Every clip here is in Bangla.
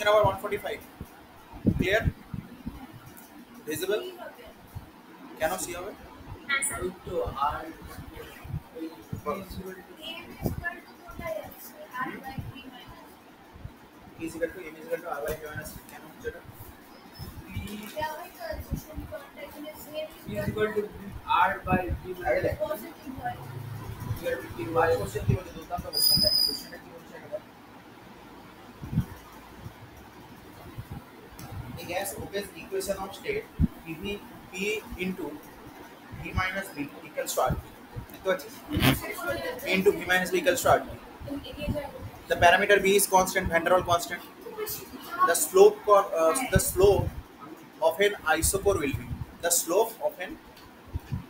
Question number 145. Clear? Visible? কেন সি হবে হ্যাঁ স্যার ওই তো আর ওই কি is equal to M is equal to R by minus কেন হচ্ছে এটা equal to R by D আগে দেখ equal gas Opitz equation of state is P into V minus V equals to RV. Into V minus V equals to RV. The parameter V is constant, Van der Waals constant. The slope, uh, the slope of an isochore will be the slope of an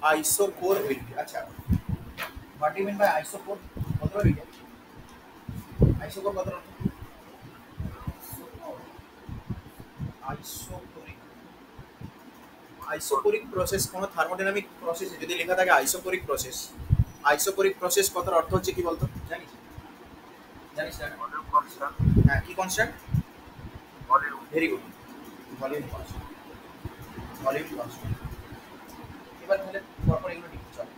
isochore will be. अच्छा, what do you mean by isochore? बताओ इधर. isochore बताओ. আইসোকোরিক আইসোকোরিক প্রসেস কোনো থার্মোডাইনামিক প্রসেসে যদি লেখা থাকে আইসোকোরিক প্রসেস আইসোকোরিক প্রসেস কথার অর্থ হচ্ছে কি বলতো? জানিস? জানিস হ্যাঁ কি constant volume very good volume constant volume constant এবার তাহলে পরপর এগুলো লিখতে চল।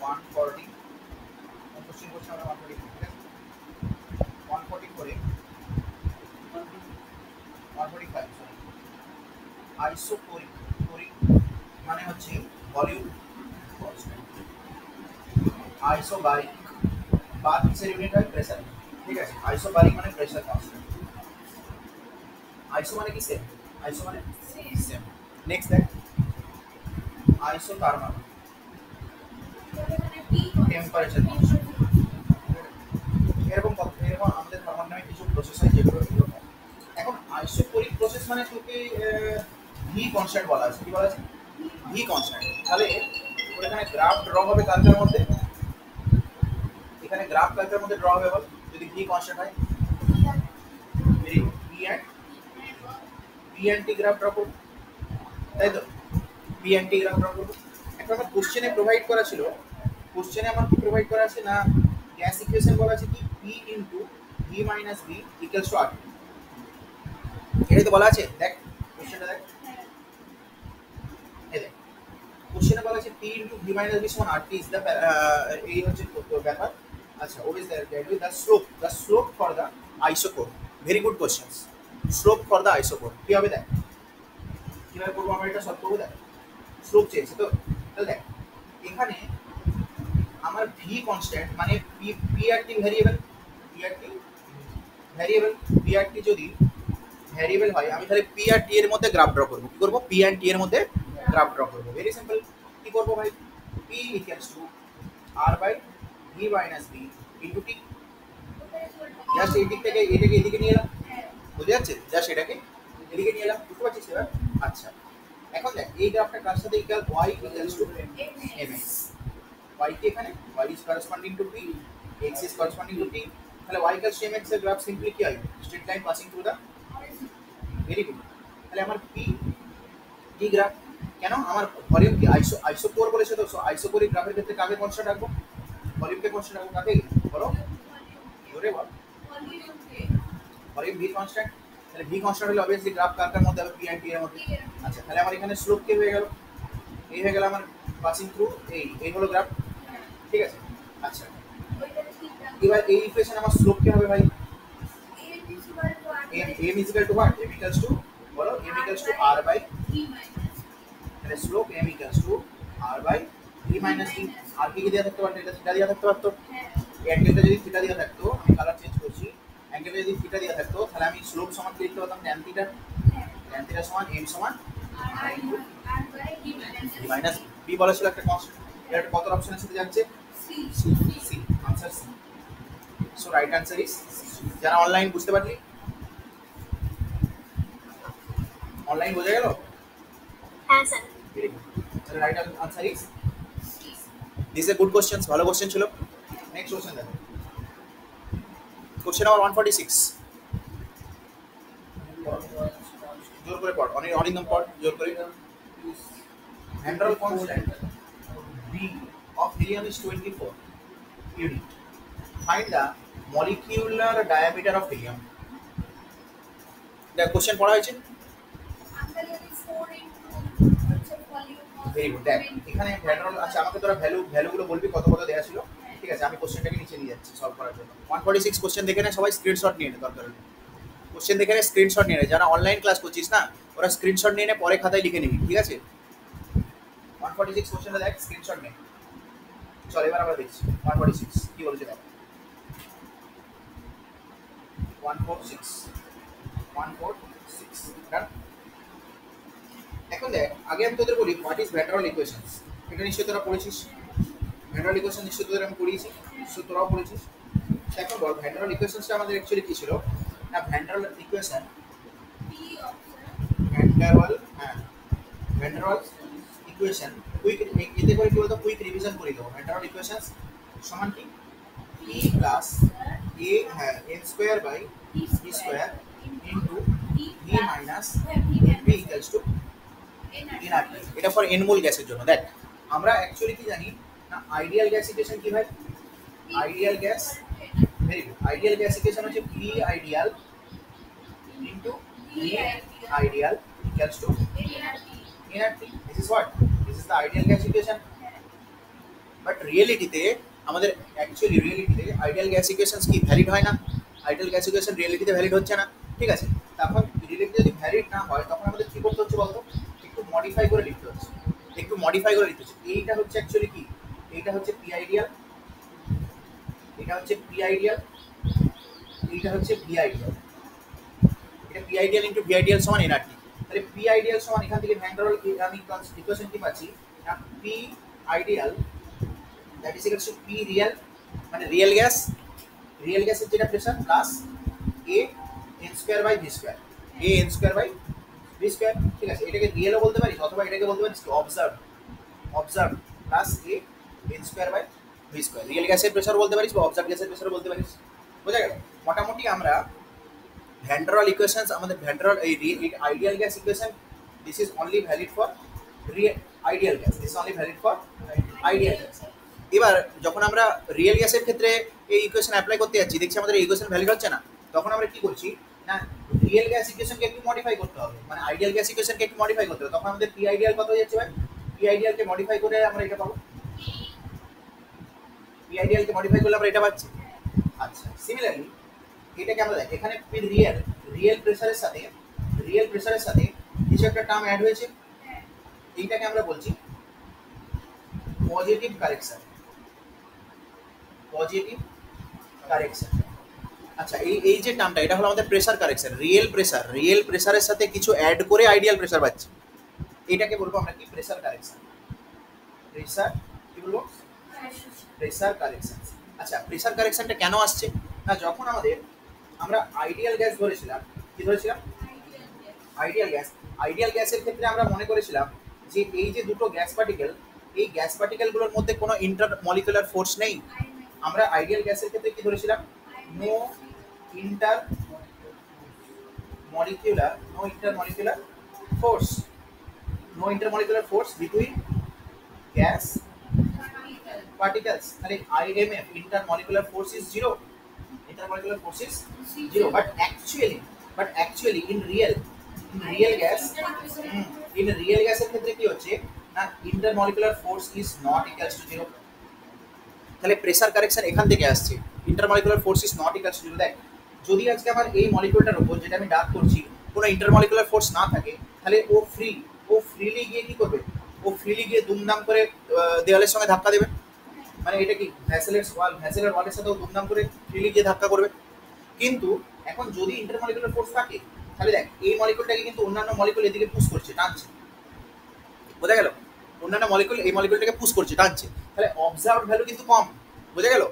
ওয়ান ফর্টি কোশ্চেন করছে আমরা ওয়ান ফর্টি ঠিক আছে ওয়ান ফর্টি করে one forty five sorry isochoric choric মানে হচ্ছে ভলিউম আইসোবারিক। বার কিসের হয় প্রেসার ঠিক আছে? আইসোবারিক মানে প্রেসার কনস্ট্যান্ট আইসো মানে কি সেম আইসো মানে সেম নেক্সট দেখ। আইসোথার্মাল টেম্পারেচার এরকম কত- এরকম আমাদের থার্মোডাইনামিক কিছু প্রসেস হয় যেগুলো এরকম। এখন আইসোকোরিক প্রসেস মানে তোকে ভি কনস্ট্যান্ট বলা আছে, কি বলা আছে? ভি কনস্ট্যান্ট তাহলে এখানে গ্রাফ ড্র হবে কালকের মধ্যে। এখানে গ্রাফ কালকের মধ্যে ড্র হবে বল, যদি ভি কনস্ট্যান্ট হয়। Very V and P and T graph draw করব। তাই তো? V and T graph draw করব। একটা আমার কোশ্চেনে প্রোভাইড করা ছিল। কোশ্চেনে আমার কি প্রোভাইড করা আছে না? গ্যাস ইকুয়েশন বলা আছে কি? P into V minus V equals to R এটাই তো বলা আছে? দেখ কোশ্চেনটা দেখ। কোশ্চেনে বলা আছে P into V minus V সমান আর টি ইজ দ্য এই হচ্ছে ব্যাপার। আচ্ছা that the slope the slope for the isochore very good questions slope for the isochore কি হবে দেখ? কীভাবে করব আমরা এটা সব করব দেখ? স্লোপ চেয়েছে তো, তাহলে দেখ, এখানে আমার ভি কনস্ট্যান্ট মানে পি পি আর টি ভ্যারিয়েবল পি আর টি ভ্যারিয়েবল পি আর টি যদি ভ্যারিয়েবল হয়, আমি তাহলে পি আর টি এর মধ্যে গ্রাফ ড্র করব। কি করব? পি আর টি এর মধ্যে গ্রাফ ড্র করব ভেরি সিম্পল কি করব ভাই P equals to R by V minus V into T just এই দিক থেকে এটাকে এদিকে নিয়ে এলাম বুঝে যাচ্ছে জাস্ট এটাকে এদিকে নিয়ে এলাম বুঝতে পারছিস এবার আচ্ছা এখন দেখ এই গ্রাফটা কার সাথে equal Y equals to M X y কে এখানে y is corresponding to p x is corresponding to t তাহলে y equals to mx এর গ্রাফ সিম্পলি কি হয় straight line passing through the very good তাহলে আমার p, t গ্রাফ কেন? আমার ভলিউম কি আইসো আইসোকোর বলেছে তো? আইসোকোরিক গ্রাফের ক্ষেত্রে কাকে কনস্ট্যান্ট রাখব? ভলিউমকে কনস্ট্যান্ট রাখব কাকে? বলো। জোরে বল। ভলিউম ভি কনস্ট্যান্ট তাহলে ভি কনস্ট্যান্ট হলে অবভিয়াসলি গ্রাফ কার কার মধ্যে হবে? পি এন্ড টি এর মধ্যে। আচ্ছা তাহলে আমার এখানে স্লোপ কি হয়ে গেল? এই হয়ে গেল আমার পাসিং থ্রু এই এই হলো গ্রাফ ঠিক আছে? আচ্ছা। এবার এই ইকুয়েশন আমার স্লোপ কি হবে ভাই? M is equal to what? M equals বলো m equals to r by তাহলে slope m equals to r by v minus t আর কি দেওয়া থাকতে পারতো? এটা থিটা দেওয়া থাকতে পারতো? অ্যাঙ্গেলটা যদি থিটা দেওয়া থাকতো, আমি কালার চেঞ্জ করছি। অ্যাঙ্গেলটা যদি থিটা দেওয়া থাকতো, তাহলে আমি স্লোপ সমান লিখতে পারতাম? ট্যান থিটা ট্যান থিটা সমান m সমান v মাইনাস b বলা ছিল একটা কনস্ট্যান্ট এটা কত অপশনের সাথে যাচ্ছে C answer C so right answer is যারা অনলাইন বুঝতে পারলি? অনলাইন বোঝা গেল? হ্যাঁ স্যার। ভেরি গুড তাহলে right answer is this a good questions ভালো কোশ্চেন ছিল। নেক্সট কোশ্চেন দেখো। Question number one forty six জোর করে পড় অনেক অরিন্দম পড় জোর করে। Handle constant B of helium is 24 unit. Find the molecular diameter of helium. দেখ কোশ্চেন পড়া হয়েছে। ভেরি গুড দেখ, এখানে ভ্যান্ডারল আচ্ছা আমাকে তোরা ভ্যালু ভ্যালুগুলো বলবি কত কত দেওয়া ছিল? ঠিক আছে, আমি কোশ্চেনটাকে নিচে নিয়ে যাচ্ছি সলভ করার জন্য। ওয়ান ফর্টি সিক্স কোশ্চেন দেখে সবাই স্ক্রিনশট নিয়ে নে, দরকার কোশ্চেন দেখে স্ক্রিনশট নিয়ে নে। যারা অনলাইন ক্লাস করছিস না, ওরা স্ক্রিনশট নিয়ে নে, পরে খাতায় লিখে নিবি, ঠিক আছে? ওয়ান ফর্টি সিক্স কোশ্চেনটা দেখ স্ক্রিনশট নে। চল, এবার আমরা দেখছি। ওয়ান ফর্টি সিক্স কি বলেছে দেখ? One four six one four six এখন দেখ, আগে আমি তোদের বলি হোয়াট ইজ ভ্যান্ডারল ইকুয়েশনস এটা নিশ্চয়ই তোরা পড়েছিস? ভ্যান্ডারল ইকুয়েশন নিশ্চয়ই তোদের আমি পড়িয়েছি নিশ্চয়ই তোরাও পড়েছিস। এখন বল ভ্যান্ডারল ইকুয়েশনসটা আমাদের অ্যাকচুয়ালি কি ছিল? না van der Waals equation van der Waals হ্যাঁ van der Waals equation quick এতে করে কি বলতো? কুইক রিভিশন করে দেবো। ভ্যান্ডারওয়াল ইকুয়েশনস সমান কি? ই প্লাস এ হ্যাঁ N square by B square into V minus V equals to NRT এটা ফর এনমোল গ্যাসের জন্য। দেখ, আমরা অ্যাকচুয়ালি কি জানি, না আইডিয়াল গ্যাস কি হয় ideal gas very good ideal gas হচ্ছে V ideal into ideal equals to NRT this is what this is the ideal gas but রিয়েলিটিতে আমাদের অ্যাকচুয়ালি রিয়েলিটিতে আইডিয়াল গ্যাস কি ভ্যালিড হয় না? আইডিয়াল গ্যাস রিয়েলিটিতে ভ্যালিড হচ্ছে না। ঠিক আছে? তখন রিয়েলিটি যদি ভ্যালিড না হয়, তখন আমাদের কি করতে হচ্ছে বলতো? মডিফাই করে লিখতে হচ্ছে। একটু মডিফাই করে লিখতে হচ্ছে। এইটা হচ্ছে অ্যাকচুয়ালি কি? এইটা হচ্ছে পি আইডিয়াল এটা হচ্ছে পি আইডিয়াল এইটা হচ্ছে ভি আইডিয়াল এটা P ideal into V ideal সমান এনআরটি তাহলে পি আইডিয়াল সমান এখান থেকে ভ্যান্ডারল আমি ইকুয়েশন কি পাচ্ছি? না P ideal that is equals to P real মানে রিয়েল গ্যাস রিয়েল গ্যাসের যেটা pressure plus A N square by V square A N square by V square ঠিক আছে, এটাকে রিয়েলও বলতে পারিস অথবা এটাকে বলতে পারিস observe observe plus A N square by V square real গ্যাসের প্রেশার বলতে পারিস বা অবজার্ভ গ্যাসের প্রেশার বলতে পারিস? বোঝা গেল? মোটামুটি আমরা ভ্যান্ডারল ইকুয়েশনস আমাদের ভ্যান্ডারল এই ideal gas equation this is only valid for ideal gas this only valid for ideal gas এবার, যখন আমরা রিয়েল গ্যাসের ক্ষেত্রে এই ইকুয়েশন অ্যাপ্লাই করতে যাচ্ছি, দেখছি আমাদের এই ইকুয়েশন ভ্যালিড হচ্ছে না, তখন আমরা কি করছি? না রিয়েল গ্যাস ইকুয়েশনকে একটু মডিফাই করতে হবে। মানে আইডিয়াল গ্যাস ইকুয়েশনকে একটু মডিফাই করতে হবে। তখন আমাদের পি আইডিয়াল কত হয়ে যাচ্ছে ভাই? পি আইডিয়ালকে মডিফাই করে আমরা এটা পাবো। পি আইডিয়ালকে মডিফাই করলে আমরা এটা পাচ্ছি। আচ্ছা সিমিলারলি এটাকে আমরা দেখ, এখানে রিয়েল রিয়েল প্রেসারের সাথে রিয়েল প্রেসারের সাথে কিছু একটা টার্ম অ্যাড হয়েছে। এইটাকে আমরা বলছি পজিটিভ কারেকশন পজিটিভ কারেকশন আচ্ছা এই এই যে টার্মটা এটা হলো আমাদের pressure correction real pressure real প্রেসারের সাথে কিছু অ্যাড করে আইডিয়াল প্রেসার পাচ্ছি। এটাকে বলব আমরা কি? প্রেসার কারেকশন প্রেসার কি বলব? প্রেসার কারেকশন আচ্ছা প্রেসার কারেকশনটা কেন আসছে? না, যখন আমাদের, আমরা আইডিয়াল গ্যাস ধরেছিলাম, কি ধরেছিলাম? আইডিয়াল গ্যাস আইডিয়াল গ্যাসের ক্ষেত্রে আমরা মনে করেছিলাম যে এই যে দুটো গ্যাস পার্টিকেল এই গ্যাস পার্টিকেলগুলোর মধ্যে কোনো ইন্টার মলিকুলার ফোর্স নেই। আমরা আইডিয়াল গ্যাসের ক্ষেত্রে কি ধরেছিলাম? No intermolecular no intermolecular force no intermolecular force between gas particles তাহলে I intermolecular force is zero intermolecular force is zero but actually but actually in real in real gas in real গ্যাসের ক্ষেত্রে কি হচ্ছে? না intermolecular force is not equals to zero তাহলে প্রেসার কারেকশন এখান থেকে আসছে। Intermolecular force is not equals to zero দেখ। যদি আজকে আমার এই মলিকুলটার উপর, যেটা আমি ডাক করছি, কোনো ইন্টারমলিকুলার ফোর্স না থাকে, তাহলে ও ফ্রি ও ফ্রিলি গিয়ে কি করবে? ও ফ্রিলি গিয়ে দুমদাম করে দেওয়ালের সঙ্গে ধাক্কা দেবে? মানে এটা কি ভ্যাসেলের ওয়াল ভ্যাসেলের ওয়ালের সাথেও দুমদাম করে ফ্রিলি গিয়ে ধাক্কা করবে? কিন্তু এখন যদি ইন্টারমলিকুলার ফোর্স থাকে, তাহলে দেখ, এই মলিকুলটাকে কিন্তু অন্যান্য মলিকুল এদিকে পুশ করছে, টানছে। বোঝা গেল? অন্যান্য মলিকুল এই মলিকুলটাকে পুশ করছে, টানছে। তাহলে অবজার্ভ ভ্যালু কিন্তু কম, বোঝা গেল?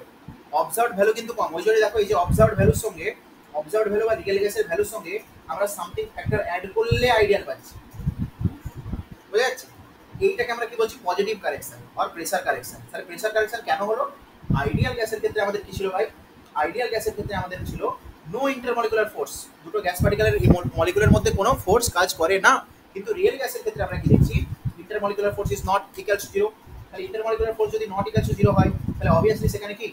অবজার্ভ ভ্যালু কিন্তু কম। ওই জন্য দেখো, এই যে অবজার্ভ ভ্যালুর সঙ্গে অবজার্ভ ভ্যালু বা রিয়েল গ্যাসের ভ্যালুর সঙ্গে আমরা সামথিং ফ্যাক্টর অ্যাড করলে আইডিয়াল পাচ্ছি। বোঝা যাচ্ছে? এইটাকে আমরা কি বলছি? পজিটিভ কারেকশন আর প্রেসার কারেকশন তাহলে প্রেসার কারেকশন কেন হলো? আইডিয়াল গ্যাসের ক্ষেত্রে আমাদের কি ছিল ভাই? আইডিয়াল গ্যাসের ক্ষেত্রে আমাদের ছিল নো ইন্টারমলিকুলার ফোর্স দুটো গ্যাস পার্টিকেলের মলিকুলের মধ্যে কোনো ফোর্স কাজ করে না। কিন্তু রিয়েল গ্যাসের ক্ষেত্রে আমরা কি দেখছি? Intermolecular force is not equals to zero তাহলে ইন্টারমলিকুলার ফোর্স যদি নট ইকুয়ালস টু জিরো হয়, তাহলে অবভিয়াসলি সেখানে কি?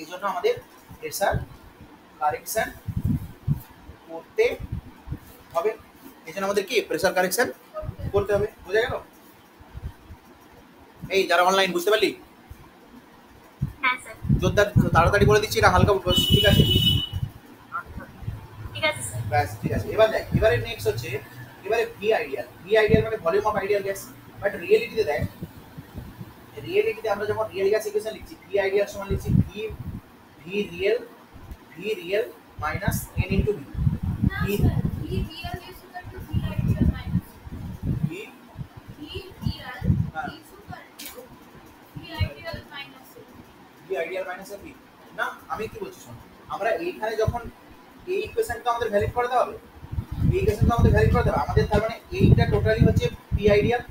এই জন্য আমাদের প্রেসার কারেকশন করতে হবে। এই জন্য আমাদের কি? প্রেসার কারেকশন করতে হবে। বোঝা গেল? এই যারা অনলাইন বুঝতে পারলি? হ্যাঁ জোরদার তাড়াতাড়ি বলে দিচ্ছি না হালকা বল, ঠিক আছে? ঠিক আছে ব্যাস ঠিক আছে। এবার দেখ এবারে নেক্সট হচ্ছে এবারে ভি আইডিয়াল ভি আইডিয়াল মানে volume of ideal gas but রিয়েলিটিতে দেখ রিয়েলিটিতে আমরা যখন রিয়েল গ্যাস ইকুয়েশন লিখছি ভি আইডিয়াল সমান লিখছি V V real V real minus N into V না আমি কি বলছি শোন? আমরা এইখানে যখন এই ইকুয়েশনটা আমাদের ভ্যালিড করতে হবে এই ইকুয়েশনটা আমাদের ভ্যালিড করতে হবে আমাদের তার মানে এইটা টোটালি হচ্ছে পি আইডিয়াল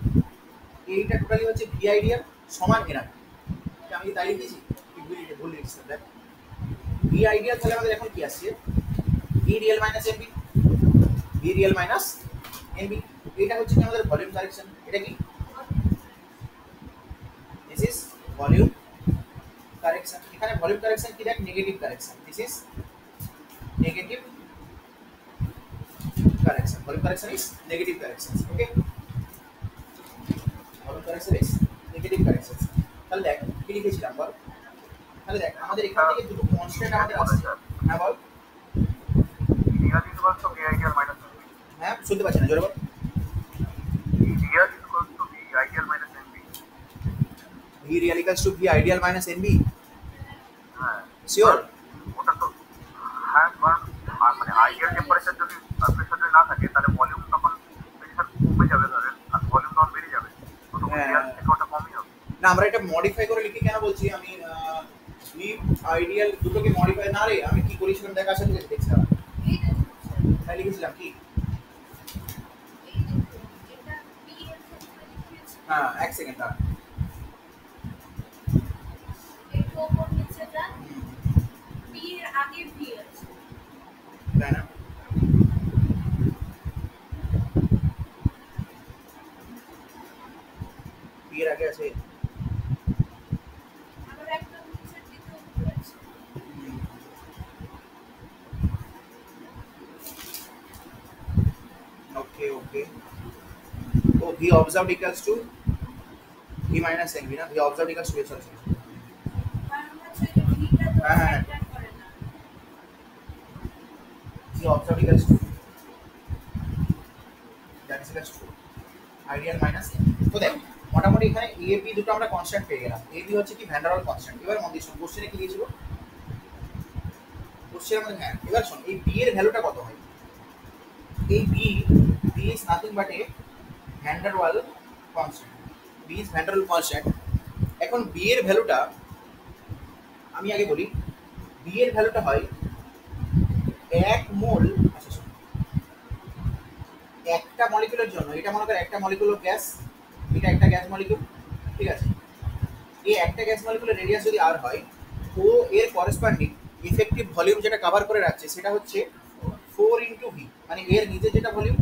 এইটা টোটালি হচ্ছে ভি আইডিয়াল সমান এরা আমি তাই লিখেছি? ভুল ভুল দেখ। ভি আইডিয়াল তাহলে আমাদের এখন কি আসছে V real minus NB V real minus NB এটা হচ্ছে কি আমাদের ভলিউম কারেকশন এটা কি দিস ইজ ভলিউম কারেকশন এখানে ভলিউম কারেকশন কি দেখ negative correction this is negative correction. Volume correction is negative corrections. Okay. Volume correction is negative corrections. তাহলে দেখ, কি লিখেছিলাম বল তাহলে দেখ আমাদের এখান থেকে দুটো কনস্ট্যান্ট আমাদের আসছে হ্যাঁ বল V. হ্যাঁ শুনতে পাচ্ছি না জোরে বল Real equals to V ideal minus NB. হ্যাঁ শিওর ওটা তো হ্যাঁ মানে আইডিয়াল টেম্পারেচার যদি প্রেশার যদি না থাকে তাহলে ভলিউম তখন কমে যাবে ধরেন আর ভলিউম তখন বেড়ে যাবে। ওটা কমই হবে না আমরা এটা মডিফাই করে লিখি কেন বলছি আমি ভি আইডিয়াল দুটোকে মডিফাই না রে আমি কি করেছিলাম দেখ আসলে দেখছিলাম তাই লিখেছিলাম কি হ্যাঁ এক সেকেন্ড দাঁড়া আগে ভি আছে তাই না বিয়ের আগে আছে আবার একটা হচ্ছে দ্বিতীয় ভি আছে okay okay O V observed equals to V minus N V না V observed equals to V sorry কারণ হচ্ছে যে ভিটা তো হ্যাঁ, হ্যাঁ। ফ্যাক্টর করে না V observed equals to that is equals to ideal minus তো দেখ মোটামুটি এখানে এ বি দুটো আমরা কনস্ট্যান্ট পেয়ে গেলাম এ বি হচ্ছে কি ভ্যান্ডারওয়াল কনস্ট্যান্ট এবার মন দিয়ে শোন কোশ্চেনে কি দিয়েছিল কোশ্চেন আমাদের হ্যাঁ এবার শোন এই বি এর ভ্যালুটা কত হয় এই B B is nothing but a van der Waals constant B is van der Waals constant এখন বি এর ভ্যালুটা আমি আগে বলি বি এর ভ্যালুটা হয় এক মোল আচ্ছা একটা মলিকুলের জন্য, এটা মনে কর একটা মলিকুল গ্যাস এটা একটা গ্যাস মলিকুল ঠিক আছে? এই একটা গ্যাস মলিকুলের রেডিয়াস যদি আর হয়, ও এর করেসপন্ডিং ইফেক্টিভ ভলিউম যেটা কভার করে রাখছে, সেটা হচ্ছে ফোর ইন্টু ভি মানে এর নিজের যেটা ভলিউম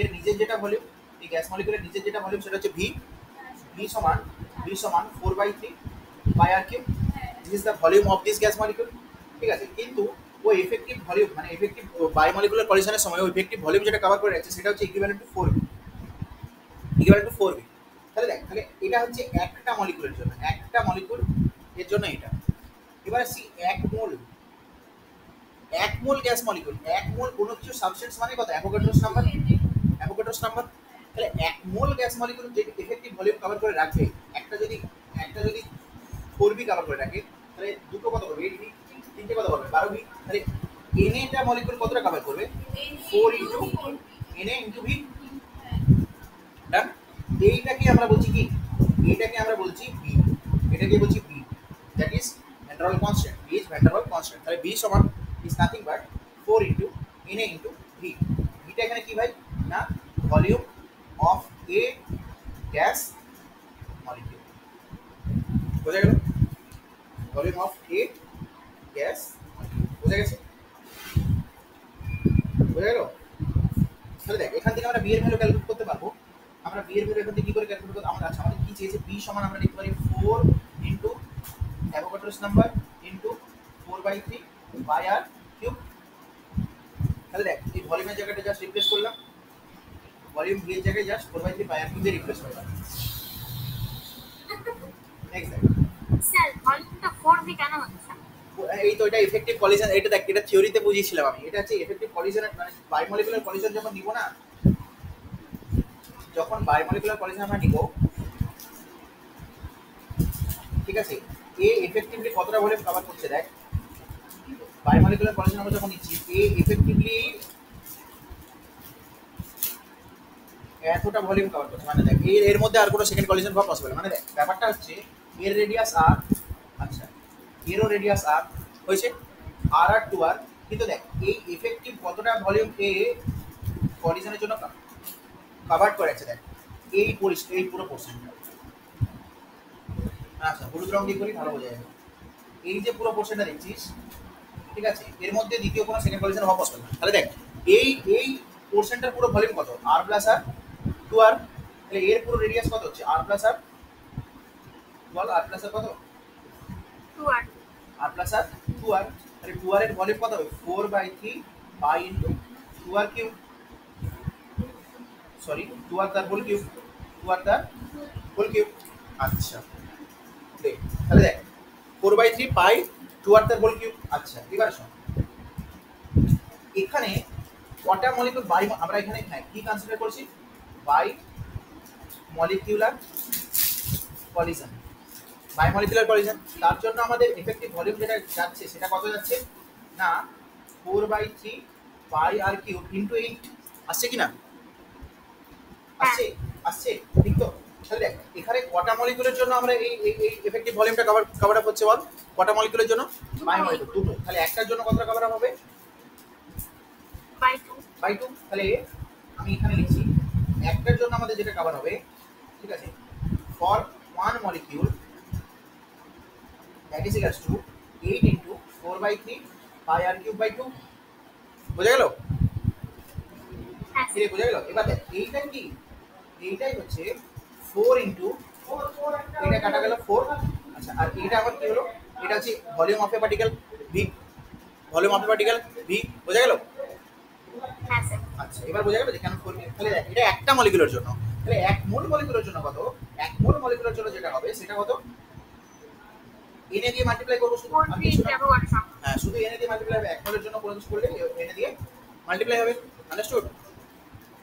এর নিজের যেটা ভলিউম গ্যাস মলিকুলের নিজের যেটা ভলিউম সেটা হচ্ছে ভি ভি সমান ভি সমান four by three by R cube this is the volume of this gas molecule ঠিক আছে? কিন্তু ও এফেক্টিভ ভলিউম মানে এফেক্টিভ বায়োমলিকুলার কলিশনের সময় ও এফেক্টিভ ভলিউম যেটা কভার করে রাখছে সেটা হচ্ছে equivalent to four B equivalent to four B তাহলে দেখ, তাহলে এটা হচ্ছে একটা মলিকুলের জন্য, একটা মলিকুল এর জন্য এটা। এবার সি এক মোল। এক মোল গ্যাস মলিকুল এক মোল কোনো কিছু সাবস্টেন্স মানে কত? অ্যাভোগাড্রোস নাম্বার অ্যাভোগাড্রোস নাম্বার তাহলে এক মোল গ্যাস মলিকুল যে এফেক্টিভ ভলিউম কভার করে রাখবে একটা যদি একটা যদি ফোর বি কভার করে রাখে, তাহলে দুটো কত করবে? এইট বি তিনটে কত করবে? বারো বি তাহলে এনএটা মলিকুল কতটা কভার করবে? Four into NA into V done এইটাকে আমরা বলছি কি? এইটাকে আমরা বলছি বি এটাকে বলছি B that is van der Waals constant B is van der Waals constant তাহলে বি সমান is nothing but four into NA into V ভিটা এখানে কি ভাই? না volume of a gas molecule বোঝা গেল? ভলিউম অফ এ গ্যাস বোঝা গেছে? বোঝা গেল? তাহলে দেখ, এখান থেকে আমরা বি এর ভ্যালু ক্যালকুলেট করতে পারব। আমরা বি এর ভ্যালু এখান থেকে কি করে ক্যালকুলেট করব? আমরা আচ্ছা আমাদের কি চেয়েছে? বি সমান আমরা লিখতে পারি four into Avogadro's number into four by three by R cube তাহলে দেখ, এই ভলিউমের জায়গাটা জাস্ট রিপ্লেস করলাম। ভি এর জায়গায় just four by three pi R cube দিয়ে রিপ্লেস করলাম। নেক্সট স্যার ভলিউমটা ফোর ভি কেন হচ্ছে? এই তো এটা এফেক্টিভ কলিশন এটা দেখ এটা থিওরিতে বুঝিয়েছিলাম আমি। এটা হচ্ছে এফেক্টিভ কলিশন মানে বায়োমলিকুলার কলিশন যখন নিব না যখন বায়োমলিকুলার কলিশন আমরা নিব ঠিক আছে? এ এফেক্টিভলি কতটা ভলিউম কভার করছে দেখ? বায়োমলিকুলার কলিশন আমরা যখন নিচ্ছি এ এফেক্টিভলি এতটা ভলিউম কভার করছে। মানে দেখ, এর এর মধ্যে আর কোনো সেকেন্ড কলিশন হওয়া পসিবল মানে দেখ, ব্যাপারটা হচ্ছে, এর রেডিয়াস আর আচ্ছা এরও রেডিয়াস আর হয়েছে আর আর টু আর কিন্তু দেখ, এই এফেক্টিভ কতটা ভলিউম এ কলিশনের জন্য কভার করেছে দেখ, এই পরিষ্কার এই পুরো পোর্শনটা আচ্ছা হলুদ রং দিয়ে করি, ভালো বোঝা যাবে এই যে পুরো পোর্শনটা দেখছিস, ঠিক আছে, এর মধ্যে দ্বিতীয় কোনো সেকেন্ড পজিশন হওয়া পসিবল না। তাহলে দেখ, এই এই পোর্শনটার পুরো ভলিউম কত? আর প্লাস আর টু আর তাহলে এর পুরো রেডিয়াস কত হচ্ছে? আর প্লাস আর বল আর প্লাস আর কত? Two r r plus r two r তাহলে টু আর এর ভলিউম কত হবে? Four by three pi into two r cube sorry two r তার হোল কিউব টু আর তার হোল কিউব আচ্ছা দেখ তাহলে দেখ four by three pi two r তার হোল কিউব আচ্ছা এবার শোন। এখানে কটা মলিকুল বাই আমরা এখানে হ্যাঁ কি কনসিডার করছি? By molecular collision biomolecular collision তার জন্য আমাদের এফেক্টিভ ভলিউম যেটা যাচ্ছে সেটা কত যাচ্ছে? না four by three pi r cube into eight আসছে কি না? আসছে আসছে। ঠিক তো? তাহলে এখানে কটা মলিকুলের জন্য আমরা এই এই এফেক্টিভ ভলিউমটা কভার কভার আপ হচ্ছে বল? কটা মলিকুলের জন্য? বায়োমলিকুল দুটো। তাহলে একটার জন্য কতটা কভার আপ হবে? বাই টু বাই টু তাহলে আমি এখানে লিখছি একটার জন্য আমাদের যেটা কভার হবে ঠিক আছে? For one molecule that is equals to eight into four by three pi r cube by two বোঝা গেল? হ্যাঁ। ফিরে বোঝা গেল? এবার দেখ এইটা কি? এইটাই হচ্ছে ফোর ইন্টু এটা কাটা গেল ফোর আচ্ছা আর এটা আবার কি হলো? এটা হচ্ছে volume of a particle V volume of a particle V বোঝা গেল? হ্যাঁ স্যার আচ্ছা এবার বোঝা গেল যে কেন ফোর তাহলে এটা একটা মলিকুলের জন্য। তাহলে এক মোল মলিকুলের জন্য কত? এক মোল মলিকুলের জন্য যেটা হবে সেটা কত? এনে দিয়ে মাল্টিপ্লাই করব শুধু? হ্যাঁ শুধু এনে দিয়ে মাল্টিপ্লাই হবে এক মোলের জন্য কোনো কিছু করলে এনে দিয়ে মাল্টিপ্লাই হবে। আন্ডারস্টুড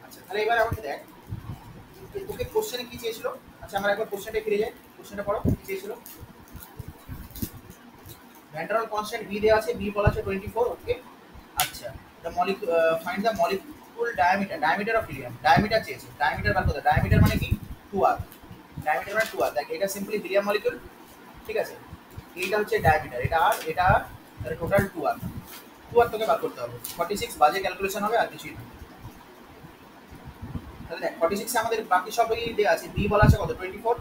আচ্ছা তাহলে এবার আমাকে দেখ তোকে কোশ্চেনে কি চেয়েছিল? আচ্ছা আমরা একবার কোশ্চেনটা ফিরে যাই। কোশ্চেনটা পড়ো কি চেয়েছিল? ভ্যান্ডারল কনস্ট্যান্ট ভি দেওয়া আছে ভি বলা আছে টোয়েন্টি ফোর ওকে আচ্ছা the molecule uh, find the molecule diameter diameter of helium diameter চেয়েছে diameter বার করতে diameter মানে কি 2r diameter মানে 2r দেখ এটা সিম্পলি helium molecule ঠিক আছে এইটা হচ্ছে diameter এটা আর এটা আর তাহলে টোটাল 2r 2r তোকে বার করতে হবে 46 বাজে ক্যালকুলেশন হবে আর কিছুই না তাহলে দেখ 46 এ আমাদের বাকি সবই দেয়া আছে b বলা আছে কত 24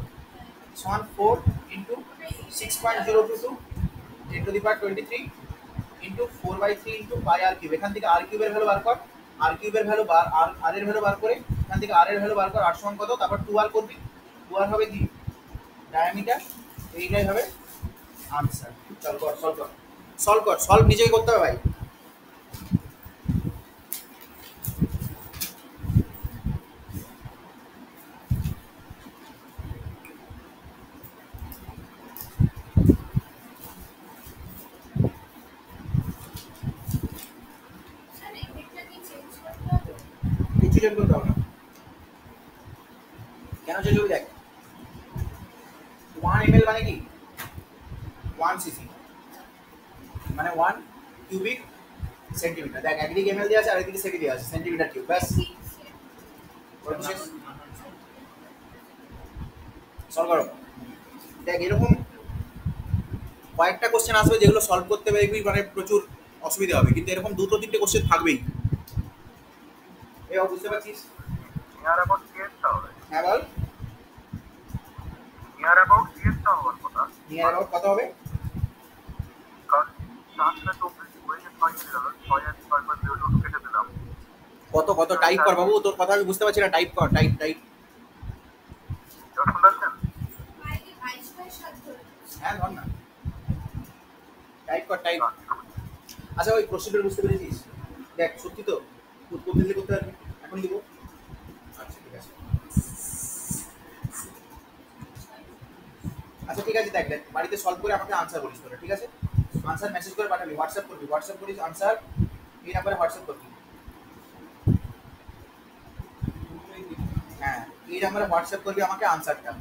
সমান 4 into 6.022 10 to the power 23 into four by three into pi r cube এখান থেকে আর কিউবের ভ্যালু বার কর। আর কিউবের ভ্যালু বার আর আর এর ভ্যালু বার করে, এখান থেকে আর এর ভ্যালু বার কর আর সমান কত? তারপর টু আর করবি। টু আর হবে কি? ডায়ামিটার এইটাই হবে আনসার চল কর সলভ কর। সলভ কর। সলভ নিজেই করতে হবে ভাই স্যার এফেক্টটা কি চেঞ্জ করতে হবে চেঞ্জ করতে হবে না। কেন চেঞ্জ হবে দেখ? ওয়ান এম মানে কি? ওয়ান সিসি মানে ওয়ান কিউবিক সেন্টিমিটার দেখ একদিকে এম এল দেওয়া আছে আর একদিকে সেটি দেওয়া আছে সেন্টিমিটার কিউব ব্যাস। সলভ করো। দেখ এরকম কয়েকটা কোশ্চেন আসবে যেগুলো সলভ করতে পারবি মানে প্রচুর অসুবিধা হবে কিন্তু এরকম দুটো তিনটে কোশ্চেন থাকবেই। এবার বুঝতে পারছিস নিয়ার অ্যাবাউট সিএসটা হবে হ্যাঁ বল। নিয়ার অ্যাবাউট সিএসটা হওয়ার কথা। নিয়ার অ্যাবাউট কত হবে? কত কত টাইপ কর বাবু? তোর কথা আমি বুঝতে পারছি না। টাইপ কর টাইপ টাইপ হ্যাঁ ধর না। টাইপ কর টাইপ আচ্ছা ওই প্রসিডিউর বুঝতে পেরেছিস? দেখ সত্যি তো করতে করতে পারবে এখন দিব? আচ্ছা ঠিক আছে। আচ্ছা ঠিক আছে, দেখ দেখ, বাড়িতে সলভ করে আমাকে আনসার বলিস তোরা, ঠিক আছে? আনসার মেসেজ করে পাঠাবি হোয়াটসঅ্যাপ করবি হোয়াটসঅ্যাপ করিস আনসার এই নাম্বারে হোয়াটসঅ্যাপ করবি। হ্যাঁ এই নাম্বারে হোয়াটসঅ্যাপ করবি আমাকে আনসারটা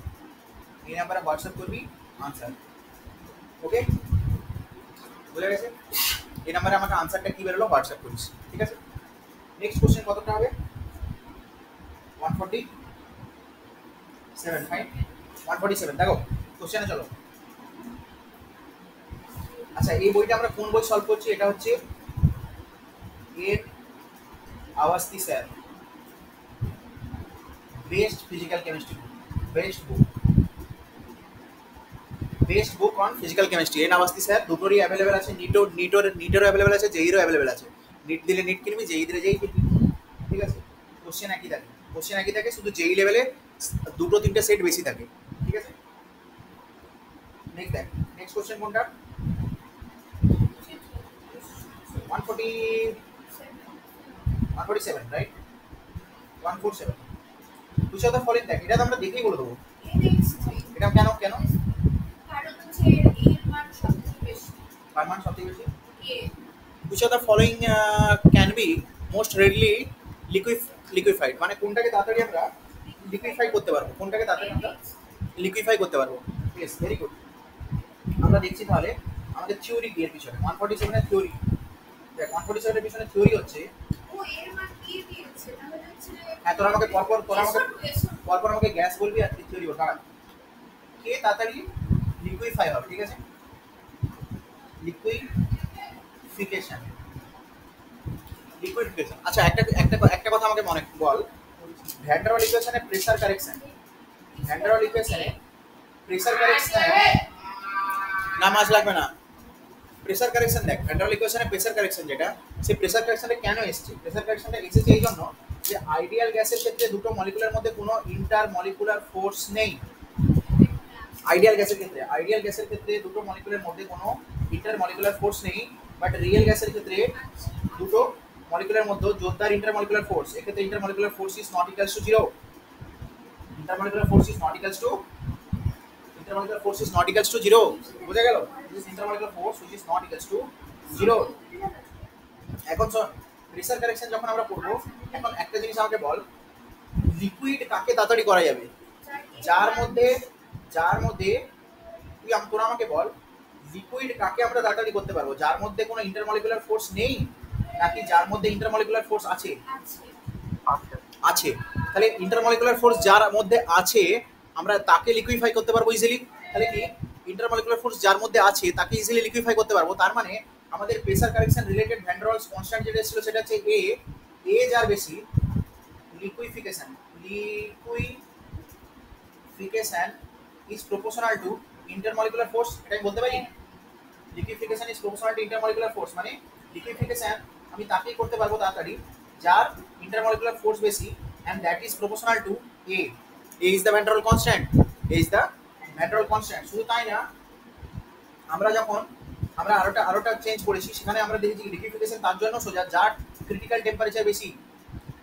এই নাম্বারে হোয়াটসঅ্যাপ করবি আনসার ওকে বুঝে গেছে? এই নাম্বারে আমাকে আনসারটা কি বেরোলো? হোয়াটসঅ্যাপ করিস। নেক্সট কোশ্চেন কতটা হবে? One forty seven fine one forty seven দেখো কোশ্চেনে চলো। আচ্ছা এই বইটা আমরা কোন বই সলভ করছি? এটা হচ্ছে এর Awasthi sir best physical chemistry best book best book on physical chemistry N Awasthi sir দুটোরই অ্যাভেলেবেল আছে নিটো নিটোর নিটেরও অ্যাভেলেবেল আছে জেইরও অ্যাভেলেবেল আছে। নিট দিলে নিট কিনবি জেই দিলে জেই কিনবি। ঠিক আছে? কোশ্চেন একই থাকে। কোশ্চেন একই থাকে শুধু জেই লেভেলে দুটো তিনটে সেট বেশি থাকে। ঠিক আছে? নেক্সট দেখ। নেক্সট কোশ্চেন কোনটা? One forty one forty seven right one four seven তুই সাথে ফলিং দেখ। এটা তো আমরা দেখেই বলে দেবো। এটা কেন কেন? কারণ হচ্ছে এর মান সবচেয়ে বেশি। মান সবথেকে বেশি? Which of the following uh, can be most readily liquefied. মানে কোনটাকে তাড়াতাড়ি আমরা লিকুইফাই করতে পারব? কোনটাকে তাড়াতাড়ি আমরা লিকুইফাই করতে পারব? ইয়েস ভেরি গুড আমরা দেখছি তাহলে আমাদের থিওরি এর পিছনে ওয়ান ফর্টি সেভেনের থিওরি দেখ ওয়ান ফর্টি সেভেনের পিছনে থিওরি হচ্ছে ও এর মান এ দিয়েছে? তাহলে হচ্ছে হ্যাঁ তোরা আমাকে পরপর তোরা আমাকে পরপর আমাকে গ্যাস বলবি আর থিওরি বল। দাঁড়া। কে তাড়াতাড়ি লিকুইফাই হবে ঠিক আছে? লিকুইফিকেশন লিকুইফিকেশন আচ্ছা একটা একটা একটা কথা আমাকে মনে বল। ভ্যান্ডারওয়াল ইকুয়েশনে pressure correction van der Waals ইকুয়েশনে প্রেসার কারেকশন না, মাছ লাগবে না। প্রেসার কারেকশন দেখ ভ্যান্ডারওয়াল ইকুয়েশনে প্রেসার কারেকশন যেটা সেই প্রেসার কারেকশনটা কেন এসেছে? প্রেসার কারেকশনটা এসেছে এই জন্য যে আইডিয়াল গ্যাসের ক্ষেত্রে দুটো মলিকুলার মধ্যে কোনো ইন্টার মলিকুলার ফোর্স নেই। আইডিয়াল গ্যাসের ক্ষেত্রে আইডিয়াল গ্যাসের ক্ষেত্রে দুটো মলিকুলের মধ্যে কোনো ইন্টার মলিকুলার ফোর্স নেই। বাট রিয়েল গ্যাসের ক্ষেত্রে দুটো মলিকুলার মধ্যে জোরদার ইন্টার মলিকুলার ফোর্স এক্ষেত্রে inter molecular force is not equals to zero inter molecular force is not equals to inter molecular force is not equals to zero বুঝা গেল? This inter molecular force which is not equals to zero এখন প্রেসার কারেকশন যখন আমরা করব, এখন একটা জিনিস আমাকে বল লিকুইড কাকে তাড়াতাড়ি করা যাবে? যার মধ্যে যার মধ্যে, তুই তোরা আমাকে বল লিকুইড কাকে আমরা তাড়াতাড়ি করতে পারব? যার মধ্যে কোনো ইন্টারমলিকুলার ফোর্স নেই নাকি যার মধ্যে ইন্টারমলিকুলার ফোর্স আছে? আছে। আছে। তাহলে ইন্টারমলিকুলার ফোর্স যার মধ্যে আছে আমরা তাকে লিকুইফাই করতে পারব ইজিলি তাহলে কি? ইন্টারমলিকুলার ফোর্স যার মধ্যে আছে তাকে ইজিলি লিকুইফাই করতে পারব। তার মানে আমাদের pressure correction related van der Waals constant যেটা ছিল সেটা হচ্ছে এ এ যার বেশি liquefaction liquefaction is proportional to intermolecular force এটা আমি বলতে পারি? Liquefaction is proportional to intermolecular force মানে লিকুইফিকেশন আমি তাকেই করতে পারব তাড়াতাড়ি, যার ইন্টারমলিকুলার ফোর্স বেশি, and that is proportional to van der Waals constant. A is the van der Waals constant. শুধু তাই না, আমরা যখন, আমরা আরোটা আরোটা চেঞ্জ করেছি, সেখানে আমরা দেখেছি লিকুইফিকেশন তার জন্য সোজা, যার ক্রিটিক্যাল টেম্পারেচার বেশি,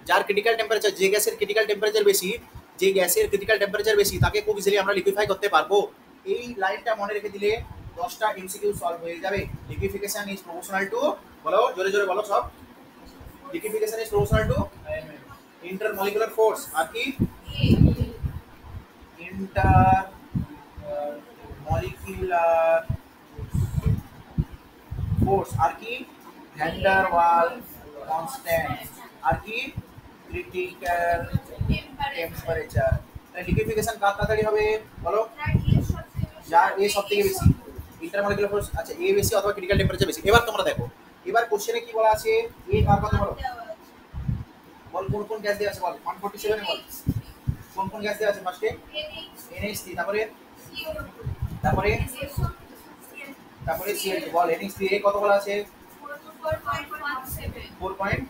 যার ক্রিটিক্যাল টেম্পারেচার যে গ্যাসের ক্রিটিক্যাল টেম্পারেচার বেশি, যে গ্যাসের ক্রিটিক্যাল টেম্পারেচার বেশি, তাকে খুব ইজিলি আমরা লিকুইফাই করতে পারব এই লাইনটা মনে রেখে দিলে দশটা এমসিকিউ সলভ হয়ে যাবে। লিকুইফিকেশন ইজ প্রপোর্শনাল টু বলো, জোরে জোরে বলো সব। Liquefaction is proportional to intermolecular force আর কি? ইন্টার মলিকুলার ফোর্স আর কি? ভ্যান্ডার ওয়াল কনস্ট্যান্ট আর কি? ক্রিটিক্যাল টেম্পারেচার লিকুইফিকেশন কার তাড়াতাড়ি হবে? বলো। যার এ সব থেকে বেশি। ইন্টারমলিকুলার ফোর্স আচ্ছা এ বেশি অথবা ক্রিটিক্যাল টেম্পারেচার বেশি। এবার তোমরা দেখো। এবার কোশ্চেনে কি বলা আছে? এ কার কথা বলো? বল কোন কোন গ্যাস দেওয়া আছে? বল। 147 এ বল। কোন কোন গ্যাস দেওয়া আছে ফার্স্টে NH3 তারপরে? তারপরে? তারপরে CH বল NH3 এ কত বলা আছে? 4 পয়েন্ট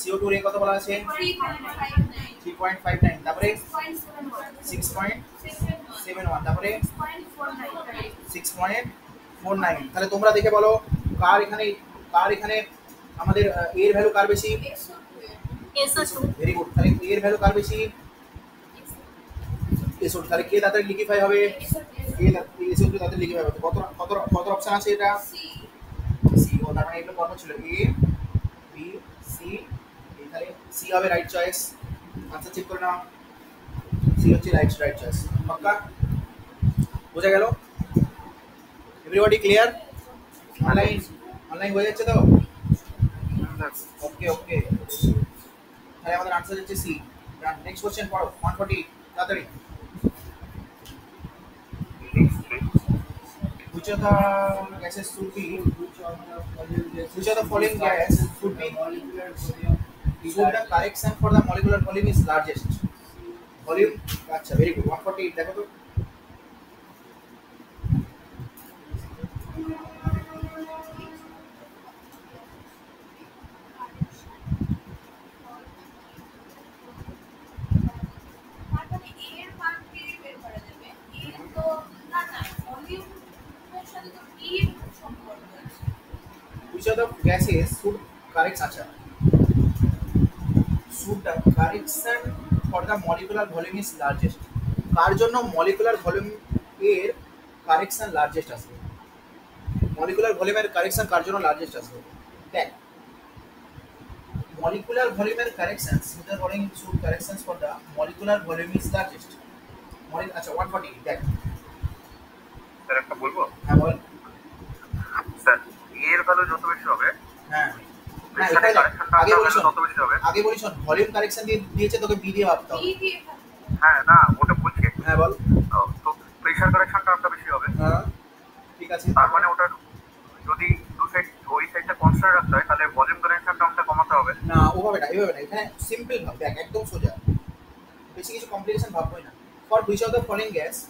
CO2 এ কত বলা আছে? 3.59 তারপরে 6.71 তারপরে 6.49 তাহলে তোমরা দেখে বলো, কার এখানে কার এখানে আমাদের এর ভ্যালু কার বেশি? SO2 ভেরি গুড তাহলে এর ভ্যালু কার বেশি? এসো তাহলে কে তাড়াতাড়ি লিকিফাই হবে। কে এসো তাড়াতাড়ি লিকিফাই হবে। কত কত কত অপশন আছে এটা? সি ও, তার মানে এগুলো কত ছিল। এ এখানে সি হবে রাইট চয়েস আনসার চেক করে নাও সি হচ্ছে রাইট রাইট চয়েস পাক্কা বোঝা গেল এভরিবডি ক্লিয়ার অনলাইন অনলাইন হয়ে যাচ্ছে তো ওকে ওকে তাহলে আমাদের আনসার হচ্ছে সি নেক্সট কোশ্চেন পড়ো 140 তাড়াতাড়ি which of the gases should be which of the following gas should be should the correction for the molecular volume is largest volume আচ্ছা ভেরি গুড 148 দেখো তো মানে মান which of the gases should correct acha suit the correction for the molecular volume is largest. কার জন্য মলিকুলার ভলিউম এর কারেকশন লার্জেস্ট আসবে। মলিকুলার ভলিউম এর কারেকশন কার জন্য লার্জেস্ট আসবে? দেখ মলিকুলার ভলিউম এর কারেকশন সিদার রোলিং suit correction for the molecular volume is largest Mallick আচ্ছা 140 দেখ। স্যার একটা বলব? হ্যাঁ বল। স্যার e এর ভ্যালু যত বেশি হবে হ্যাঁ। না দেখ, কারেকশনটা আগে তত বেশি হবে। আগে বলিস ভলিউম কারেকশন দিয়ে দিয়েছে তোকে বি দিয়ে ভাবতে হবে। হ্যাঁ না ওটা বলছি। হ্যাঁ বল। তো- তো প্রেসার কারেকশন টার্মটা বেশি হবে। হ্যাঁ ঠিক আছে। তার মানে ওটার যদি দু সাইড ওই সাইডটা কনস্ট্যান্ট রাখতে হয় তাহলে ভলিউম কারেকশন টার্মটা কমাতে হবে। না ওভাবে না এইভাবে না। এখানে সিম্পল ভাব দেখ একদম সোজা। বেশি কিছু কমপ্লিকেশন ভাববই না। For which of the following gas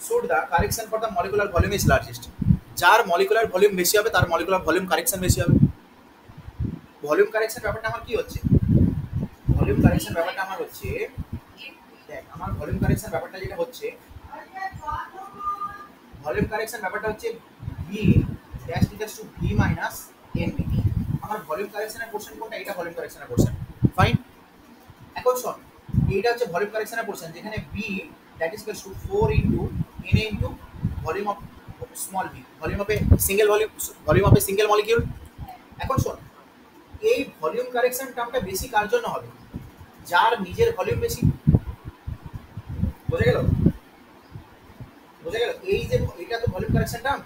should the correction for the molecular volume is largest যার মলিকুলার ভলিউম বেশি হবে তার মলিকুলার ভলিউম কারেকশন বেশি হবে। ভলিউম কারেকশন ব্যাপারটা আমার কি হচ্ছে? ভলিউম কারেকশন ব্যাপারটা আমার হচ্ছে, দেখ, আমার ভলিউম কারেকশন ব্যাপারটা যেটা হচ্ছে ভলিউম কারেকশন ব্যাপারটা হচ্ছে V dash equals to V minus N B আমার ভলিউম কারেকশনের পোর্শন কোনটা? এটা ভলিউম কারেকশনের পোর্শন ফাইন এখন শোন, এইটা হচ্ছে ভলিউম কারেকশনের পোর্শন যেখানে B that is equals to 4 into N into volume of small V volume of a single volume volume of a single molecule এখন শোন এই ভলিউম কারেকশন টার্মটা বেশি কার জন্য হবে? যার নিজের ভলিউম বেশি। বোঝা গেল? বোঝা গেল? এই যে এটা তো ভলিউম কারেকশন টার্ম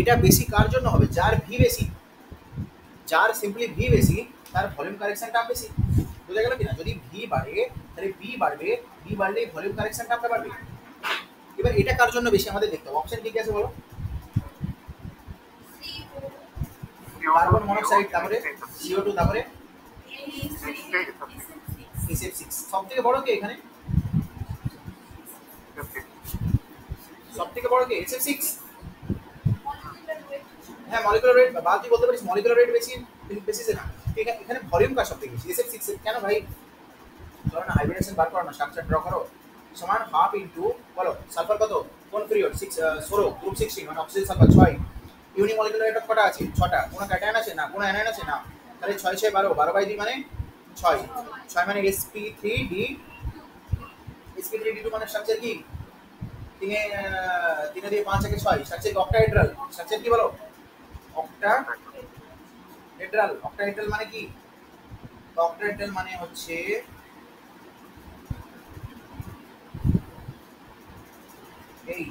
এটা বেশি কার জন্য হবে? যার ভি বেশি। যার সিম্পলি ভি বেশি, তার ভলিউম কারেকশন টার্ম বেশি। বোঝা গেল কিনা? যদি ভি বাড়ে, তাহলে বি বাড়বে। বি বাড়লে ভলিউম কারেকশন টার্মটা বাড়বে। এবার এটা কার জন্য বেশি? আমাদের দেখতে হবে। অপশন কি কি আছে বলো? কার্বন মনোক্সাইড, তারপরে সিও টু তারপরে এসএফ সিক্স সব থেকে বড় কে এখানে? সব থেকে বড় কে? এসএফ সিক্স হ্যাঁ মলিকুলার রেট বা তুই বলতে পারিস মলিকুলার রেট বেশি বেসিসে না। এখানে এখানে ভলিউম কার সব থেকে বেশি এসএফ সিক্স কেন ভাই? ধরো না হাইব্রিডেশন বার করো না স্ট্রাকচার ড্র করো সমান হাফ ইন্টু বলো সালফার কত? কোন পিরিয়ড সিক্স ষোলো গ্রুপ সিক্সটিন মানে অক্সিজেন সালফার ছয়। ইউনি মলিকুলার রেট কটা আছে, ছটা। কোনো ক্যাটায়ন আছে না, কোনো অ্যানায়ন আছে না। তাহলে ছয় ছয়, বারো। বারো বাই দুই মানে ছয়। ছয় মানে SP three D SP three D two মানে স্ট্রাকচার কি? তিনে তিনে দিয়ে পাঁচ একে ছয়। স্ট্রাকচার অক্টাহেড্রাল স্ট্রাকচার কি বলো? অক্টা হেড্রাল অক্টাহেড্রাল মানে কি? অক্টাহেড্রাল মানে হচ্ছে এই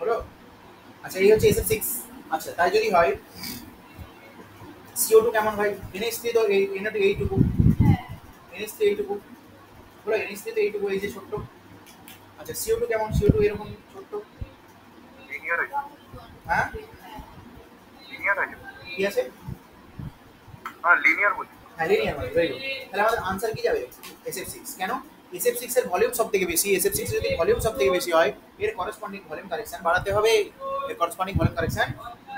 হলো আচ্ছা এই হচ্ছে এসএফ সিক্স আচ্ছা তাই যদি হয় সিও টু কেমন হয়? এনএস থ্রি তো এই এনও টু এইটুকু। এনএস থ্রি এইটুকু। হলো এনএস থ্রি তো এইটুকু এই যে ছোট্ট। আচ্ছা সিও টু কেমন? সিও টু এরকম ছোট্ট। হ্যাঁ কি আছে? হ্যাঁ লিনিয়ার বলছি। হ্যাঁ লিনিয়ার মানে ভেরি গুড তাহলে আমাদের আনসার কি যাবে? এসএফ সিক্স কেন? এসএফ সিক্স এর ভলিউম সব থেকে বেশি এসএফ সিক্স যদি ভলিউম সব থেকে বেশি হয়, এর করসপন্ডিং ভলিউম কারেকশন বাড়াতে হবে। এর করসপন্ডিং ভলিউম কারেকশন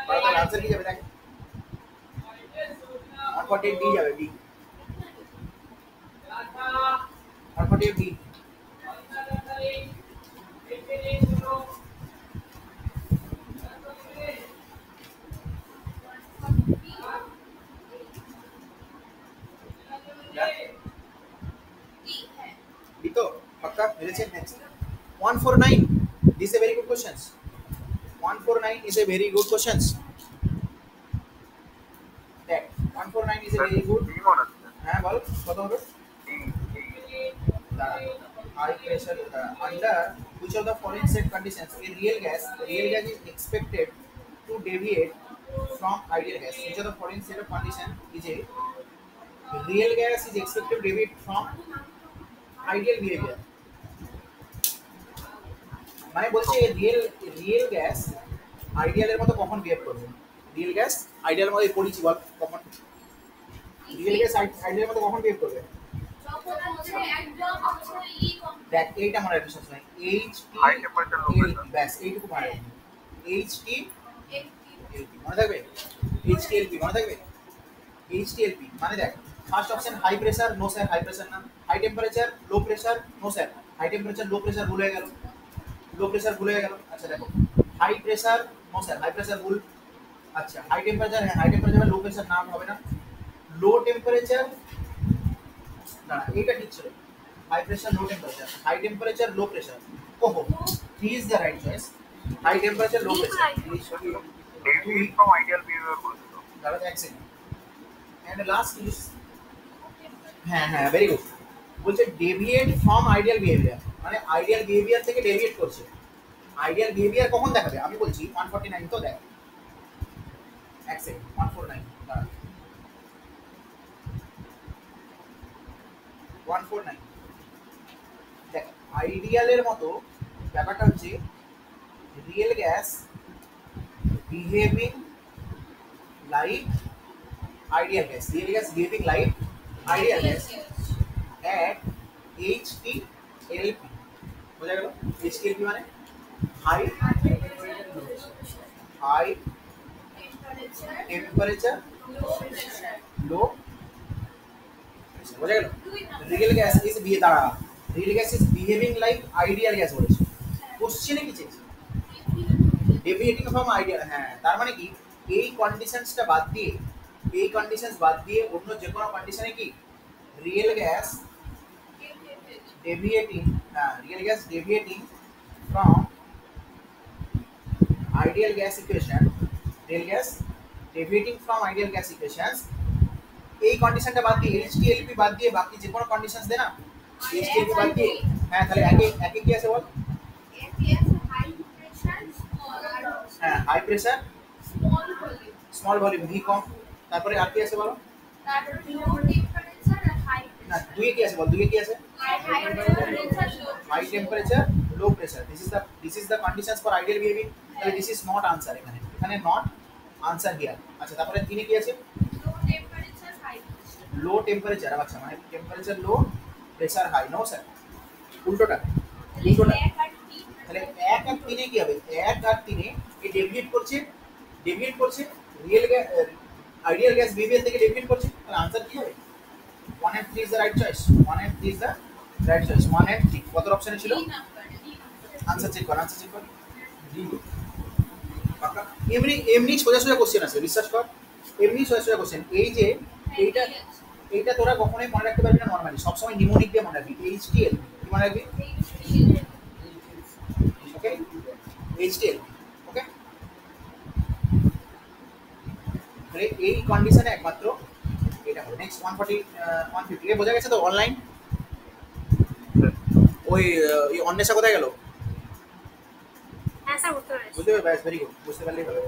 বাড়াতে হবে। আনসার কি যাবে দেখ ওয়ান ফর্টি ডি যাবে ডি ওয়ান ফর্টি ডি তো পাক্কা মিলেছে next 149 this a very good questions 149 is a very good questions দেখ 149 is a very good D মনে হচ্ছে হ্যাঁ বল কত হবে D D high pressure uh, under which of the following set conditions a real gas real gas is expected to deviate from ideal gas which of the following set of condition is a real gas is expected to deviate from ideal behavior মানে বলছে রিয়েল রিয়েল গ্যাস আইডিয়ালের মতো কখন বিহেভ করবে? রিয়েল গ্যাস আইডিয়াল মতো পড়েছি বল কখন? রিয়েল গ্যাস আইডিয়ালের মতো কখন বিহেভ করবে? দেখ এইটা মনে রাখতে সবসময় এইচ টি. ব্যাস এইটুকু মনে রাখবি। এইচ টি মনে থাকবে? এইচ টি এলপি মনে থাকবে? এইচ টি এলপি মানে দেখ first option high pressure no sir high pressure না। High temperature low pressure no sir high temperature low pressure ভুল হয়ে গেল। লো প্রেসার ভুল হয়ে গেল আচ্ছা দেখো। High pressure no sir high pressure ভুল। আচ্ছা হাই টেম্পারেচার হ্যাঁ হাই টেম্পারেচার লো প্রেসার নাম হবে না। লো টেম্পারেচার না না, এইটা ঠিক ছিল। High pressure low temperature high temperature low pressure ওহো three is the right choice high temperature low pressure deviate from ideal behaviour বলছিল দাঁড়াতে এক সেকেন্ড অ্যান্ড লাস্ট ইজ হ্যাঁ হ্যাঁ ভেরি গুড বলছে ডেভিয়েট ফ্রম আইডিয়াল বিহেভিয়ার মানে আইডিয়াল বিহেভিয়ার থেকে ডেভিয়েট করছে। আইডিয়াল বিহেভিয়ার কখন দেখাবে? আমি বলছি ওয়ান ফর্টি নাইন তো দেখ এক second one four nine one four nine দেখ আইডিয়ালের মতো ব্যাপারটা হচ্ছে real gas behaving like ideal gas. Real gas behaving like ideal gas at HTLP. বোঝা গেল HTLP মানে high high temperature temperature low pressure low বোঝা গেল দুই নাম্বার রিয়েল গ্যাস ইজ বিয়ে দাঁড়া real gas is behaving like ideal gas বলেছে কোশ্চেনে কি চেয়েছে ডেভিয়েটিং ফ্রম আইডিয়াল হ্যাঁ তার মানে কি এই কন্ডিশনসটা বাদ দিয়ে এই কন্ডিশনস বাদ দিয়ে অন্য যে কোনো কন্ডিশনে কি real gas deviating uh, real gas deviating from ideal gas equation real gas deviating from ideal gas equations এই কন্ডিশনটা বাদ দিয়ে এইচটিএলপি বাদ দিয়ে বাকি যে কোনো কন্ডিশনস দে না এইচটিএলপি বাদ দিয়ে হ্যাঁ তাহলে একে একে কি আছে বল? হ্যাঁ high pressure small volume V কম তারপরে আর কি আছে বলো? তারপর লো টেম্পারেচার আর হাই না দুইয়ে কি আছে বল দুইয়ে কি আছে? High temperature low pressure this is the this is the conditions for ideal behaving তাহলে দিস ইজ নট আনসার এখানে। এখানে নট আনসার হিয়ার আচ্ছা তারপরে তিনে কি আছে? লো টেম্পারেচার আচ্ছা মানে temperature low pressure high no sir উল্টোটা। উল্টোটা। তাহলে এক আর তিনে কি হবে? এক আর তিনে এই ডেভিয়েট করছে ডেভিয়েট করছে real gas ideal gas behaviour থেকে ডেভিয়েট করছে। তাহলে আনসার কি হবে? One and three is the right choice one and three is the right choice one and three কত অপশনে ছিল? আনসার চেক কর আনসার চেক কর। এমনি এমনি সোজা সোজা কোশ্চেন আছে বিশ্বাস কর। এমনি সোজা সোজা কোশ্চেন এই যে এইটা এইটা তোরা কখনোই মনে রাখতে পারবি না নর্মালি সবসময় নিমোনিক দিয়ে মনে রাখবি। এইচটিএল কি মনে রাখবি? ওকে এইচটিএল ওকে এই কন্ডিশনে একমাত্র এটা হবে। Next one forty one fifty বোঝা গেছে তো অনলাইন ওই অন্বেষা কোথায় গেল? হ্যাঁ বুঝতে পারবে ব্যাস ভেরি গুড বুঝতে পারলেই হবে।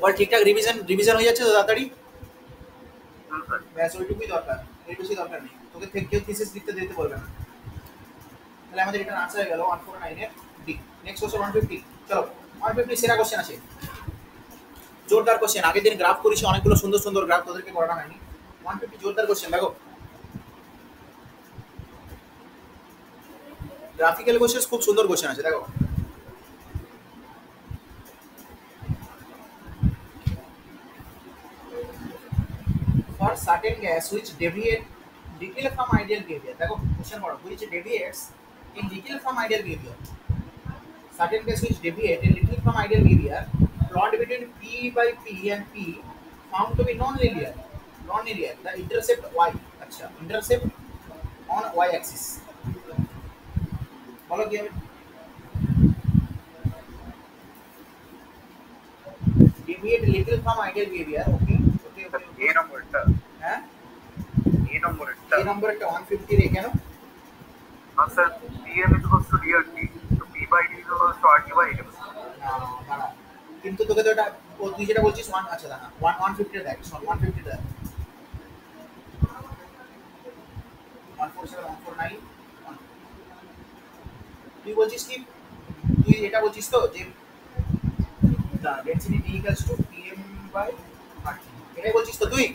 বল ঠিকঠাক রিভিশন রিভিশন হয়ে যাচ্ছে তো তাড়াতাড়ি? ব্যাস ওইটুকুই দরকার। এর বেশি দরকার নেই। তোকে থেকে কেউ থিসিস লিখতে দিতে বলবে না। তাহলে আমাদের এটা আনসার হয়ে গেল ওয়ান ফোর নাইনের D next question one fifty চলো ওয়ান ফিফটি সেরা কোশ্চেন আছে। জোরদার কোশ্চেন আগের দিন গ্রাফ করেছি, অনেকগুলো সুন্দর সুন্দর গ্রাফ তোদেরকে করানো হয়নি। ওয়ান ফিফটি জোরদার কোশ্চেন দেখো। গ্রাফিক্যাল কোশ্চেন খুব সুন্দর কোশ্চেন আছে, দেখো। For certain gas which deviate little from ideal behavior, দেখো কোশ্চেন পড়ো। Which deviates in little from ideal behavior? Certain gas which deviate in little from ideal behavior plot between p by p and p found to be non-linear non-linear the intercept y আচ্ছা intercept অন ওয়াই অ্যাক্সিস বলো কি হবে deviate little from ideal behavior okay okay okay, A okay. নম্বরটা হ্যাঁ এ নম্বরটা এই নম্বর একটা 150 রে কেন হ্যাঁ sir DM equals to DRT তো টু কিন্তু তোকে তো এটা তুই যেটা বলছিস ওয়ান আচ্ছা দাঁড়া ওয়ান ওয়ান ফিফটি দেখ শোন ওয়ান ফিফটি দেখ। One four seven one four nine তুই বলছিস কি তুই এটা বলছিস তো যে density D equals to PM by এটাই বলছিস তো তুই?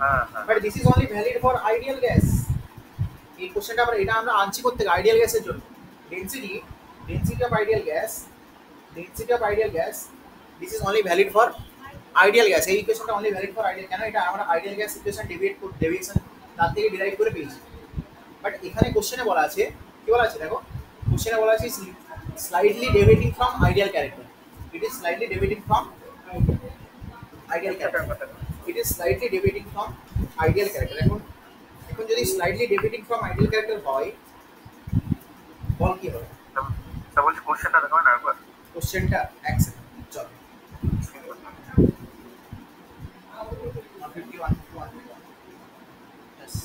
হ্যাঁ but this is only valid for ideal gas এই কোশ্চেনটা আমরা এটা আমরা আনছি করতে আইডিয়াল গ্যাসের জন্য। Density density of ideal gas density of ideal gas this is only valid for ideal gas এই ইকুয়েশনটা অনলি ভ্যালিড ফর আইডিয়াল কেন? এটা আমরা ideal gas equation deviate deviation তার থেকে ডিরাইভ করে পেয়েছি। বাট এখানে কোশ্চেনে বলা আছে, কি বলা আছে? দেখো কোশ্চেনে বলা আছে slightly deviating from ideal character it is slightly deviating from ideal character it is slightly deviating from ideal character এখন এখন যদি slightly deviating from ideal character হয়, বল কি হবে? তা বলছি কোশ্চেনটা দেখাবেন আরেকবার কোশ্চেনটা এক সেকেন্ড চল 151 yes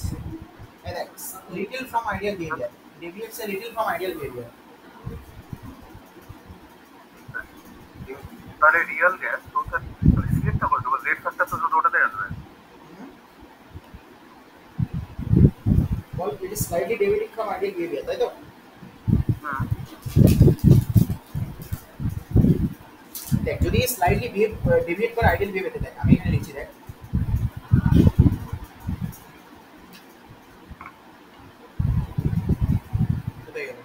hey that's little from ideal behavior deviates a little from ideal behavior তাহলে রিয়েল গ্যাস তো স্যার সিলেক্টটা করে দেবো রেড ফ্যাক্টর তো শুধু ওটাতে আসবে Hmm? well it is slightly deviating from ideal behavior তাই তো দেখ যদি স্লাইডলি ডেভিয়েট করে আইডিয়াল বিহেভিয়ার দেখ আমি এখানে লিখছি দেখ কোথায় গেল?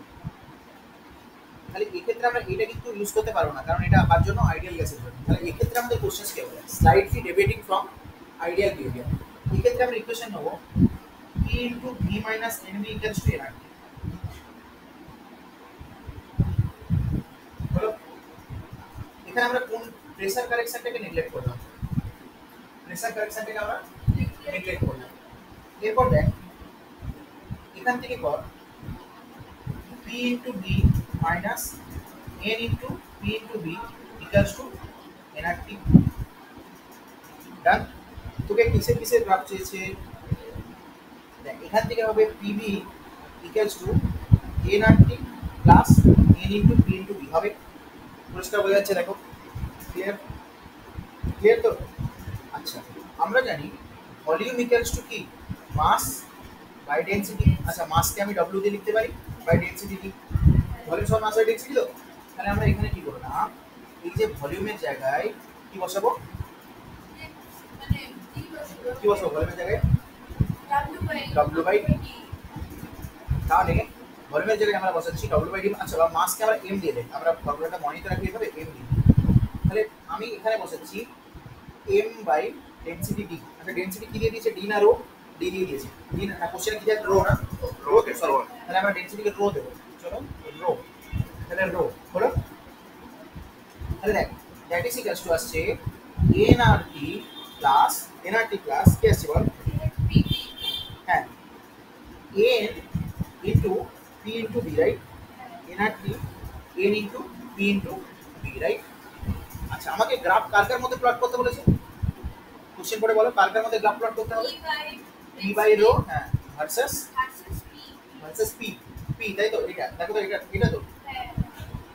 তাহলে এক্ষেত্রে আমরা এটা কিন্তু ইউজ করতে পারব না কারণ এটা আমার জন্য আইডিয়াল গ্যাসের জন্য তাহলে এক্ষেত্রে আমাদের কোশ্চেন কি হবে slightly deviating from ideal behaviour এক্ষেত্রে আমরা ইকুয়েশন নেব P into V minus N B equals to N হলো এখানে আমরা কোন প্রেসার কারেকশনটাকে নেগলেক্ট করলাম? প্রেসার কারেকশনটাকে আমরা নেগলেক্ট করলাম। এরপর দেখ, এখান থেকে কর P into B minus N into P into B equals to NRT ডান তোকে কিসের কিসের গ্রাফ চেয়েছে? দেখ, এখান থেকে হবে PB equals to NRT plus N into P into B হবে পরিষ্কার বোঝা যাচ্ছে দেখো ক্লিয়ার ক্লিয়ার তো? আচ্ছা আমরা জানি ভলিউম ইকুয়ালস টু কি? মাস বাই ডেন্সিটি আচ্ছা মাসকে আমি ডব্লিউ দিয়ে লিখতে পারি বাই ডেন্সিটি কি? ভলিউম সমান মাস বাই ডেন্সিটি তো? তাহলে আমরা এখানে কি করব না? এই যে ভলিউমের জায়গায় কি বসাবো? কি বসাবো ভলিউমের জায়গায়? ডাব্লিউ বাই তাহলে ভলিউমের জায়গায় আমরা বসাচ্ছি ডব্লিউ বাই ডি আচ্ছা বা মাসকে আমরা এম দিয়ে দেয় আমরা ফর্মুলাটা মনিটর রাখি এভাবে এম দিই তাহলে আমি এখানে বসাচ্ছি এম বাই ডেন্সিটি ডি আচ্ছা ডেন্সিটি কি দিয়ে দিয়েছে ডি না রো ডি দিয়ে দিয়েছে ডি না কোশ্চেন কি দেয় রো না রো কে সরি তাহলে আমরা ডেন্সিটিকে রো দেবো চলো রো তাহলে রো হলো তাহলে দেখ দ্যাট ইজ ইকুয়ালস টু আসছে N R T plus N R T plus কি আসছে বল হ্যাঁ n into p into b right? N at p n into p into b right? আচ্ছা আমাকে গ্রাফ কার কার মধ্যে প্লট করতে বলেছে? কোশ্চেন করে বলো কার কার মধ্যে গ্রাফ প্লট করতে হবে? P by p by rho হ্যাঁ versus versus P p. P তাই তো? এটা দেখো তো এটা এটা তো? হ্যাঁ।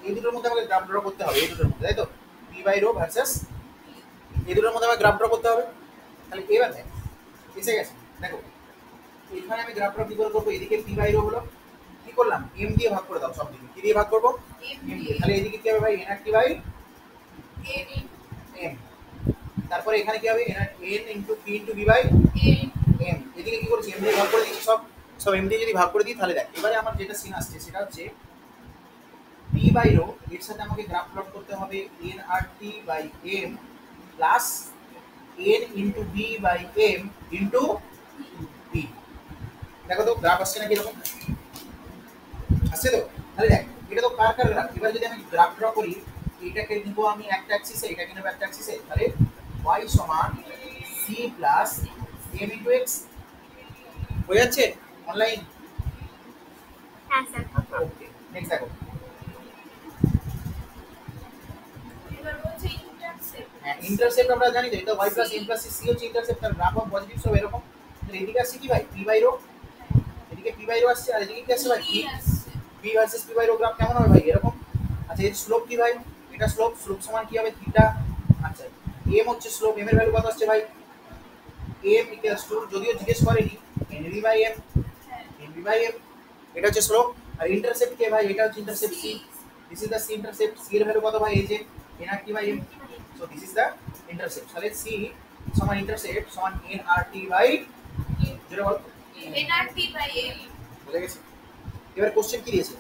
এই দুটোর মধ্যে আমাকে গ্রাফ ড্র করতে হবে এই দুটোর মধ্যে তাই তো? P বাই রো ভার্সাস এই দুটোর মধ্যে আমাকে গ্রাফ ড্র করতে হবে? তাহলে এবার দেখ এসে গেছে। দেখো এখানে আমি গ্রাফ ড্র কি করে করব? এদিকে p বাই রো হলো কি করলাম? এম দিয়ে ভাগ করে দাও সব দিকে। কি দিয়ে ভাগ করব? এম তাহলে এদিকে কি হবে ভাই? R t by N m তারপরে এখানে কি হবে? N into p into b by N m এদিকে কি করেছি? এম দিয়ে ভাগ করে দিচ্ছি সব। সব এম দিয়ে যদি ভাগ করে দিই তাহলে দেখ এবারে আমার যেটা সিন আসছে সেটা হচ্ছে p বাই রো এর সাথে আমাকে গ্রাফ প্লট করতে হবে N R t by M plus N into B by m into b দেখো তো গ্রাফ আসছে না কীরকম আসছে তো? তাহলে দেখ এটা তো কার কার গ্রাফ এবার যদি আমি গ্রাফ ড্র করি এইটাকে নিব আমি একটা অ্যাক্সিসে এটাকে নেব একটা অ্যাক্সিসে তাহলে y সমান c plus m into x হয়ে যাচ্ছে? অনলাইন হ্যাঁ স্যার ওকে নেক্সট দেখো। ইন্টারসেপ্ট আমরা জানি তো এটা y plus m plus c হচ্ছে ইন্টারসেপ্ট তার গ্রাফ অফ পজিটিভ সব এরকম। এদিকে আসছে কি ভাই? p বাই রো এদিকে p বাই রো আসছে আর এদিকে কি আসছে ভাই? p p versus p by rho graph কেমন হবে ভাই? এরকম? আচ্ছা এর স্লোপ কি ভাই? এটা স্লোপ স্লোপ সমান কি হবে? থিটা আচ্ছা m হচ্ছে স্লোপ m এর ভ্যালু কত আসছে ভাই? M ইকুয়ালস টু যদিও জিজ্ঞেস করেনি nv বাই m হ্যাঁ nv বাই m এটা হচ্ছে স্লোপ আর ইন্টারসেপ্ট কে ভাই? এটা হচ্ছে intercept c this is the c intercept c এর ভ্যালু কত ভাই? এই যে nrt by m So this is the intercept. So let's see সমান intercept সমান nRT by যেটা বল এনআরটি বাই এল বুঝে গেছে? এবার কোশ্চেন কি দিয়েছে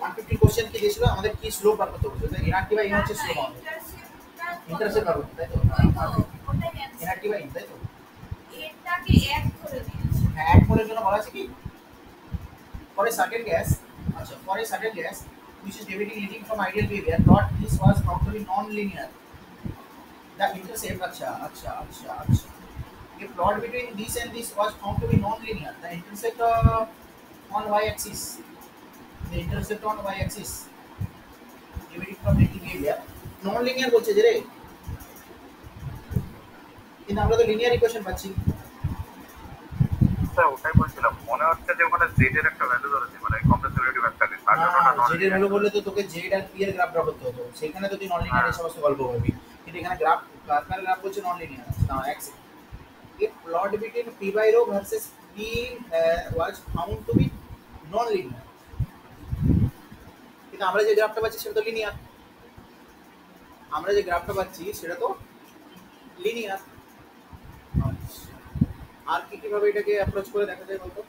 150 কোশ্চেন কি দিয়েছিল আমাদের কি স্লোপ বার করতে বলেছে তো nRT by n হচ্ছে স্লোপ হবে ইন্টারসেপ্ট বার করতে তাই তো by n তাই তো এটাকে এক করে দিয়েছে হ্যাঁ এক মোলের জন্য বলা আছে কি for a certain gas আচ্ছা for a certain gas which is deviating from ideal behavior plot this was found to be non-linear the intercept আচ্ছা আচ্ছা আচ্ছা আচ্ছা a plot between this and this was found to be non-linear the intercept uh, on y-axis the intercept on y-axis deviating from ideal behavior non-linear বলছে যে রে। কিন্তু আমরা তো লিনিয়ার ইকুয়েশন পাচ্ছি। স্যার ওটাই বলছিলাম মনে হচ্ছে যে ওখানে জেড এর একটা ভ্যালু ধরেছে মানে কম্প্রেসিবিলিটি ফ্যাক্টরে তার জন্য ওটা জেড এর ভ্যালু বললে তো তোকে জেড আর পি এর গ্রাফ ড্র করতে হতো। সেখানে তো তুই নন লিনিয়ার এই সমস্ত গল্প করবি। কিন্তু এখানে গ্রাফ আপনার গ্রাফ বলছে নন লিনিয়ার না এক a plot between p by rho versus p uh, was found to be non linear কিন্তু আমরা যে গ্রাফটা পাচ্ছি সেটা তো লিনিয়ার আমরা যে গ্রাফটা পাচ্ছি সেটা তো লিনিয়ার আর কি কীভাবে এটাকে অ্যাপ্রোচ করে দেখা যায় বলতো?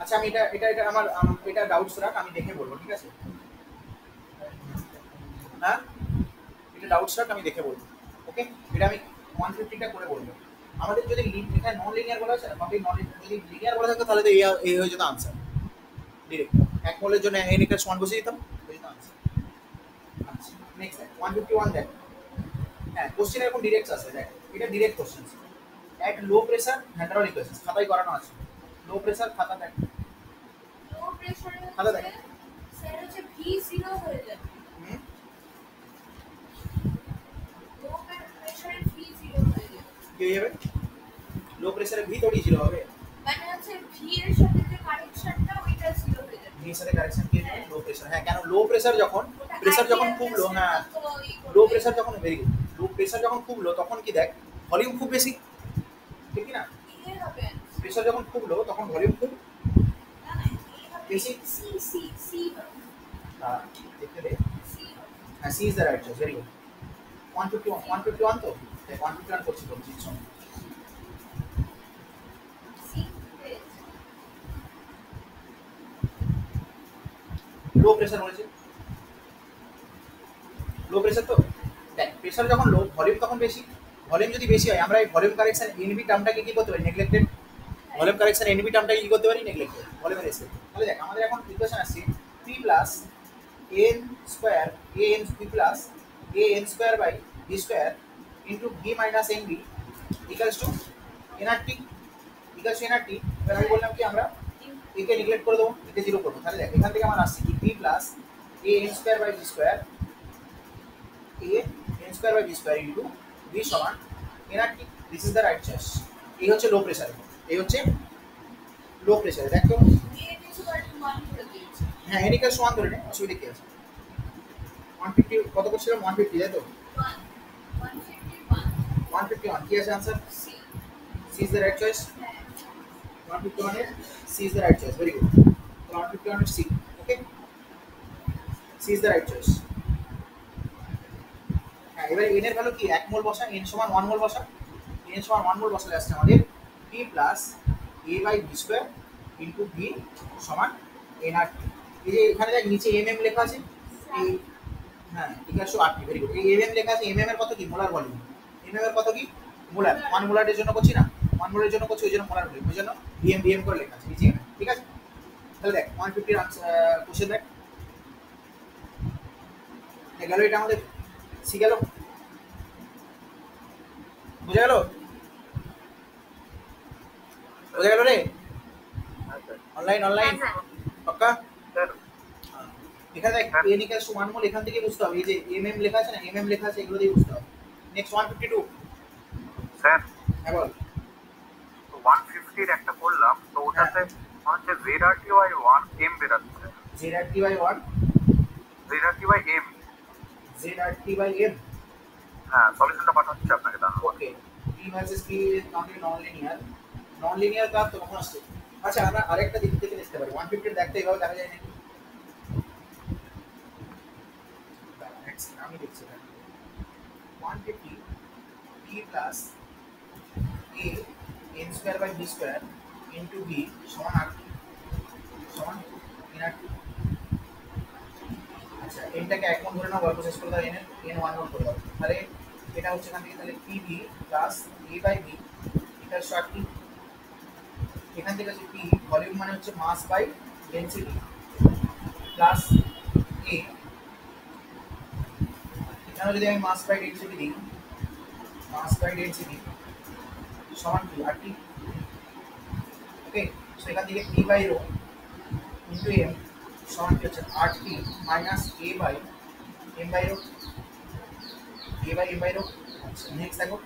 আচ্ছা আমি এটা এটা এটা আমার আম- এটা ডাউটস রাখ আমি দেখে বলব ঠিক আছে? হ্যাঁ? এটা ডাউটস রাখ আমি দেখে বলব ওকে এটা আমি ওয়ান ফিফটিটা করে বলব। আমাদের যদি এখানে নন লিনিয়ার বলা আছে আমাদের নন যদি লিনিয়ার বলা থাকতো তাহলে তো এই এই হয়ে যেত আনসার ডিরেক্ট এক মোলের জন্য এন ইকাল সমান বসে দিতাম আনসার আচ্ছা নেক্সট ওয়ান ফিফটি ওয়ান দেখ। হ্যাঁ কোশ্চেন এরকম ডিরেক্ট আছে দেখ এটা direct question at low pressure হ্যান্ড্রল equation খাতায় করানো আছে। লো প্রেসার খাতা দেখ। লো প্রেসারে ভালো দেখ। স্যার হচ্ছে ভি জিরো হয়ে যাবে হুম লো প্রেসারে ভি জিরো হয়ে যাবে কি হয়ে যাবে লো প্রেসারে ভি তৈরি ছিল হবে? মানে হচ্ছে ভি এর সাথে যে কানেকশনটা ওইটা জিরো হয়ে যাবে। ভির সাথে কারেকশন কি লো প্রেসার হ্যাঁ কেন লো প্রেসার যখন প্রেসার যখন খুব লো হ্যাঁ। লো প্রেসার যখন ভেরি গুড লো প্রেসার যখন খুব লো তখন কি দেখ ভলিউম খুব বেশি ঠিক কি না? ইয়ে প্রেসার যখন খুব লো তখন ভলিউম খুব বেশি? সি সি সি হ্যাঁ C is the right choice very good one fifty one fifty one তো ওয়ান ফিফটি ওয়ান করছি বলছি সঙ্গে সি হয়েছে। লো লো প্রেসার তো দেখ প্রেসার যখন লো ভলিউম তখন বেশি ভলিউম যদি বেশি হয় আমরা এই ভলিউম কারেকশন এনবি টার্মটাকে কি করতে পারি নেগলেক্টেড ভলিউম কারেকশন এনবি টার্মটাকে কি করতে পারি নেগলেক্টেড ভলিউমের রেসপেক্ট তাহলে দেখ আমাদের এখন ইকুয়েশন আসছে P plus N square A N P plus A N square by B square into V minus N B equals to NRT equals to NRT এবার আমি বললাম কি আমরা? একে নেগলেক্ট করে দেবো একে জিরো করব তাহলে দেখ এখান থেকে আমার আসছে কি? P plus A N square by B square A N square by B square into B সমান NRT this is the right choice এই হচ্ছে লো প্রেসার এই হচ্ছে লো প্রেসারে দেখ তো। এ ডিসকার্ড ওয়ান করে দিয়েছে। হ্যাঁ এনিকাল সমান ধরে নে অসুবিধা কি আছে? ওয়ান ফিফটি কত করছিলাম? ওয়ান ফিফটি তাই তো? One one fifty one one fifty one কি আছে answer C C is the right choice হ্যাঁ 151 is C is the right choice. Very good. So 151 is C. Okay. C is the right choice. হ্যাঁ এবারে n এর ভ্যালু কি? এক মোল বসা n সমান 1 মোল বসা? n সমান 1 মোল বসালে আসছে আমাদের p plus a by b square into b সমান nrt এই যে এখানে দেখ নিচে mm লেখা আছে? এই হ্যাঁ equal to rt very good এই লেখা আছে mm এর কত কি? মোলার ভলিউম mm এর কত কি? মোলার 1 মোলারের জন্য করছি না। 1 মোলারের জন্য করছি ওই জন্য মোলার ভলিউম ওই জন্য vm vm করে লেখা আছে ঠিক আছে? তাহলে দেখ 150 এর কোশ্চেন দেখ। গেল এটা আমাদের। সি গেল। বুঝা গেল? বোঝা গেল রে? অনলাইন অনলাইন হ্যাঁ, পাক্কা? এখানে দেখ N equal to one mole এখান থেকে বুঝতে হবে। এই যে এম এম লেখা আছে না এম এম লেখা আছে এগুলো দিয়ে বুঝতে হবে। Next one fifty two sir. হ্যাঁ বল। ওয়ান ফিফটির একটা করলাম তো ওটাতে মনে হচ্ছে Z R T Y one M বেরাচ্ছে। Z R T by one Z R T Y M Z R T by M হ্যাঁ সলিউশনটা পাঠাচ্ছি আপনাকে দাঁড়ান okay P versus P counting non linear non linear কার তো কখন আসছে? আচ্ছা আমরা আরেকটা দিক থেকে দেখতে পারি। ওয়ান ফিফটির দেখতে এভাবে দেখা যায় নাকি? আমি দেখছি one fifty P plus A N square by B square into B সমান আর সমান এন আর আচ্ছা এনটাকে এক মন ধরে নাও, গল্প শেষ করে দাও এন এন ওয়ান মন করে দাও। তাহলে এটা হচ্ছে এখান থেকে, তাহলে P B plus A by B এটার শর্ট কি এখান থেকে হচ্ছে পি ভলিউম মানে হচ্ছে mass by density plus A এখানে যদি আমি মাস বাই ডেনসিটি দিই মাস বাই ডেনসিটি সমান কি? আর টি ওকে সো এখান থেকে P by rho into M সমান কি হচ্ছে? R T minus A by M by rho A by M by rho next দেখো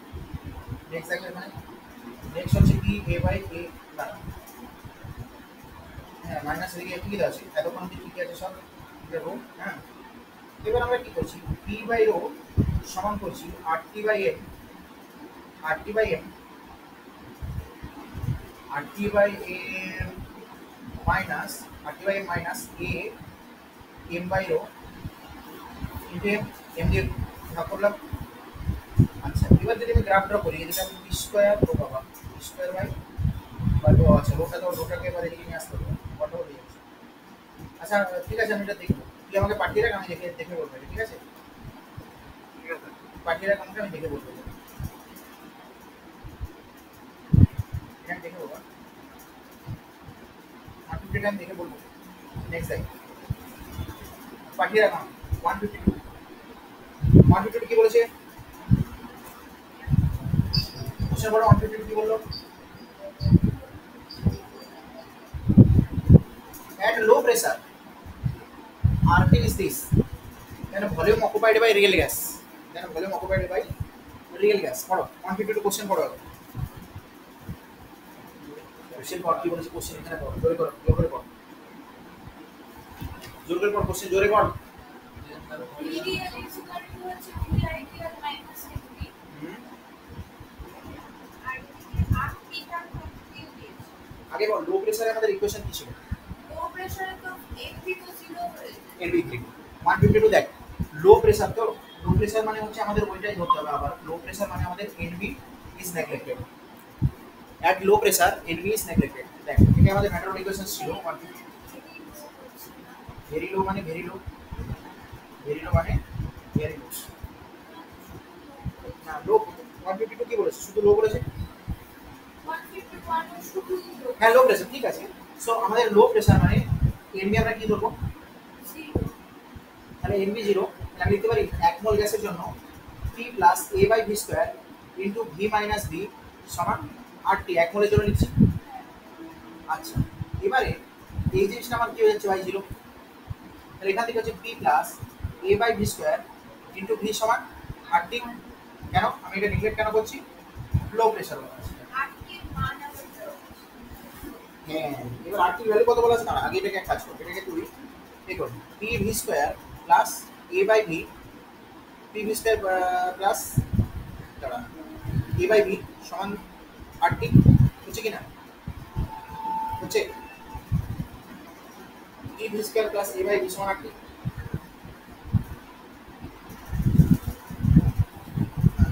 নেক্সট দেখো এখানে নেক্সট হচ্ছে পি এ বাই এ হ্যাঁ মাইনাস এদিকে কি আছে? এতক্ষণ ঠিকই আছে সব? দেখো হ্যাঁ। এবার আমরা কি করছি? পি বাই রো সমান করছি R T by M R T by M R T by M minus R T by M minus A M by rho into M M দিয়ে ভাগ করলাম। আচ্ছা এবার যদি আমি গ্রাফ ড্র করি, এদিকে আমি পি স্কোয়ার ও বাবা পি স্কোয়ার বাই বাই ও আচ্ছা রোটা তো রোটাকে এবার এদিকে নিয়ে আসতে হবে কত হয়ে আচ্ছা ঠিক আছে, আমি এটা দেখব। তুই আমাকে পাঠিয়ে রাখ, আমি দেখে দেখে বলব, ঠিক আছে? ঠিক আছে পাঠিয়ে রাখ, আমাকে আমি দেখে বলব। এটা দেখে আমি দেখে বলব নেক্সট ওয়ান ওয়ান বলেছে? ওয়ান বলল? RT is this. Then volume occupied by real gas. Then volume occupied by real gas. পড়ো। 152 কোশ্চেন পড়ো। কোশ্চেন পড়। কি কোশ্চেন এখানে জোরে করো। করে করে কোশ্চেন জোরে equal to আগে বল লো প্রেসারে আমাদের ইকুয়েশন কি ছিল? লো প্রেসারে তো FP তো জিরো হয়ে NB three one fifty two দেখ লো প্রেসার তো লো প্রেসার মানে হচ্ছে আমাদের ওইটাই ধরতে হবে আবার। লো প্রেসার মানে আমাদের NB is neglected at low pressure NB is neglected দেখ এটা আমাদের ম্যাটার ইকুয়েশন ছিল। ওয়ান ফিফটি ভেরি লো মানে ভেরি লো ভেরি লো মানে ভেরি লো না লো ওয়ান ফিফটি টু কি বলেছে শুধু লো বলেছে 151 ও শুধু জিরো হ্যাঁ লো প্রেসার ঠিক আছে সো আমাদের লো প্রেসার মানে এনবি আমরা কি ধরবো তাহলে এনবি জিরো আমি লিখতে পারি এক মোল গ্যাসের জন্য P plus A by V square into V minus V সমান আর টি এক মোলের জন্য লিখছি। আচ্ছা এবারে এই জিনিসটা আমার কি হয়ে যাচ্ছে? বাই জিরো তাহলে এখান থেকে হচ্ছে P plus A by V square into V সমান আর টি কেন? আমি এটা নেগলেক্ট কেন করছি? লো প্রেশার আবার zero। হ্যাঁ এবার আর টি ভ্যালু কত বলা আছে? না আগে এটাকে এক কাজ করো, এটাকে তুই এ করুন P V square plus A by V P V square plus দাঁড়া এ বাই ভি সমান আর টি হচ্ছে কি না? হচ্ছে P V square plus A by V সমান আর টি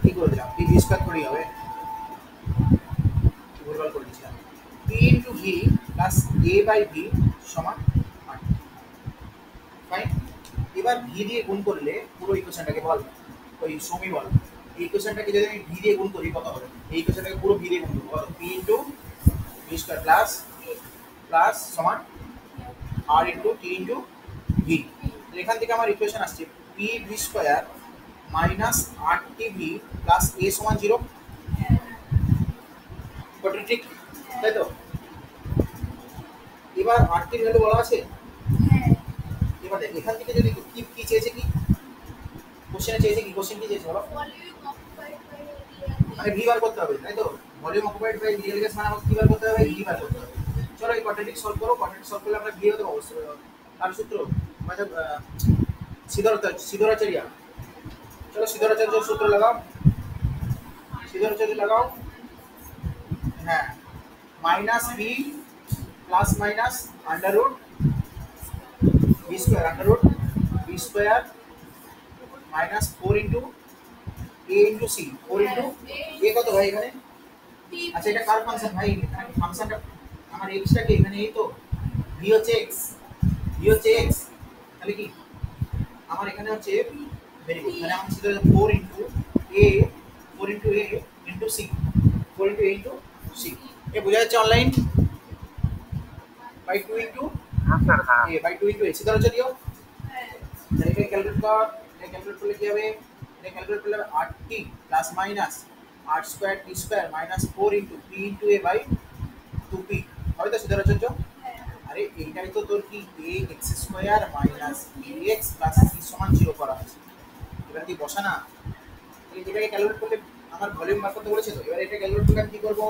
কি করে দিলাম? পি ভি স্কোয়ার করেই হবে। ভুলভাল করে দিয়েছিলাম। P into V plus A by V সমান আট ফাইন এবার ভি দিয়ে গুণ করলে পুরো ইকুয়েশনটাকে বল ওই সমী বল। এই ইকুয়েশনটাকে যদি আমি ভি দিয়ে গুণ করি, কত হবে? এই ইকুয়েশনটাকে পুরো ভি দিয়ে গুণ করব। P into V square plus plus সমান R into T into V এখান থেকে আমার ইকুয়েশন আসছে P V square minus R T V plus A সমান জিরো ঠিক। তাই তো? এবার আর আরটি ভ্যালু বলা আছে? এবার দেখ এখান থেকে যদি কি কি চেয়েছে কি কোশ্চেনে চেয়েছে কি কোশ্চেন কি চেয়েছে বলো ভলিউম অকুপাইড বাই মানে ভি বার করতে হবে তাই তো volume occupied by real gas মানে আমাকে কি বার করতে হবে ভি বার করতে হবে চলো এই কোয়াড্রেটিক সলভ করো কোয়াড্রেটিক সলভ করলে আমরা ভি হতে অবশ্যই আর সূত্র মানে সিদ্ধরাচার্য সিদ্ধরাচার্য চলো সিদ্ধরাচার্য সূত্র লাগাও সিদ্ধরাচার্য লাগাও হ্যাঁ minus B plus minus under root B square under root B square minus four into A into C four into A কত ভাই এখানে? আচ্ছা এটা কার ফাংশন ভাই? ফাংশনটা আমার এক্সটা কি এখানে? এই তো ভি হচ্ছে এক্স ভি হচ্ছে এক্স তাহলে কি? আমার এখানে হচ্ছে ভেরি মানে আমার সিধা four into A four into A into C four into A into C এ বোঝা যাচ্ছে অনলাইন বাই টু ইন্টু হ্যাঁ। হ্যাঁ A by two into A সিধা হচ্ছে দিও ক্যালকুলেট কর এটা ক্যালকুলেট করলে কি হবে? এটা ক্যালকুলেট করলে হবে R T plus minus R square T square minus four into P into A by two P হবে তো সিদ্ধারাচার্য আরে এইটাই তো তোর কি? A X square minus B X plus C সমান জিরো করা আছে এবার কি বসা না? এটাকে ক্যালকুলেট করলে আমার ভলিউম বার করতে বলেছে তো এবার এটা ক্যালকুলেট করলে আমি কি করব?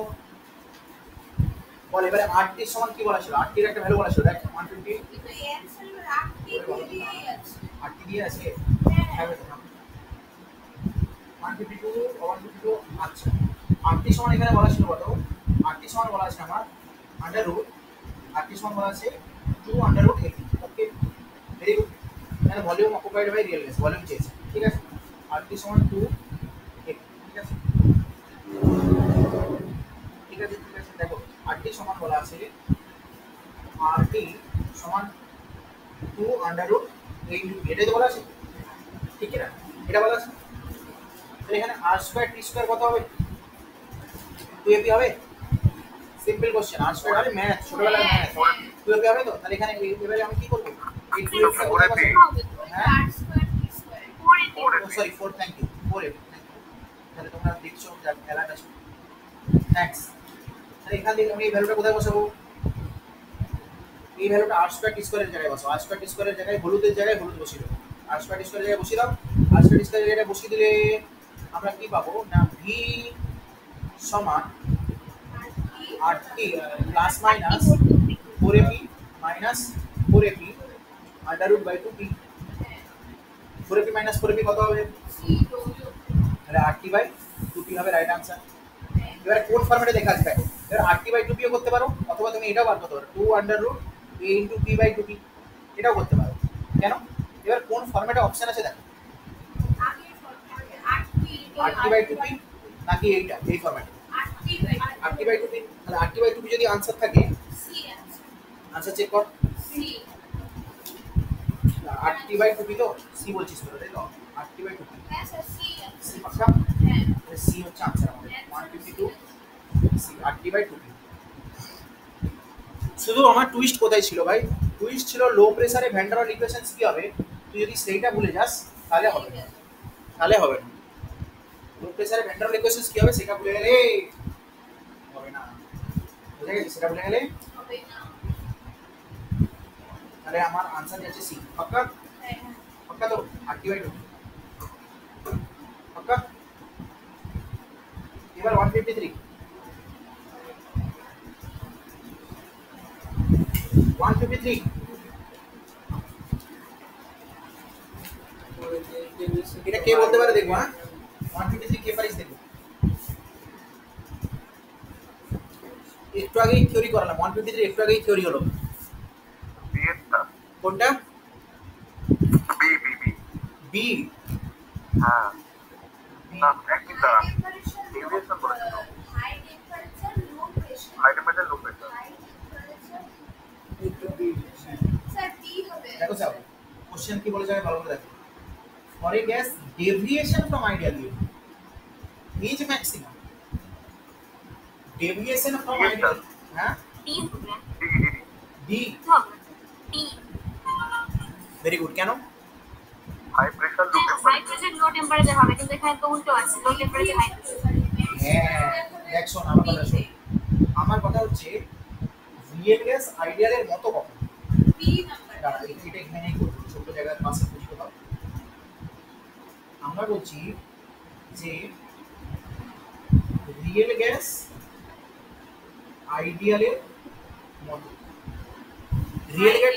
বল এবারে আট টির সমান কি বলা ছিল? আট টির একটা ভ্যালু বলা ছিল দেখ ওয়ান টোয়েন্টি কিন্তু অ্যানসার রাখতে দিয়েই আছে। আট টি দিয়ে আছে হ্যাঁ ওয়ান ফিফটি আচ্ছা। আটটি সমান এখানে বলা ছিল কত? আটটি সমান বলা আছে আমার আন্ডার রুট আটটি সমান বলা আছে টু আন্ডার রুট এইটি ওকে ভেরি গুড এখানে volume occupied by real gas volume চেয়েছে ঠিক আছে? আটটি সমান টু ঠিক আছে? ঠিক আছে? আটটি সমান বলা আছে। আরটি সমান টু আন্ডার রুট এইট এটাই তো বলা আছে? ঠিক না? এটা বলা আছে? তাহলে এখানে আর স্কোয়ার টি স্কোয়ার কত হবে? টু এপি হবে? সিম্পল কোশ্চেন আর স্কোয়ার হবে ম্যাথ ছোটবেলার ম্যাথ টু এপি হবে তো? তাহলে এখানে এবারে আমি কি করব? এই টু এপি হ্যাঁ? Four AP sorry four thank you four AP তাহলে তোমরা দেখছ যা খেলাটা। থ্যাঙ্কস তাহলে এখান থেকে আমি এই ভ্যালুটা কোথায় বসাবো? এই ভ্যালুটা আর স্কোয়ার টি স্কোয়ারের জায়গায় বসাবো। আর স্কোয়ার টি স্কোয়ারের জায়গায় হলুদের জায়গায় হলুদ বসিয়ে দেবো। আর স্কোয়ার টি স্কোয়ারের জায়গায় বসিয়ে দাও। আর স্কোয়ার টি স্কোয়ারের জায়গায় বসিয়ে দিলে আমরা কি পাবো? না ভি সমান R T plus minus four AP minus four AP under root by two P four AP minus four AP কত হবে? তাহলে R T by two P হবে রাইট আনসার এবারে কোন ফর্মেটে দেখা আছে দেখো এবার আর টি বাই টু পিও করতে পারো, অথবা তুমি এটাও বার করতে পারো two under root A into P by two P এটাও করতে পারো। কেন? এবার কোন ফর্মেটে অপশন আছে দেখো। R T by two P নাকি এইটা, এই ফর্মেটে R T by two P তাহলে R T by two P যদি আনসার থাকে আনসার চেক কর। R T by two P তো সি বলছিস তো তাই তো? R T by two P C পাক্কা? হ্যাঁ সি হচ্ছে আনসার আমাদের one fifty two C R T by two P শুধু আমার টুইস্ট কোথায় ছিল ভাই? টুইস্ট ছিল লো প্রেসারে ভ্যান্ডারল ইকুয়েশনস কি হবে? তুই যদি সেইটা ভুলে যাস তাহলে হবে না। তাহলে হবে না। লো প্রেসারে ভ্যান্ডারল ইকুয়েশনস কি হবে? সেটা ভুলে গেলে হবে না। বুঝে গেছিস সেটা ভুলে গেলে হবে না। তাহলে আমার আনসার যাচ্ছে সি পাক্কা? হ্যাঁ। পাক্কা তো? আর টি বাই টু পাক্কা? এবার one fifty three one fifty three এটা কে বলতে পারে দেখব হ্যাঁ? ওয়ান ফিফটি থ্রি কে পারিস দেখব। একটু আগেই থিওরি করালাম ওয়ান ফিফটি থ্রি একটু আগেই থিওরি হলো। কোনটা? বি বি বি বি হ্যাঁ। না একই হাই দাঁড়ান টেম্পারেচার Deviation করেছে তো। High temperature low pressure high temperature low pressure high temperature sir D হবে দেখো স্যার কোশ্চেন কি বলে যাবে ভালো করে দেখো for a gas deviation from ideal limit is maximum deviation from Yes, ideal sir. হ্যাঁ ডি হবে ডি ডি ডি ডি হবে ডি ভেরি গুড কেন high pressure low high temperature pressure low temperature হবে কিন্তু এখানে তো উল্টো আছে লো টেম্পারেচার হাই হ্যাঁ দেখ শোন আমার কথা শোন আমার কথা হচ্ছে রিয়েল গ্যাস আইডিয়ালের মতো কখন? দাঁড়া, এটা এটা এখানেই করব ছোট জায়গার পাশে আমরা বলছি যে রিয়েল গ্যাস আইডিয়ালের মতো। রিয়েল গ্যাস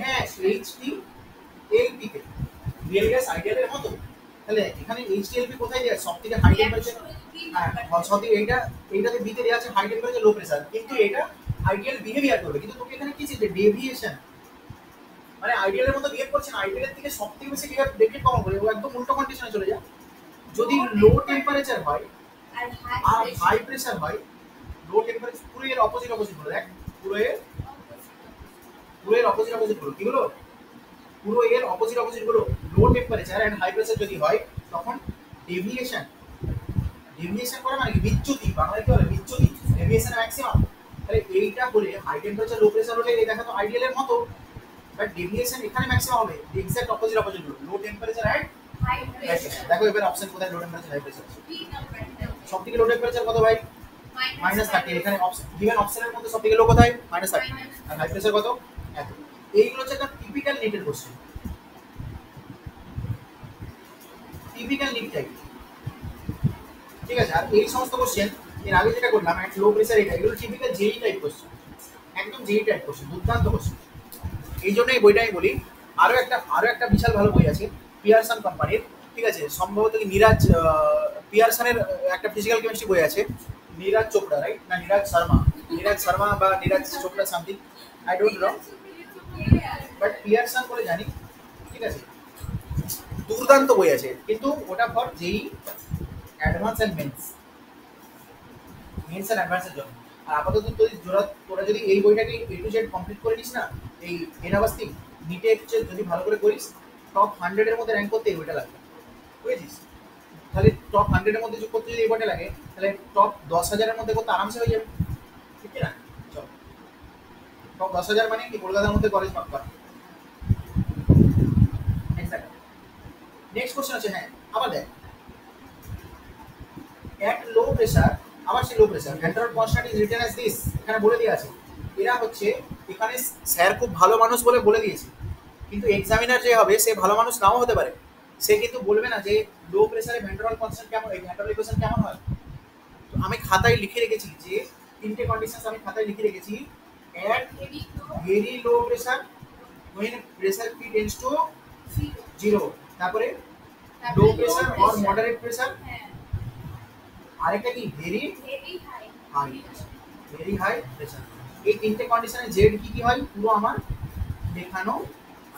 হ্যাঁ এইচডি এলপি তে। রিয়েল গ্যাস আইডিয়ালের মতো। তাহলে এখানে এইচডিএলপি কোথায় দেওয়া সব থেকে হাই টেম্পারেচার হ্যাঁ সব থেকে এইটা এইটাতে বিতে দেওয়া আছে হাই টেম্পারেচার লো প্রেসার কিন্তু এটা আইডিয়াল বিহেভিয়ার করবে। কিন্তু তোকে এখানে কি ছিল ডেভিয়েশন মানে আইডিয়ালের মতো বিহেভ করছে না। আইডিয়ালের থেকে সব থেকে বেশি বিহেভ ডেভিয়েট কখন করে। ও একদম উল্টো কন্ডিশনে চলে যায়। যদি লো টেম্পারেচার হয় আর হাই প্রেসার হয় লো টেম্পারেচার পুরো এর অপোজিট অপোজিট হলো দেখ পুরো এর পুরো এর অপোজিট অপোজিট হলো কি হলো? পুরো এর অপোজিট অপোজিট হলো low temperature and high pressure যদি হয় তখন ডেভিয়েশন ডেভিয়েশন করে মানে বিচ্যুতি বাংলায় কি বলে? বিচ্যুতি ডেভিয়েশন ম্যাক্সিমাম তাহলে এইটা হলে হাই টেম্পারেচার লো প্রেসার হলে দেখা তো আইডিয়াল এর মতো। বাট ডেভিয়েশন এখানে ম্যাক্সিমাম হবে এক্সাক্ট অপোজিট অপোজিট হলো। Low temperature and high pressure দেখো এবার অপশন কোথায়? লো টেম্পারেচার হাই প্রেসার সব থেকে লো টেম্পারেচার কত ভাই? মাইনাস থার্টি এখানে গিভেন অপশনের মধ্যে সব থেকে লো কোথায় মাইনাস থার্টি আর হাই প্রেসার কত? এত এইগুলো হচ্ছে একটা টিপিক্যাল নিটের কোশ্চেন টিপিক্যাল নিট টাইপ ঠিক আছে? আর এই সমস্ত কোশ্চেন এর আগে যেটা করলাম এক লো প্রেসার এটা, এগুলো টিপিক্যাল জেই টাইপ কোশ্চেন একদম জেই টাইপ কোশ্চেন দুর্দান্ত কোশ্চেন এই জন্য এই বইটা আমি বলি, আরও একটা আরও একটা বিশাল ভালো বই আছে, পিয়ারসন কোম্পানির ঠিক আছে? সম্ভবত কি নিরাজ পিয়ারসনের একটা ফিজিক্যাল কেমিস্ট্রি বই আছে, নীরাজ চোপড়া রাইট না, নীরাজ শর্মা। নীরাজ শর্মা বা Neeraj Chopra something I don't know but Pearson বলে জানি। ঠিক আছে? দুর্দান্ত বই আছে। কিন্তু ওটা ফর যেই advance and mains mains and অ্যাডভান্সের জন্য। আর আপাতত তুই তোরা তোরা যদি এই বইটাকে এ টু জেড কমপ্লিট করে নিস না, এই এনাবাস্তি নিটে যদি ভালো করে করিস টপ হান্ড্রেডের মধ্যে র্যাঙ্ক করতে এই বইটা লাগবে বুঝেছিস? তাহলে টপ হান্ড্রেডের মধ্যে যোগ করতে যদি এই বইটা লাগে, তাহলে টপ দশ হাজারের মধ্যে করতে আরামসে হয়ে যাবে। টপ দশ হাজার মানে কি কলকাতার মধ্যে কলেজ পাক্কা নেক্সট কোশ্চেন আছে হ্যাঁ আবার দেখ। At low pressure, আবার সে low pressure Van der constant is written as this এখানে বলে দেওয়া আছে। এরা হচ্ছে, এখানে স্যার খুব ভালো মানুষ বলে বলে দিয়েছে। কিন্তু এক্সামিনার যে হবে, সে ভালো মানুষ নাও হতে পারে। সে কিন্তু বলবে না যে লো প্রেসারে ভ্যান্টারাল কনস্ট্যান্ট কেমন, এই ভ্যান্টারাল ইকুয়েশন কেমন হয়? তো আমি খাতায় লিখে রেখেছি যে, তিনটে কন্ডিশনস আমি খাতায় লিখে রেখেছি at very low pressure. When pressure P tends to zero. তারপরে low pressure or moderate pressure হ্যাঁ। আরেকটা কি? Very very high high very high pressure এই তিনটে কন্ডিশনে জেড কি কি হয়? পুরো আমার দেখানো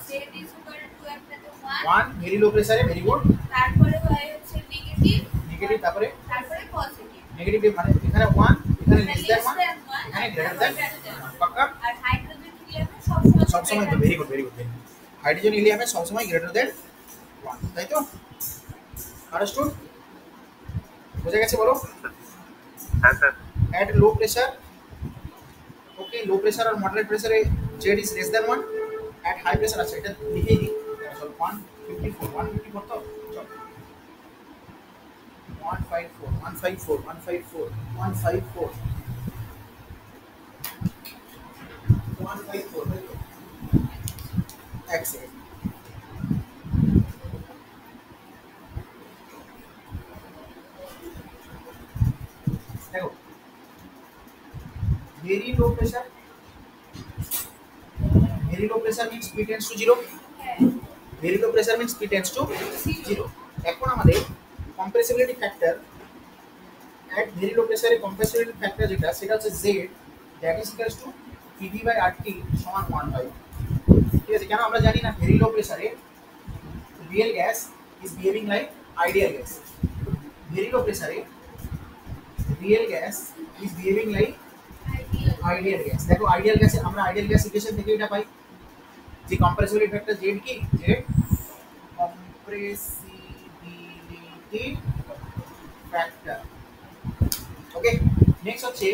জেড ইজ ইকুয়াল টু একটাতে 1 ওয়ান ভেরি লো প্রেসারে ভেরি গুড তারপরে হয় হচ্ছে নেগেটিভ নেগেটিভ তারপরে? তারপরে পজিটিভ নেগেটিভ মানে এখানে ওয়ান এখানে less less than one than 1 than আর সবসময় তো very good very good hydrogen হিলিয়ামে সবসময় গ্রেটার দ্যান ওয়ান তাই তো? আন্ডারস্টুড বোঝা গেছে বলো? হ্যাঁ sir. At low pressure okay low pressure or moderate pressure z is less than 1 at high pressure আছে এটা লিখেই দিই। চল 154 154 তো? চল 154 154 154 154 154 এক সেকেন্ড দেখো very low pressure very low pressure means p tends to 0 very low pressure means p tends to 0 এখন আমাদের compressibility factor at very low pressure এর compressibility factor যেটা সেটা হচ্ছে z that is equals to pv by rt সমান 1 হয় ঠিক আছে কেন আমরা জানি না very low pressure এ real gas is behaving like ideal gas very low pressure এ real gas is behaving like ideal gas দেখো আইডিয়াল গ্যাসে আমরা আইডিয়াল গ্যাস ইকুয়েশন থেকে এটা পাই যে কম্প্রেসিবিলিটি ফ্যাক্টর জেড কি Z compressibility factor okay next হচ্ছে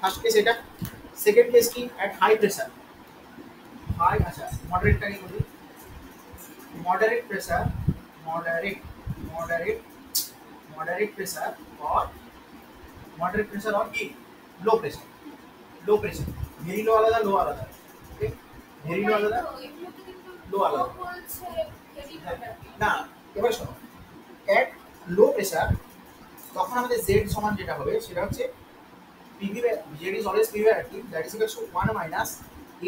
ফার্স্ট কেস এটা সেকেন্ড কেস কি? এট হাই প্রেসার হাই আচ্ছা মডারেটটাকে বলি? Moderate pressure moderate moderate moderate pressure or moderate pressure or কি? Low pressure low pressure very low আলাদা লো আলাদা ওকে ভেরি লো আলাদা এগুলোতে কিন্তু Low আলাদা। low বলছে heavy product। না এবার শোনো। অ্যাট লো প্রেসার তখন আমাদের জেড সমান যেটা হবে, সেটা হচ্ছে PV Z is always PV R T that is to 1 minus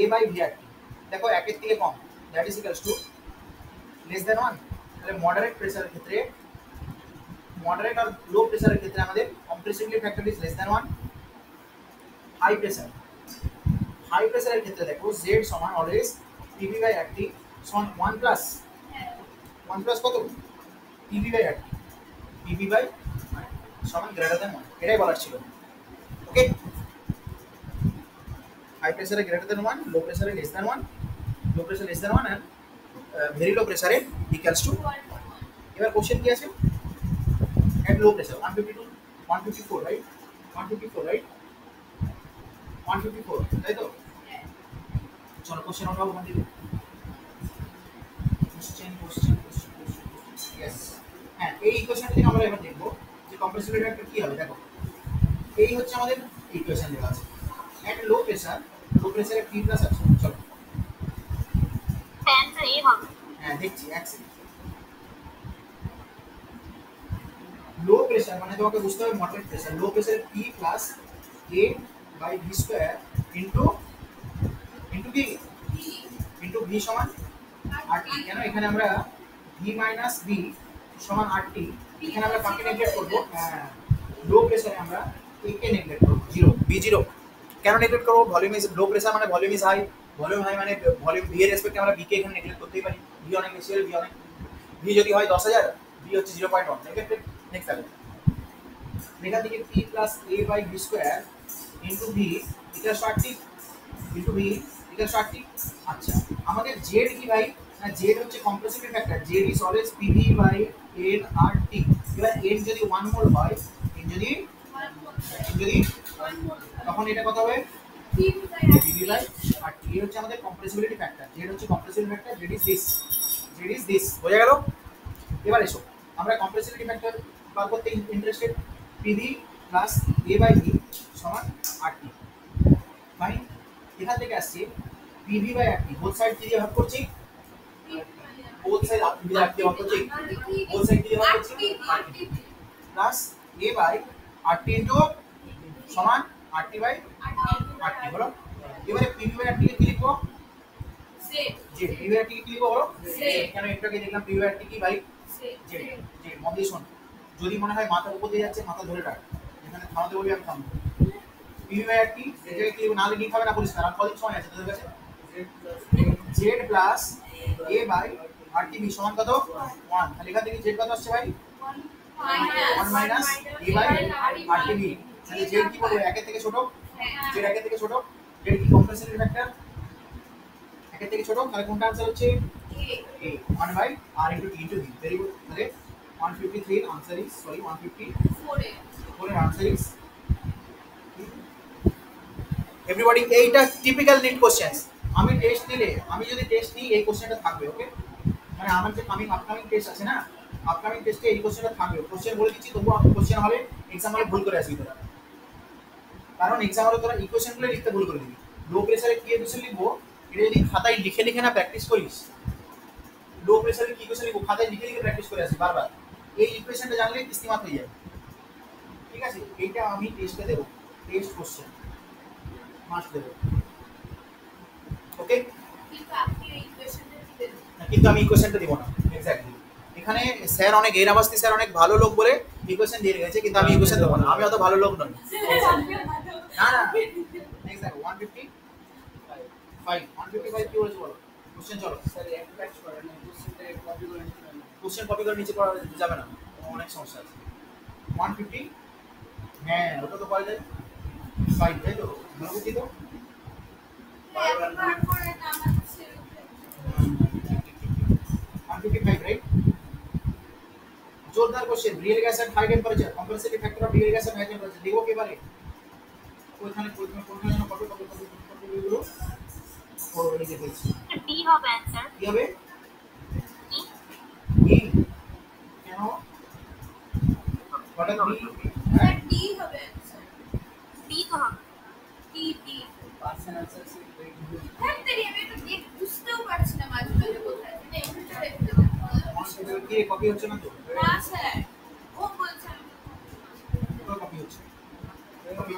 a by V R T দেখো একের থেকে কম that is equals to less than one তাহলে মডারেট প্রেসারের ক্ষেত্রে মডারেট আর লো প্রেসারের ক্ষেত্রে আমাদের compressibility factor is less than one high pressure high প্রেসারের ক্ষেত্রে দেখো জেড সমান always PV by R T সমান ওয়ান প্লাস ওয়ান প্লাস কত? PV by R PV by সমান গ্রেটার দেন ওয়ান এটাই বলার ছিল। ওকে হাই প্রেসারে গ্রেটার দেন ওয়ান লো প্রেসারে less than one low pressure less than one and very low প্রেসারে ইকালস টু। এবার কোশ্চেন কি আছে at low pressure one fifty two one fifty four right one fifty four right one fifty four তাই তো? চলো কোশ্চেন আমরা ওখান থেকে কোশ্চেন কোশ্চেন হ্যাঁ এই ইকুয়েশনটা থেকে আমরা এবার দেখব যে কম্প্রেসিবল ফ্যাক্টর কি হবে দেখো। এই হচ্ছে আমাদের ইকুয়েশন দেওয়া আছে। একটা লো প্রেসার লো প্রেসারে পি প্লাস আছে। চলো। অ্যান্সার এ হবে। হ্যাঁ দেখছি এক সেকেন্ড লো প্রেসার মানে তোমাকে বুঝতে হবে মডারেট প্রেসার লো প্রেসারে P plus a by V square into into কি ইন্টু ভি সমান আর টি কেন এখানে আমরা ভি মাইনাস বি সমান আর টি। এখানে আমরা কাকে নেগলেক্ট করব। লো প্রেসারে আমরা এ কে নেগলেক্ট করব। জিরো বি জিরো কেন নেগলেক্ট করব? ভলিউম ইজ লো প্রেসার মানে volume is high volume high মানে ভলিউম ভি এর রেসপেক্টে আমরা বি কে এখানে নেগলেক্ট করতেই পারি। ভি অনেক বেশি হলে ভি অনেক ভি যদি হয় দশ হাজার ভি হচ্ছে zero point one neglected next তাহলে এখান থেকে P plus a by V square into V এটা ষাটটি ইন্টু ভি এটা ষাটটি আচ্ছা আমাদের জেড কি ভাই? না জেড হচ্ছে compressive factor Z is always PV by n R T এবার এন যদি ওয়ান মোল হয় এন যদি যদি তখন এটা কত হবে আর টি হচ্ছে আমাদের কম্প্রেসিবিলিটি ফ্যাক্টর জেড হচ্ছে compressibility factor Z is this Z is this বোঝা গেল এবার এসো আমরা কম্প্রেসিবিলিটি ফ্যাক্টর বার করতে interested PV plus a by V সমান আর টি ফাইন এখান থেকে আসছে PV by R T both side দিয়ে ভাগ করছি ভাগ করছি বোথ সাইড দিয়ে ভাগ করছি plus A by R T সমান বাই আর টি হলো এবারে পিভি বাই আর টি কে লিখব যে পিভি বাই আর টি কে লিখব বলো Z। এখানে একটু দেখলাম পিভি বাই কি ভাই যে যে মন দিয়ে শোন যদি মনে হয় মাথার উপর দিয়ে যাচ্ছে মাথা ধরে রাখ এখানে থামাতে বলবি আমি থামবো পিভি বাই আর টি এই কি না লিখে খাবে না পরিষ্কার আর কদিন সময় আছে তোদের কাছে Z plus a by R b সমান কত? ওয়ান তাহলে এখান থেকে জেড কত আসছে ভাই? One minus a by R b তাহলে জেড কি বলব একের থেকে ছোট? জেড একের থেকে ছোট? জেড কি কম্প্রেসিভ ফ্যাক্টর একের থেকে ছোট? তাহলে কোনটা আনসার হচ্ছে? A. 1 by R into T into V. Very good. তাহলে 153 এর answer is, sorry 154 এর answer is এভরিবডি এইটা টিপিক্যাল নিট কোশ্চেন্স আমি টেস্ট দিলে, আমি যদি টেস্ট দিই এই কোশ্চেনটা থাকবে ওকে মানে আমার যে কামিং আপকামিং টেস্ট আছে না আপকামিং টেস্টে এই কোশ্চেনটা থাকবে। কোশ্চেন বলে দিচ্ছি, তবুও কোশ্চেন হবে এক্সাম হলে ভুল করে আসবি তোরা। কারণ এক্সাম হলে তোরা ইকুয়েশনগুলো লিখতে ভুল করে দিবি। লো প্রেসারে কি ইকুয়েশন লিখব? এটা যদি খাতায় লিখে লিখে না প্র্যাকটিস করিস লো প্রেসারে কি ইকুয়েশন লিখব? খাতায় লিখে লিখে প্র্যাকটিস করে আসি বারবার। এই ইকুয়েশনটা জানলে কিস্তিমাত হয়ে যাবে। ঠিক আছে? এইটা আমি টেস্টে দেবো। টেস্ট কোশ্চেন মাস্ট দেবো। ওকে কিন্তু আমি ইকুয়েশনটা দিব না। এক্স্যাক্টলি এখানে স্যার অনেক এরাবাস্তি স্যার অনেক ভালো লোক বলে ইকুয়েশন দিয়ে রেখেছে কিন্তু আমি ইকুয়েশন দেবো না। আমি অত ভালো লোক নই। না না exact one fifty five one fifty five কি বলেছে বলো? কোশ্চেন চলো। কোশ্চেন কপি করে নিচে পড়া যাবে না। অনেক সমস্যা আছে। ওয়ান ফিফটি হ্যাঁ ওটা তো ফাইভ তাই তো? ওয়ান ফিফটি ফাইভ রাইট जोरदार question real gas at high temperature compensating factor of real gas at high temperature देखो के बारे কোইখানে কোইখানে কোইখানে যেন কপি কপি কপি কপি গুলো ও লিখে ফেলছি ডি হবে অ্যান্সার কি হবে ই ই কেন হঠাৎ বি হ্যাঁ ডি তো হবে পার্সেন্ট আনসার সে ভেরি গুড হ্যাঁ তাই আমি একটু দেখ বুঝতেও পারছি না মাঝে কি কপি হচ্ছে না তো? না স্যার। ও বলছে কপি হচ্ছে। কপি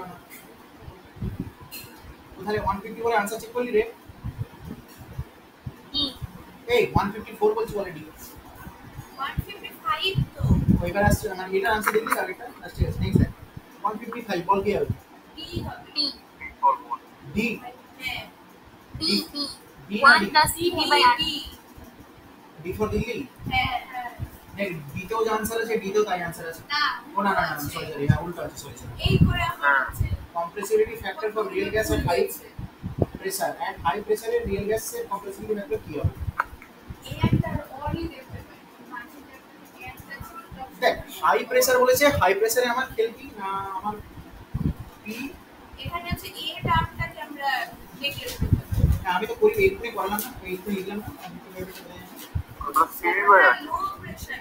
কোথায় 150 বলে আনসার চেক করলি রে. এই 154 বলছি অলরেডি 155 তো। ওইবার আসছে মানে এটা দেখলি আরেকটা। আচ্ছা ঠিক আছে নেক্সট 155 বল কি হবে? কি হবে. D D. D. D 1 plus D R. D D for Delhi? হ্যাঁ হ্যাঁ। নেই ডিতেও যে আনসার আছে ডিতেও তাই আনসার আছে। না ও না না না সরি সরি হ্যাঁ উল্টো আছে সরি সরি এই করে আমার compressibility factor for real gas at high pressure at high pressure এর real gas এর compressibility factor কি হবে? এই একটা একটা দেখ হাই প্রেসার বলেছে হাই প্রেসারে আমার খেল কি? না আমার পি এখানে হচ্ছে এ টার্মটাকে আমরা নেগলেক্ট হ্যাঁ, আমি তো করি এইটুকুই করলাম না এইটুকুই লিখলাম না আমি তো ভেবে চলে যাই। ওগুলো CV by R. Low pressure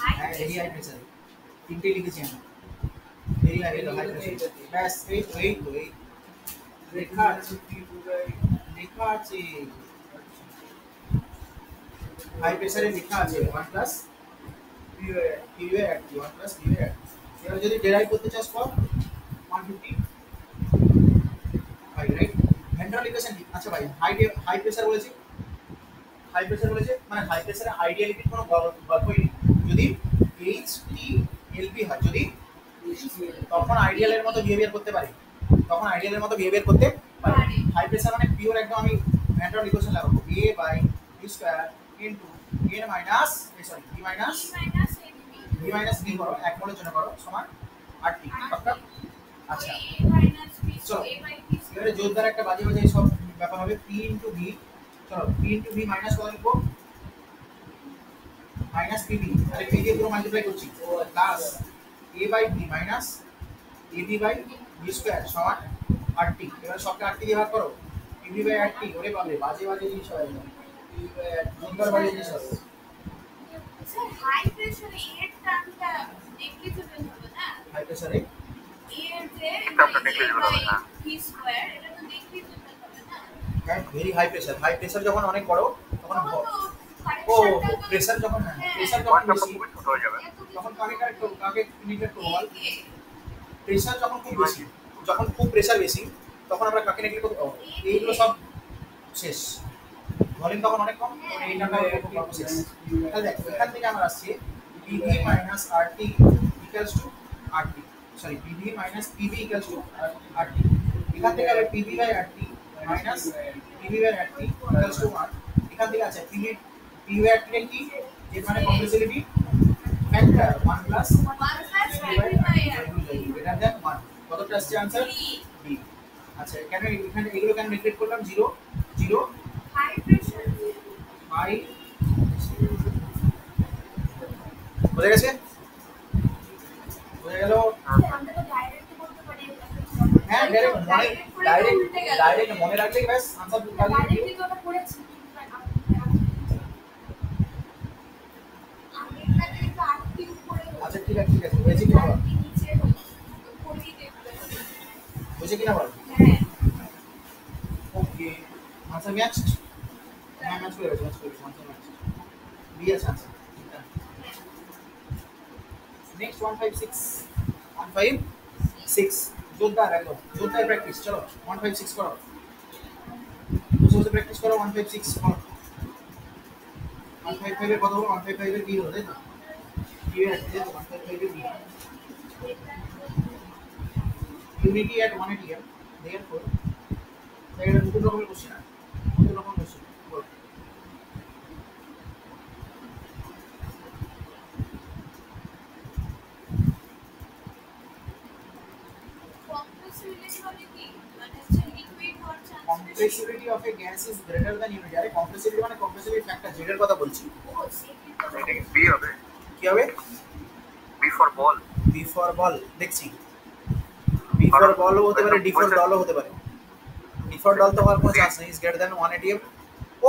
high হ্যাঁ ভেরি হাই প্রেসার তিনটে লিখেছি আমি ভেরি হাই হাই প্রেসার ব্যাস এই তো এই তো এই লেখা আছে লেখা আছে হাই প্রেসারে লেখা আছে ওয়ান প্লাস পিওয়ে অ্যাট ওয়ান প্লাস পিওয়ে অ্যাট এবার যদি ডেরাইভ করতে চাস কর ওয়ান ফিফটি ফাইভ রাইট ভেন্ট্রাল ইকুয়েশন আচ্ছা ভাই হাই হাই প্রেসার বলেছি হাই প্রেসার বলেছে মানে হাই প্রেসারে আইডিয়ালিটির কোনো গল- গল্পই নেই। যদি এইচ টি এলপি হয় যদি তখন আইডিয়ালের মতো বিহেভিয়ার করতে পারে। তখন আইডিয়ালের মতো বিহেভিয়ার করতে পারে। হাই প্রেসার মানে পিওর একদম আমি ভেন্ট্রাল ইকুয়েশন লাগাবো। A by b square into n minus sorry b minus e minus b minus b করো এক মোলের জন্য করো সমান আর টি আচ্ছা। এ চলো। এ বাই বি এবারে জোরদার একটা বাজে বাজে সব ব্যাপার হবে। পি ইন্টু ভি চলো পি ইন্টু ভি মাইনাস কত লিখব মাইনাস পিবি তাহলে পি দিয়ে পুরো মাল্টিপ্লাই করছি plus a by b minus a b by b square সমান আর টি এবার সবকে আর টি দিয়ে ভাগ করো পিবি বাই আর টি ওরে বাবরে বাজে বাজে জিনিস হয় জোরদার বাজে জিনিস হবে স্যার হাই প্রেসারে এর টার্মটা নেগলিজেবল হবে না হাই প্রেসারে এর যে টার্মটা negligible হবে, হ্যাঁ। বি স্কয়ার এটা very high pressure high pressure যখন অনেক বড় তখন ও প্রেসার যখন হ্যাঁ হ্যাঁ। যখন বেশি ছোট হয়ে যাবে। তখন কাকে কারেক্ট করব কাকে নেগলেক্ট করব বল। একে প্রেসার যখন খুব বেশি যখন খুব প্রেসার বেশি তখন আমরা কাকে নেগলেক্ট করতে এইগুলো সব শেষ। ভলিউম তখন অনেক কম তখন এই নাম্বার খুব শেষ। তাহলে দেখ এখান থেকে আমরা আসছি PV minus R T equals to R T sorry PV minus PV equals to R T এখান থেকে PV by R T minus PV by R T equals to one এখান থেকে আছে পিভি পিভি বাই টি কি এর মানে complexity factor one plus one by R 1 কতটা আসছে আনসার বি আচ্ছা কেন এখানে এগুলো কেন নেগলেক্ট করলাম? 0 0 হাই প্রেসার হাই বোঝা গেছে? বোঝা গেল আমরা তো ডাইরেক্ট করতে পারি হ্যাঁ ডাইরেক্ট মনে ডাইরেক্ট মনে রাখলেই ব্যাস আনসার ডাইরেক্টলি তো ওটা আচ্ছা ঠিক আছে ঠিক আছে। হয়েছে কিনা বল? হয়েছে কিনা বল? হ্যাঁ। ওকে আনসার ম্যাচ হ্যাঁ ম্যাচ করে ম্যাচ করে ম্যাচ বি আছে আনসার নেক্সট 156 156 জোরদার একদম, জোরদার প্র্যাকটিস চলো 156 করো। বসে বসে প্র্যাকটিস করো 156 করো। 155 এর কত হলো 155 এর কি হলো, তাই তো? কি আছে 155 এর B unity at 1 atm therefore এটা নতুন রকমের কোশ্চেন আছে নতুন রকম কোশ্চেন কম্প্রেসিবিলিটি মানে কি মানে হচ্ছে লিকুইড হওয়ার chance compressibility of a gas is greater than unity আরে compressibility মানে compressibility factor z কথা বলছি এটা কি বি হবে কি হবে B for ball B for ball দেখছি বি ফর বলও হতে পারে ডি ফর ডলও হতে পারে ডি ফর ডল তো হওয়ার কোনো চান্স নেই is greater than 1 atm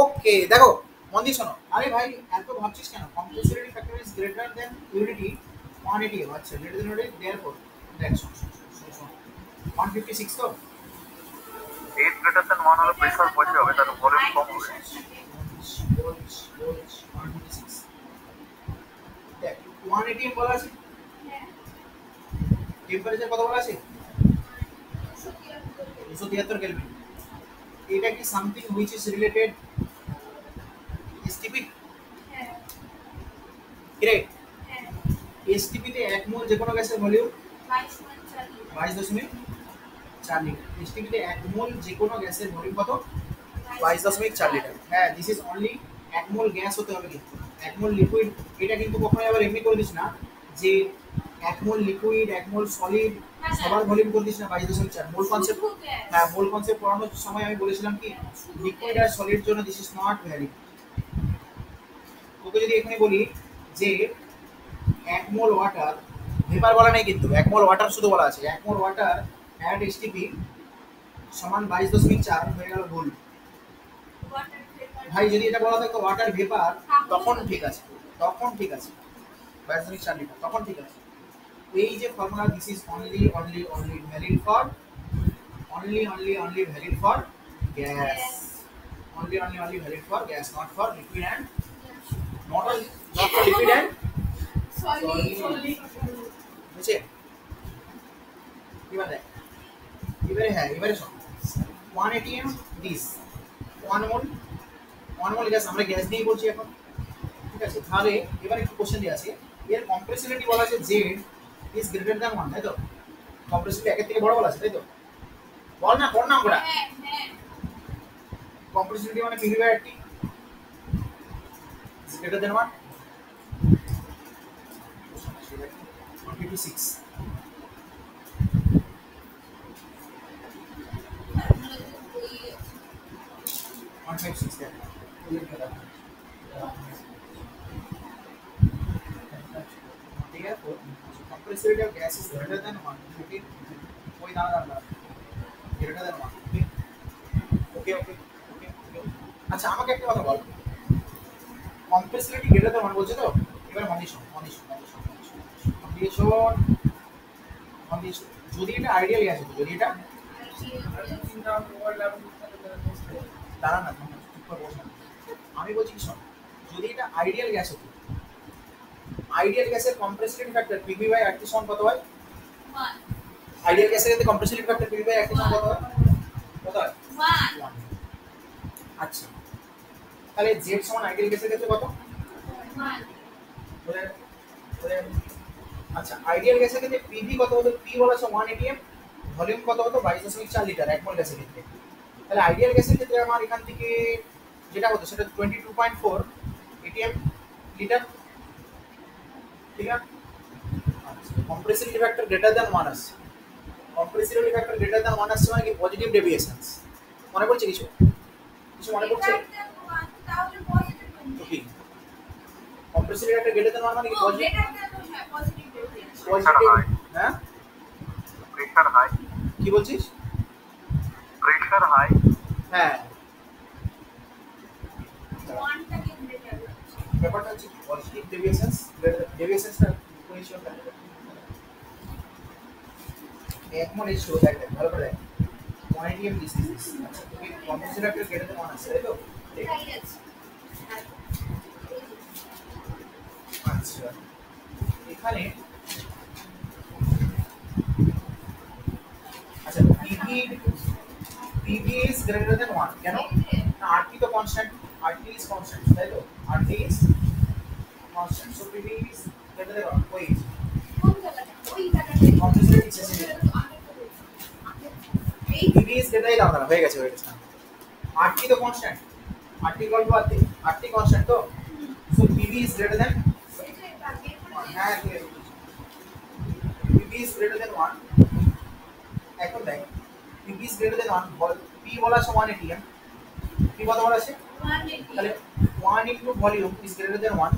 okay দেখো মন দিয়ে শোনো আরে ভাই এত ভাবছিস কেন compressibility factor is greater than unity 1 atm আচ্ছা greater than unity therefore দেখ শোন, শোন, শোন, শোন, শোন। 156 তো। এইট গ্রেটার দেন ওয়ান হলে প্রেশার বেশি হবে তাহলে ভলিউম কম হবে ওয়ান এটিএম বলা আছে? টেম্পারেচার কত বলা আছে? দুশো তিয়াত্তর কেলভিন এটা কি something which is related STP great STP তে এক মোল যে কোনো গ্যাসের ভলিউম বাইশ দশমিক চার লিটার। তে এক মোল যে কোনো গ্যাসের ভলিউম কত? বাইশ দশমিক চার লিটার। হ্যাঁ দিস ইজ অনলি এক মোল গ্যাস হতে হবে কিন্তু। এক মোল লিকুইড এটা কিন্তু কখনোই আবার এমনি করে দিস না যে এক মোল লিকুইড এক মোল সলিড সবার ভলিউম করে দিস না বাইশ দশমিক চার। মোল কনসেপ্ট হ্যাঁ মোল কনসেপ্ট পড়ানোর সময় আমি বলেছিলাম কি লিকুইড আর সলিড জন্য দিস ইজ নট ভ্যালিড তোকে যদি এখানে বলি যে এক মোল ওয়াটার ভেপার বলা নেই কিন্তু এক মোল ওয়াটার শুধু বলা আছে। এক মোল ওয়াটার অ্যাড এসটিপি সমান বাইশ দশমিক চার হয়ে গেল ভুল ভাই যদি এটা বলা থাকতো ওয়াটার ভেপার তখন ঠিক আছে তখন ঠিক আছে। বাইশ দশমিক চার লিটার তখন ঠিক আছে। এই যে formula this is only only only valid for only only only valid for gas only only only valid for gas not for liquid and not not for liquid and বুঝছে এবার দেখ এবারে হ্যাঁ এবারে শোন। One atm this one mole one mole gas আমরা গ্যাস দিয়েই বলছি এখন। ঠিক আছে? তাহলে এবার একটু কোশ্চেন দিয়ে আছে এর কম্প্রেসিবিলিটি বলা আছে Z is greater than one তাই তো? কম্প্রেসিবিলিটি একের থেকে বড় বলা আছে তাই তো? বল না বল না আমরা কম্প্রেসিবিলিটি মানে PV by T is greater than one 46 আচ্ছা আমাকে একটা কথা বলো। কম্প্রেসিবিলিটি গ্রেটার দেন ওয়ান বলছে তো? এবার মানিস মানিস মানিস কন্ডিশন যদি এটা আইডিয়াল গ্যাস হতো যদি এটা দাঁড়া না আমি বলছি কি শোন যদি এটা আইডিয়াল গ্যাস হতো আইডিয়াল গ্যাসের compressibility factor PV by R T সমান কত হয়? আইডিয়াল গ্যাসের ক্ষেত্রে compressibility factor PV by R T সমান কত হয়? কত হয়? আচ্ছা তাহলে জেড সমান আইডিয়াল গ্যাসের ক্ষেত্রে কত? বোঝা? আচ্ছা আইডিয়াল গ্যাসের ক্ষেত্রে পিভি কত হতো? পি বলা আছে ওয়ান এটিএম ভলিউম কত হতো? বাইশ দশমিক চার লিটার এক মোল গ্যাসের ক্ষেত্রে। তাহলে আইডিয়াল গ্যাসের ক্ষেত্রে আমার এখান থেকে যেটা হতো সেটা twenty two point four atm litre ঠিক আছে? Compressibility factor greater than one আসছে compressibility factor greater than one আসছে মানে কি? পজিটিভ ডেভিয়েশনস মনে পড়ছে কিছু? কিছু মনে পড়ছে? Compressibility factor greater than one মানে কি? পজিটিভ পজিটিভ হ্যাঁ? হাই কি বলছিস? প্রেশার হাই হ্যাঁ। ব্যাপারটা হচ্ছে পজিটিভ ডেভিয়েশনস ডেভিয়েশনসটা কোন ইস্যু এক মনে ইস্যু দেখ দেখ ভালো করে আচ্ছা তুমি কম্পিউটার একটা গেটে ওয়ান আছে তাই তো দেখ। আচ্ছা এখানে। আচ্ছা PV PV is greater than one কেন? না আরটি তো কনস্ট্যান্ট আরটি ইজ কনস্ট্যান্ট তাই তো? RT is constant so PV is greater than one ওই হয়ে গেছে হয়ে গেছে আরটি তো কনস্ট্যান্ট আরটি আছে আরটি কনস্ট্যান্ট তো? So PV is greater than হ্যাঁ is greater than 1 এখন দেখ pb is greater than 1 ball p বলা আছে 1 atm p কত বলা আছে 1 তাহলে 1 into volume is greater than 1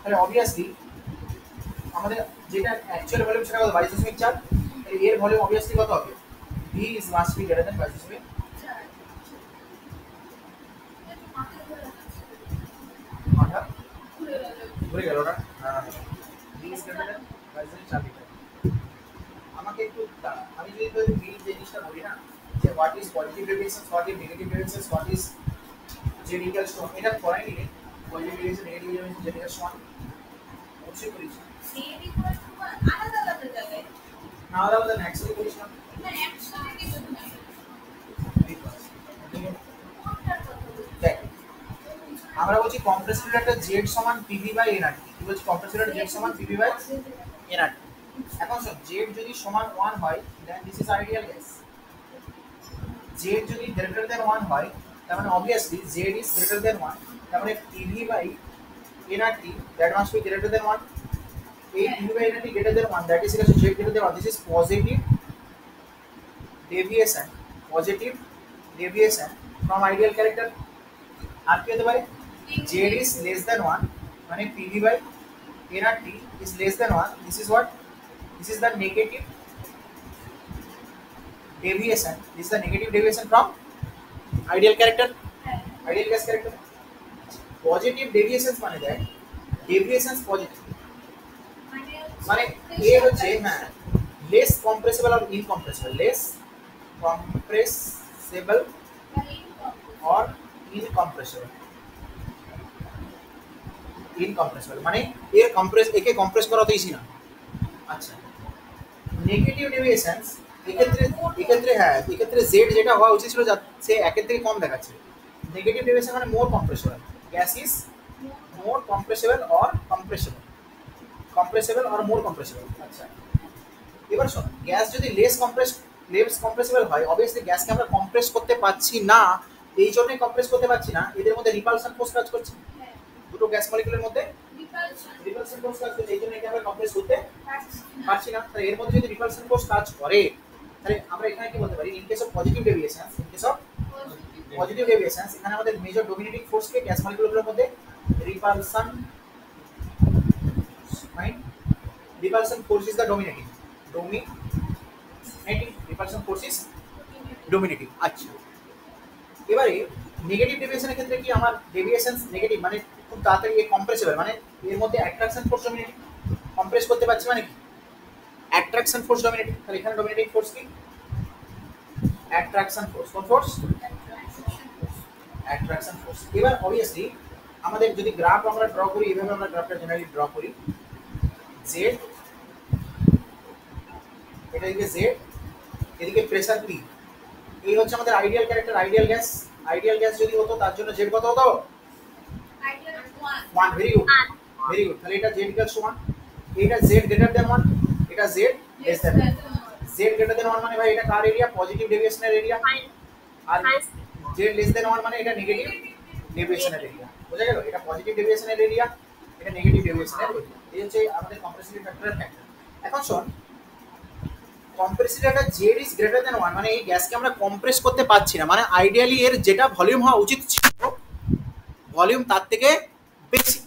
তাহলে obviously আমাদের যেটা অ্যাকচুয়াল ভলিউম সেটা কত 22.4 তাহলে এর ভলিউম obviously কত হবে b is must be greater than 22.4 ঘুরে গেল ওটা হ্যাঁ হ্যাঁ 22.4 हमें जो तो ग्रीन वेरिएशन हो ना যে what is positive deviation what is negative deviation what is জেনিক্যাল strong এটা পড়াই নিলে পজিটিভ রেভিয়েশন নেগেটিভ রেভিয়েশন জেনিক্যাল স্ট্রং অবশ্যই করেছি আলাদা আলাদা জায়গায় না আলাদা আলাদা ন্যাচারালি করেছি না একসঙ্গে কিছু না আমরা বলছি কম্প্রেসর একটা জেড সমান পিভি বাই এনআরটি কি বলছি কম্প্রেসর একটা জেড সমান পিভি বাই এনআরটি এখন শোন জেড যদি সমান ওয়ান হয় then this is ideal gas Z যদি গ্রেটার দেন ওয়ান হয়, তার মানে obviously Z is greater than one তার মানে PV by NRT that must be greater than one এই PV by NRT greater than one that is equal to Z greater than one this is positive deviation, positive deviation from ideal character. আর কি হতে পারে z is less than 1 মানে pv by nrt is less than 1 this is what? this is the negative deviation this is the negative deviation from ideal character হ্যাঁ ideal gas character positive deviations মানে দেয় deviations positive মানে মানে এ হচ্ছে হ্যাঁ less compressible R incompressible less compressible or incompressible incompressible মানে এর কম্প্রেস একে কম্প্রেস করা তো ইজি না আচ্ছা নেগেটিভ ডেভিয়েশনস এক্ষেত্রে এক্ষেত্রে হ্যাঁ এক্ষেত্রে জেড যেটা হওয়া উচিত ছিল সে একের থেকে কম দেখাচ্ছে। নেগেটিভ ডেভিয়েশন মানে more compressible gas is more compressible or compressible compressible or more compressible আচ্ছা। এবার শোন গ্যাস যদি লেস কম্প্রেস লেস কম্প্রেসিবল হয় অবভিয়াসলি গ্যাসকে আমরা কম্প্রেস করতে পারছি না, এই জন্যই কম্প্রেস করতে পারছি না। এদের মধ্যে রিপালশন ফোর্স কাজ করছে। দুটো গ্যাস মলিকুলের মধ্যে রিপালশন ফোর্স কাজ একে আমরা করতে পারছি না। তাহলে এর মধ্যে যদি রিপালশন ফোর্স কাজ করে, তাহলে আমরা এখানে কি বলতে পারি? In case of positive deviation in case of positive deviation এখানে আমাদের মেজর ডোমিনেটিং ফোর্সকে গ্যাস মলিকুলগুলোর মধ্যে repulsion fine repulsion force is the dominating dominating repulsion force is dominating আচ্ছা। এবারে নেগেটিভ ডেভিয়েশনের ক্ষেত্রে কি আমার ডেভিয়েশন নেগেটিভ মানে খুব তাড়াতাড়ি কম্প্রেসিবল মানে এর মধ্যে অ্যাট্রাকশন ফোর্স ডোমিনেটিং কম্প্রেস করতে পারছি মানে কি? অ্যাট্রাকশন ফোর্স ডোমিনেটিং তাহলে এখানে ডোমিনেটিং ফোর্স কি? অ্যাট্রাকশন ফোর্স কোন ফোর্স অ্যাট্রাকশন ফোর্স এবার অবভিয়াসলি আমাদের যদি গ্রাফ আমরা ড্র করি, এভাবে আমরা গ্রাফটা জেনারেলি ড্র করি। জেড এটা এদিকে জেড এদিকে প্রেসার পি এই হচ্ছে আমাদের ideal character ideal gas ideal gas যদি হতো, তার জন্য জেড কত হতো? Ideal one one very good very good তাহলে এটা ইকুয়ালস ওয়ান এটা জেড গ্রেটার দেন ওয়ান এটা Z less than Z greater than one মানে ভাই এটা কার এরিয়া পজিটিভ ডেভিয়েশনের এরিয়া আর. জেড লেস দেন ওয়ান মানে এটা নেগেটিভ ডেভিয়েশনের এরিয়া বোঝা গেল? এটা পজিটিভ ডেভিয়েশনের এরিয়া এটা নেগেটিভ ডেভিয়েশনের এরিয়া এই হচ্ছে আমাদের কম্প্রেসিভ ফ্যাক্টরের ফ্যাক্টর এখন শোন কম্প্রেসিটারটা Z is greater than one মানে এই গ্যাসকে আমরা কম্প্রেস করতে পারছি না। মানে আইডিয়ালি এর যেটা ভলিউম হওয়া উচিত ছিল ভলিউম তার থেকে বেশি।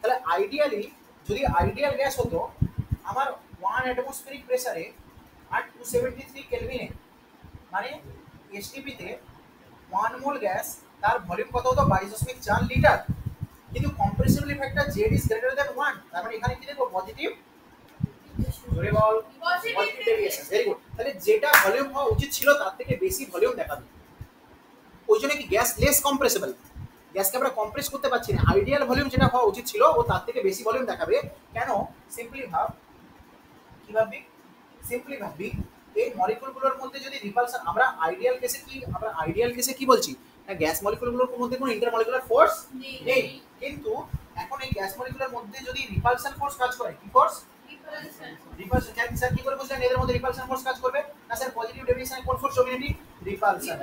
তাহলে আইডিয়ালি যদি আইডিয়াল গ্যাস হতো আমার ওয়ান অ্যাটমসফেরিক প্রেসারে আর টু সেভেন্টি থ্রি কেলভিনে মানে এসটিপিতে ওয়ান মোল গ্যাস তার ভলিউম কত হতো? বাইশ দশমিক চার লিটার কিন্তু কম্প্রেসিবল ইফেক্টটা Z is greater than one তার মানে এখানে কি দেখব? পজিটিভ জোরে বল। পজিটিভ ডেভিয়েশন ভেরি গুড তাহলে যেটা ভলিউম হওয়া উচিত ছিল তার থেকে বেশি ভলিউম দেখাবে। ওই জন্য কি গ্যাস লেস কম্প্রেসিবল গ্যাসকে আমরা কম্প্রেস করতে পারছি না। আইডিয়াল ভলিউম যেটা হওয়া উচিত ছিল ও তার থেকে বেশি ভলিউম দেখাবে। কেন? সিম্পলি ভাব কি ভাববি? সিম্পলি ভাববি এই মলিকুলগুলোর মধ্যে যদি রিপালশন আমরা আইডিয়াল কেসে কি আমরা আইডিয়াল কেসে কি বলছি? না গ্যাস মলিকুলগুলোর মধ্যে কোনো ইন্টারমলিকুলার ফোর্স নেই। কিন্তু এখন এই গ্যাস মলিকুলার মধ্যে যদি রিপালশন ফোর্স কাজ করে কি ফোর্স রিপালশন স্যার কি করে বুঝলেন? এদের মধ্যে রিপালশন ফোর্স কাজ করবে? না স্যার পজিটিভ ডেভিয়েশন কোন ফোর্স ডোমিনেটিং রিপালশন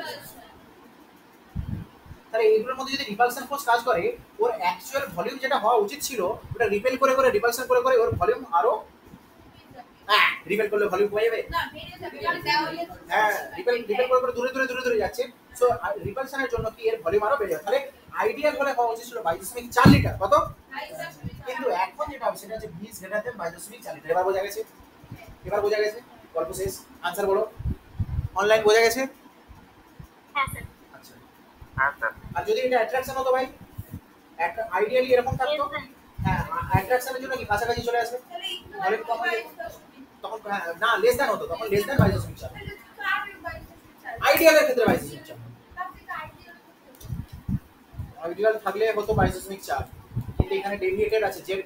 তাহলে এইগুলোর মধ্যে যদি রিপালশন ফোর্স কাজ করে ওর অ্যাকচুয়াল ভলিউম যেটা হওয়া উচিত ছিল ওটা রিপেল করে করে রিপালশন করে করে ওর ভলিউম আরও হ্যাঁ রিপেল করলে ভলিউম কমে যাবে। না বেড়ে যাবে কারণ দেওয়ালে হ্যাঁ রিপেল রিপেল করে করে দূরে দূরে দূরে দূরে যাচ্ছে। সো রিপালশনের জন্য কি এর ভলিউম আরও বেড়ে যাবে? তাহলে আইডিয়াল হলে হওয়া উচিত ছিল বাইশ দশমিক চার লিটার কত? কিন্তু এখন যেটা হবে সেটা হচ্ছে বিশ গ্রেটার দেন বাইশ দশমিক চার লিটার এবার বোঝা গেছে? এবার বোঝা গেছে? গল্প শেষ। আনসার বলো। অনলাইন বোঝা গেছে? হ্যাঁ স্যার আর যদি এটা অ্যাট্রাকশন হতো ভাই? একটা আইডিয়ালি এরকম থাকতো? হ্যাঁ অ্যাট্রাকশনের জন্য কি কাছাকাছি চলে আসবে? তাহলে একটু কম তখন হ্যাঁ, না লেস দ্যান হতো তখন লেস দ্যান বাইশ দশমিক চার আইডিয়ালের ক্ষেত্রে বাইশ দশমিক চার আইডিয়াল আইডিয়াল থাকলে হতো বাইশ দশমিক চার কিন্তু এখানে ডেভিয়েটেড আছে জেড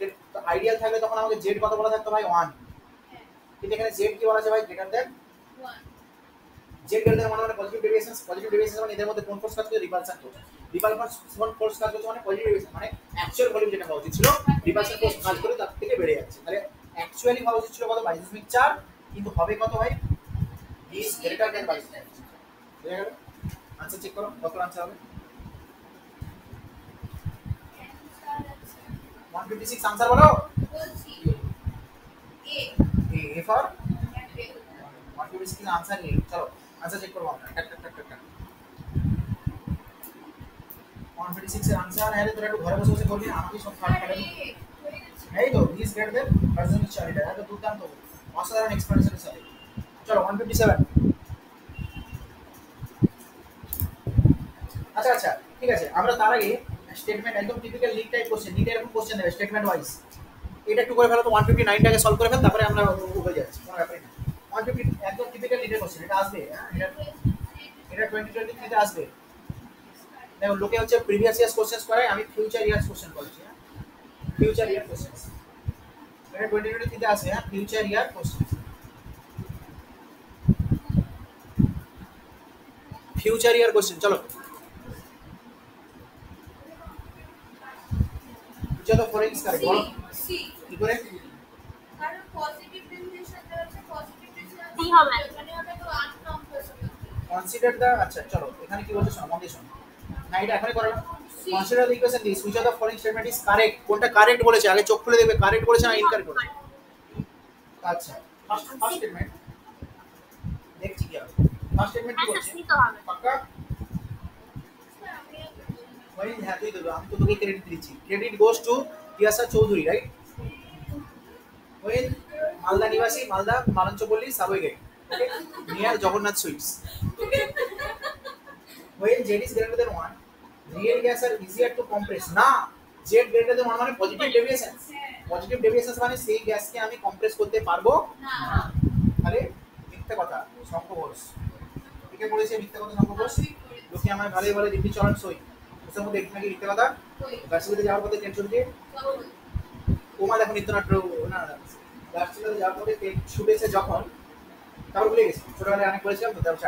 আইডিয়াল থাকলে তখন আমাকে জেড কত বলা থাকতো ভাই? ওয়ান হ্যাঁ। কিন্তু এখানে জেড কি বলা আছে ভাই? গ্রেটার দেন জেড গ্রেটার মানে মানে পজিটিভ ডেভিয়েশন পজিটিভ ডেভিয়েশন মানে এদের মধ্যে কোন ফোর্স কাজ করছে? রিপালশন ফোর্স রিপালশন ফোর্স কাজ করছে মানে পজিটিভ ডেভিয়েশন মানে অ্যাকচুয়াল ভলিউম যেটা হওয়া উচিত ছিল রিপালশন ফোর্স কাজ করে তার থেকে বেড়ে যাচ্ছে। তাহলে অ্যাকচুয়ালি হওয়া উচিত ছিল কত? বাইশ দশমিক চার কিন্তু হবে কত ভাই? ইজ গ্রেটার দেন বাইশ। আনসার চেক করো কত আনসার হবে? ওয়ান ফিফটি সিক্স আনসার বলো। A for one fifty six answer নেই চলো। আনসার চেক করব আমরা। টাক টাক টাক টাক এর আনসার হ্যাঁ রে, তোরা একটু ঘরে বসে বসে করবি আমাকে সব আরে খারাপ হয়ে এই তো দিস গ্রেট দেন পার্সেন্ট চারিটা এত দুর্দান্ত। অসাধারণ চলো ওয়ান ফিফটি সেভেন আচ্ছা আচ্ছা ঠিক আছে আমরা তার আগে স্টেটমেন্ট একদম টিপিক্যাল লিগ টাইপ কোশ্চেন নিট এরকম কোশ্চেন দেবে স্টেটমেন্ট ওয়াইজ এটা একটু করে ফেলো তো ওয়ান ফিফটি নাইনটাকে সলভ করে ফেল তারপরে আমরা উঠে যাচ্ছি কোনো ব্যাপারই না। ওয়ান ফিফটি একদম টিপিক্যাল লিডের কোশ্চেন এটা আসবে হ্যাঁ? এটা এটা টোয়েন্টি টোয়েন্টি থ্রিতে আসবে। দেখো লোকে হচ্ছে প্রিভিয়াস ইয়ার্স কোশ্চেন করে আমি ফিউচার ইয়ার্স কোশ্চেন করছি হ্যাঁ? ফিউচার ইয়ার কোশ্চেন এটা টোয়েন্টি টোয়েন্টি থ্রিতে আসবে হ্যাঁ? Future year question future year question চলো। চলো ফরেন কারেক্ট বলো। সি কি করে? কারণ পজিটিভ ডেফিনেশনটা হচ্ছে ডেফিনেশন হবে? কনসিডার দ্য আচ্ছা চলো এখানে কি বলছে? শোনো মন দিয়ে শোনো না এটা এখনই করো consider the equation this which of the following statement is correct কোনটা কারেক্ট বলেছে? আগে চোখ খুলে দেখবে কারেক্ট বলেছে না ইনকারেক্ট বলেছে? আচ্ছা ফার্স্ট ফার্স্ট স্টেটমেন্ট দেখছি কি হবে। ফার্স্ট স্টেটমেন্ট কি আচ্ছা বলছে? আমি ওই হ্যাঁ তুই দেবো আমি তো তোকে ক্রেডিট দিচ্ছি। Credit goes to Tiyasa Chowdhury right Malda নিবাসী Malda Malanchapalli subway gate okay near Jagannath sweets when z is greater than 1 real gas are easier to compress. না z greater than 1 মানে পজিটিভ ডেভিয়েশন পজিটিভ ডেভিয়েশন মানে সেই গ্যাসকে আমি কম্প্রেস করতে পারব? না। তাহলে মিথ্যা কথা শঙ্খ ঘোষ। কে বলেছে মিথ্যা কথা শঙ্খ ঘোষ? লোকে আমার ভালোই ভালো দিব্যি চরণ সই। ওসব মধ্যে একটু নাকি মিথ্যা কথা? গাছগুলোতে যাওয়ার পথে ট্রেন ছুটে কই ওমা দেখো নিত্যনাট্য না। গাছগুলোতে যাওয়ার পথে ট্রেন ছুটেছে যখন তারপর ভুলে গেছি ছোটবেলায় অনেক করেছিলাম তো তারপর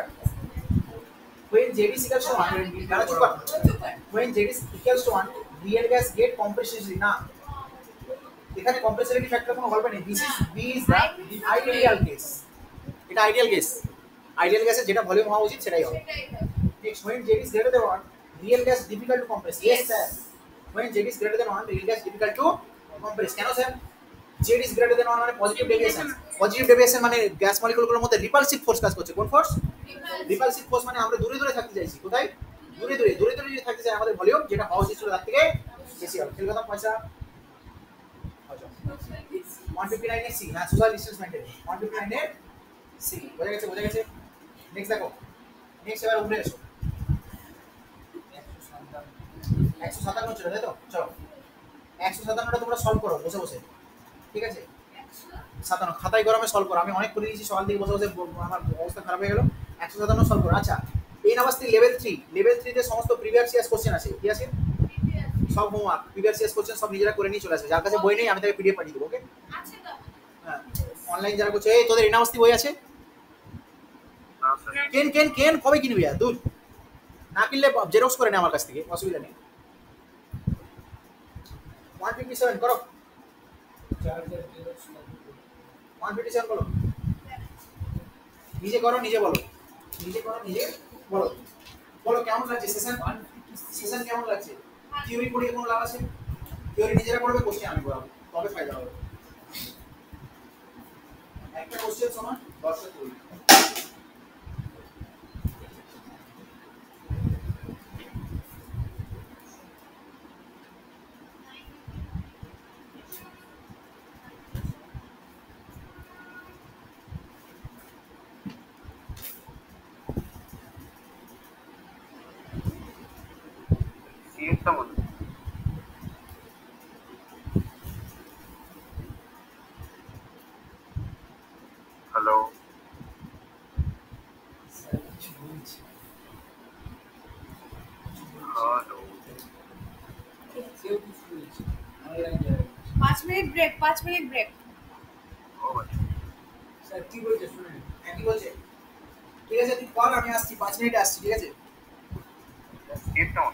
when is equals to 1 দাঁড়া চুপ কর when is equals to 1 real gas get compressibility না এখানে compressibility ফ্যাক্টর কোনো গল্প নেই this is b is the ideal case এটা আইডিয়াল কেস আইডিয়াল গ্যাসের যেটা ভলিউম হওয়া উচিত সেটাই হবে next when z is greater than 1 real gas difficult to compress yes sir when z is greater than 1 real gas difficult to compress কেন sir z is greater than 1 মানে পজিটিভ ডেভিয়েশন পজিটিভ ডেভিয়েশন মানে গ্যাস মলিকুলগুলোর মধ্যে রিপালসিভ ফোর্স কাজ করছে। কোন ফোর্স রিপালসিভ ফোর্স মানে আমরা দূরে দূরে থাকতে চাইছি। কোথায়? দূরে দূরে। দূরে দূরে যদি থাকতে চাই আমাদের ভলিউম যেটা উচিত ছিল তার থেকে বেশি হবে। ঠিক কথা পয়সা। ওয়ান ফিফটি নাইনের সি হ্যাঁ social distance maintain one fifty নাইনের সি বোঝা গেছে বোঝা গেছে? নেক্সট দেখো। নেক্সট এবার উঠে এসো। একশো সাতান্ন ছিল তাই তো? চলো। একশো সাতান্নটা তোমরা সলভ করো বসে বসে। ঠিক আছে? সাতান্ন খাতায় গরমে সলভ করো। আমি অনেক করে দিয়েছি সকাল থেকে বসে বসে আমার অবস্থা খারাপ হয়ে গেল। একশো সাতান্ন সলভ করো। আচ্ছা এই নাম্বার লেভেল থ্রি লেভেল থ্রিতে সমস্ত প্রিভিয়াস ইয়ার্স কোশ্চেন আছে। কি আছে? সব হোমওয়ার্ক প্রিভিয়াস ইয়ার্স কোশ্চেন সব নিজেরা করে নিয়ে চলে আসবে। যার কাছে বই নেই আমি তাকে পিডিএফ পাঠিয়ে দেবো ওকে হ্যাঁ অনলাইন যারা করছে এই তোদের এনামাস্তি বই আছে? না কেন কেন কেন কবে কিনবি আর? দুধ না কিনলে জেরক্স করে নে আমার কাছ থেকে অসুবিধা নেই। ওয়ান ফিফটি সেভেন করো। বলো নিজে করো, নিজে বলো। নিজে করো, নিজে বলো। বলো, কেমন লাগছে? সেশন সেশন কেমন লাগছে? থিওরি পড়িয়ে কোনো লাভ আছে? থিওরি নিজেরা পড়বে কোশ্চেন আমি পড়াবো তবে ফায়দা হবে। একটা কোশ্চেন সমান দশটা থিওরি সিএসটা মনে হয়। হ্যালো স্যার কিছু বলছি কেউ কিছু বলছে অনলাইন যাবে পাঁচ মিনিট ব্রেক পাঁচ মিনিট ব্রেক ও স্যার কি বলছে? শুনেন কি বলছে? ঠিক আছে তুই কর আমি আসছি পাঁচ মিনিট আসছি ঠিক আছে? টিপ কেমন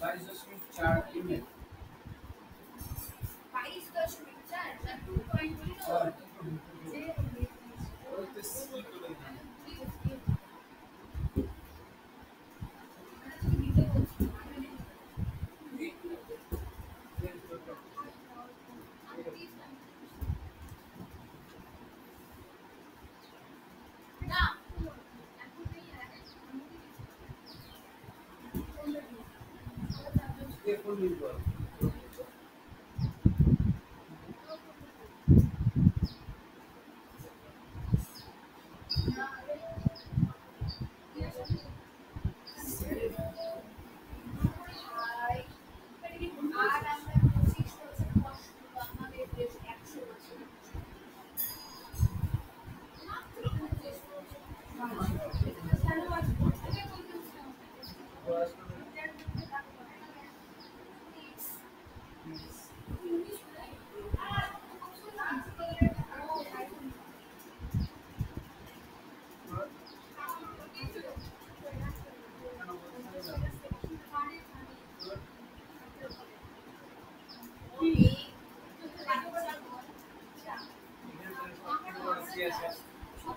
বাইশ দশমিক চার ইমেল ফুল মিল করো Thank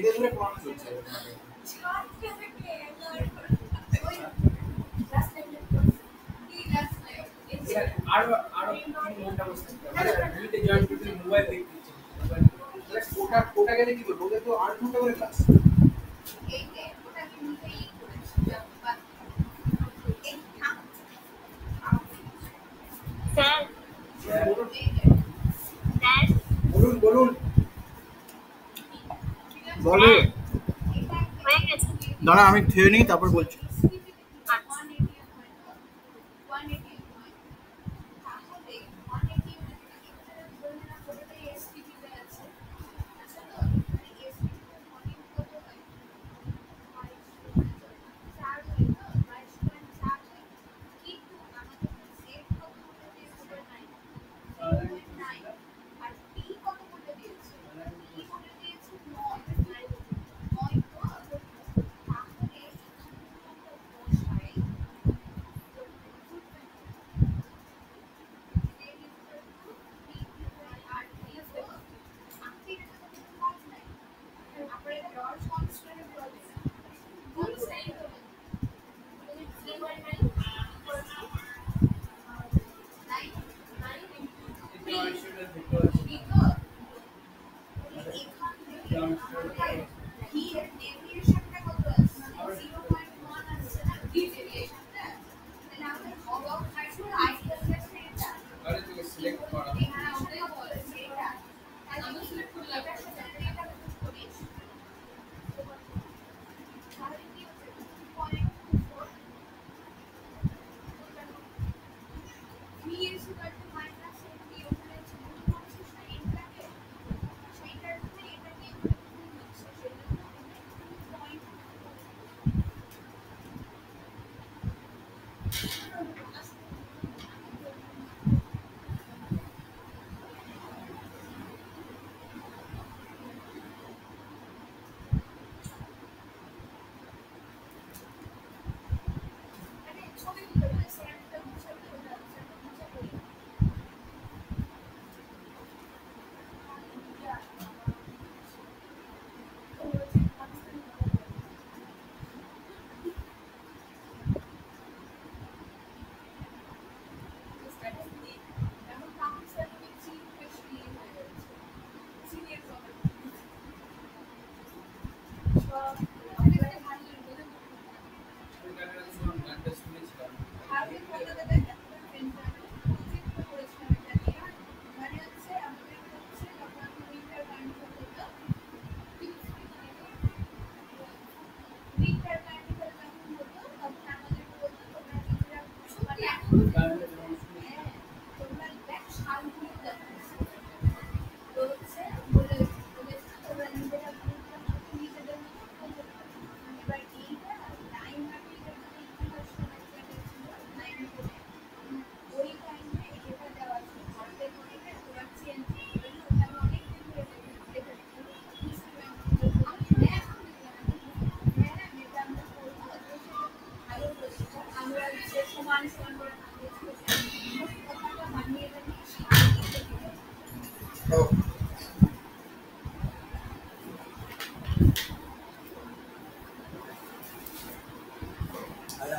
বেঁধে ধরে পড়ানো চলছে আরও আরও তিন ঘণ্টা বসে থাকতে হবে মিনিটে জয়েন করতে মোবাইল দেখতে কোটা কোটা গেলে কি করব? ওদের তো আট ঘণ্টা করে ক্লাস স্যার বলুন স্যার বলুন বলুন বলে দাঁড়া আমি খেয়ে নিই তারপর বলছি।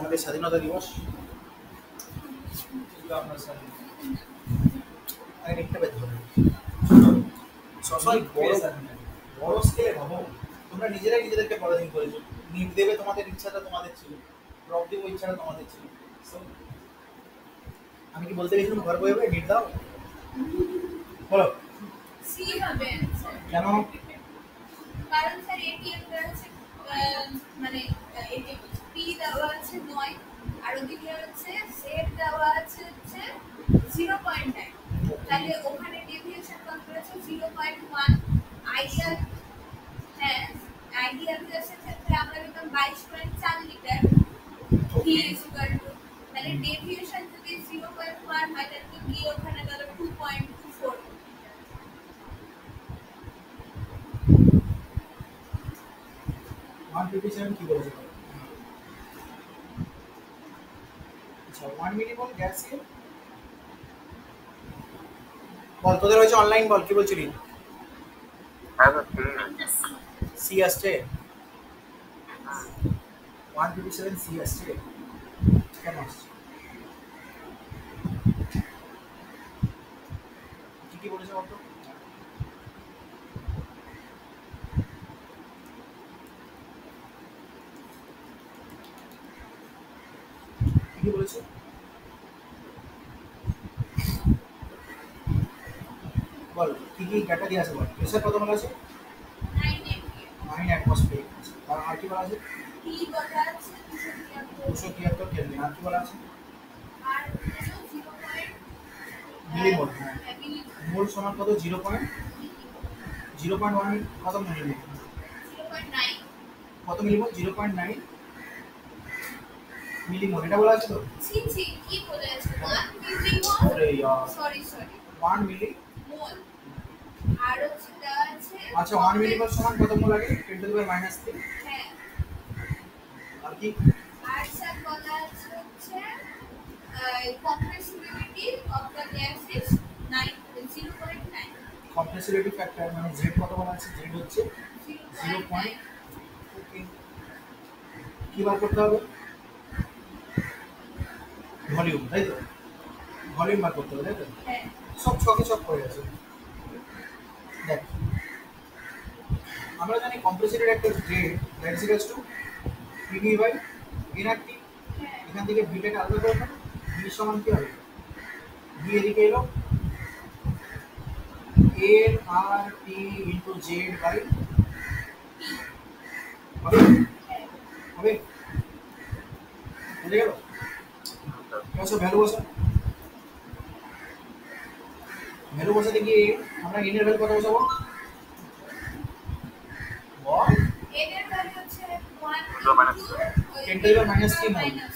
আজ আমাদের স্বাধীনতা দিবস। বড় স্কেলে ভাবো তোমরা নিজেরাই নিজেদেরকে পরাধীন করেছ। নিট দেবে তোমাদের ইচ্ছাটা তোমাদের ছিল। ড্রপ দেবো ইচ্ছাটা তোমাদের ছিল। আমি কি বলতে গেছিলাম? ঘর বয়ে নিট দাও। বলো। কেন কারণ স্যার এটিএম আছে আহ, মানে এটিএম পি দেওয়া আছে নয় আর ওদিকে হচ্ছে সেট দেওয়া আছে হচ্ছে জিরো পয়েন্ট নাইন তাহলে ওখানে ডেভিয়েশন কত করেছে জিরো পয়েন্ট ওয়ান আইডিয়াল হ্যাঁ ওয়ান ফিফটি সেভেন কি বলেছে আচ্ছা ওয়ান মিনিমাম গ্যাসে বল তোদের হয়েছে অনলাইন বল কি বলছিলি হ্যাঁ স্যার ঠিক আছে সি আসছে ওয়ান ফিফটি সেভেন সি আসছে কেন আসছে কি কি বলেছে বলতো কি কি বলেছে বল কি কি ডাটা দিয়ে আছে বল প্রেসার কত বলা আছে? নাইন এমপি নাইন অ্যাটমসফিয়ার আর আর কি বলা আছে? বলা আছে দুশো তিয়াত্তর তিয়াত্তর কেলভিন আর কি বলা আছে? আর মিলিমোল মোল সমান কত? Zero point zero point one কত মিলিমোল জিরো পয়েন্ট নাইন কত millimole zero point nine millimole এটা বলা আছে তো? ছি ছি কি বলে আছে? ওয়ান মিলি ওরে sorry sorry one milli mole আর হচ্ছে দেওয়া আছে আচ্ছা ওয়ান মিলিমোল সমান কত মোল লাগে? Ten to the power minus three হ্যাঁ। আর কি? আর স্যার বলা আছে হচ্ছে gas is 9 0.9 কম্প্রেসিবিলিটি ফ্যাক্টর মানে জেড কত বলা আছে? জেড হচ্ছে 0.9 ওকে কি বার করতে হবে? ভলিউম তাই তো? ভলিউম বার করতে হবে তাই তো? হ্যাঁ। সব ছকে ছক পড়ে গেছে। দেখ আমরা জানি কম্প্রেসিটেড একটা grade that is equals to PV by NRT হ্যাঁ এখান থেকে বিটাকে আলাদা করে নাও বি সমান কি হবে বি এদিকে এলো N R T into Z by হবে হ্যাঁ হবে বুঝে গেল এবার সব ভ্যালু বসা ভ্যালু বসাতে গিয়ে আমরা এনের ভ্যালু কত বসাবো? এর ভ্যালু হচ্ছে 1 Two minus 10 to the power minus three mole. minus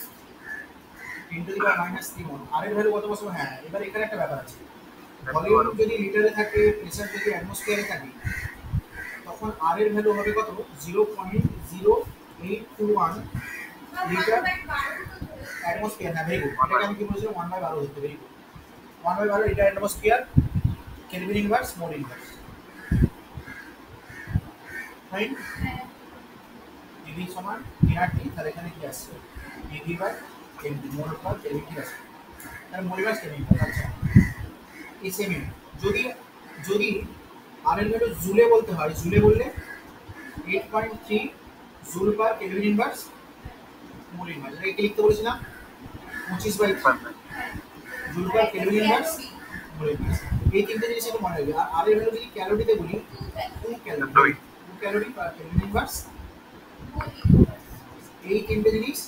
the minus three mole আর এর ভ্যালু কত বসাবো? হ্যাঁ এবার এখানে একটা ব্যাপার আছে। ভলিউম যদি লিটারে থাকে প্রেসার যদি অ্যাটমসফিয়ারে থাকে তখন আর এর ভ্যালু হবে কত? Zero point zero eight two one litre atmosphere হ্যাঁ ভেরি গুড আমি কি বলেছিলাম? ওয়ান বাই বারো ধরতে ভেরি গুড ওয়ান বাই বারো litre atmosphere kelvin inverse mole inverse fine DV সমান এনআরটি তাহলে এখানে কি আসছে DV by kelvin mole per kelvin কি আসছে তাহলে মোল ইনভার্স কেলভিন আচ্ছা। এসএমই যদি যদি আর এর ভ্যালু জুলে বলতে হয় জুলে বললে eight point three joule per kelvin inverse mole inverse এটাকে কি লিখতে বলেছিলাম? পঁচিশ by joule per kelvin inverse mole inverse এই তিনটে জিনিস একটু মনে রাখবে। আর আর এর ভ্যালু যদি ক্যালোরিতে বলি two calorie. Two calorie? Per kelvin inverse এই তিনটে জিনিস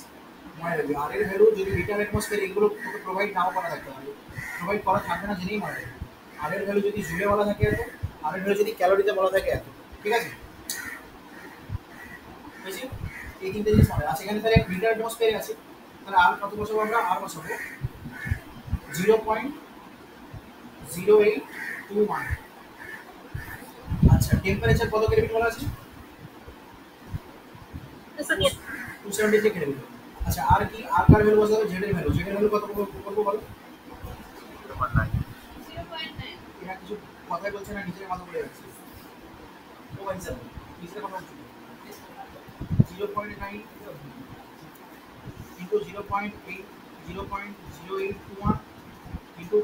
মনে রাখবে। আর এর ভ্যালু যদি লিটার অ্যাটমসফিয়ার এগুলো তোকে প্রোভাইড নাও করা থাকতে পারে প্রোভাইড করা থাকবে না জেনেই মনে রাখবে। আর এর ভ্যালু যদি জুলে বলা থাকে এত আর এর ভ্যালু যদি ক্যালোরিতে বলা থাকে এত ঠিক আছে? বুঝছি? এই তিনটে জিনিস মনে আছে এখানে তাহলে লিটার অ্যাটমসফিয়ার আছে। তাহলে আর কত বসাবো আমরা? আর বসাবো? Zero point zero eight two one আচ্ছা টেম্পারেচার কত কেলভিন বলা আছে? টু সেভেন্টি থ্রি কেলভিন আচ্ছা আর কি আর কার ভ্যালু বসাবো জেড এর ভ্যালু জেড এর ভ্যালু কত করব বলো? 0.9 এরা কিছু কথাই বলছে না নিজের কথা বলে যাচ্ছে। 0.7 নিজের কথা eight two one 0.8 two into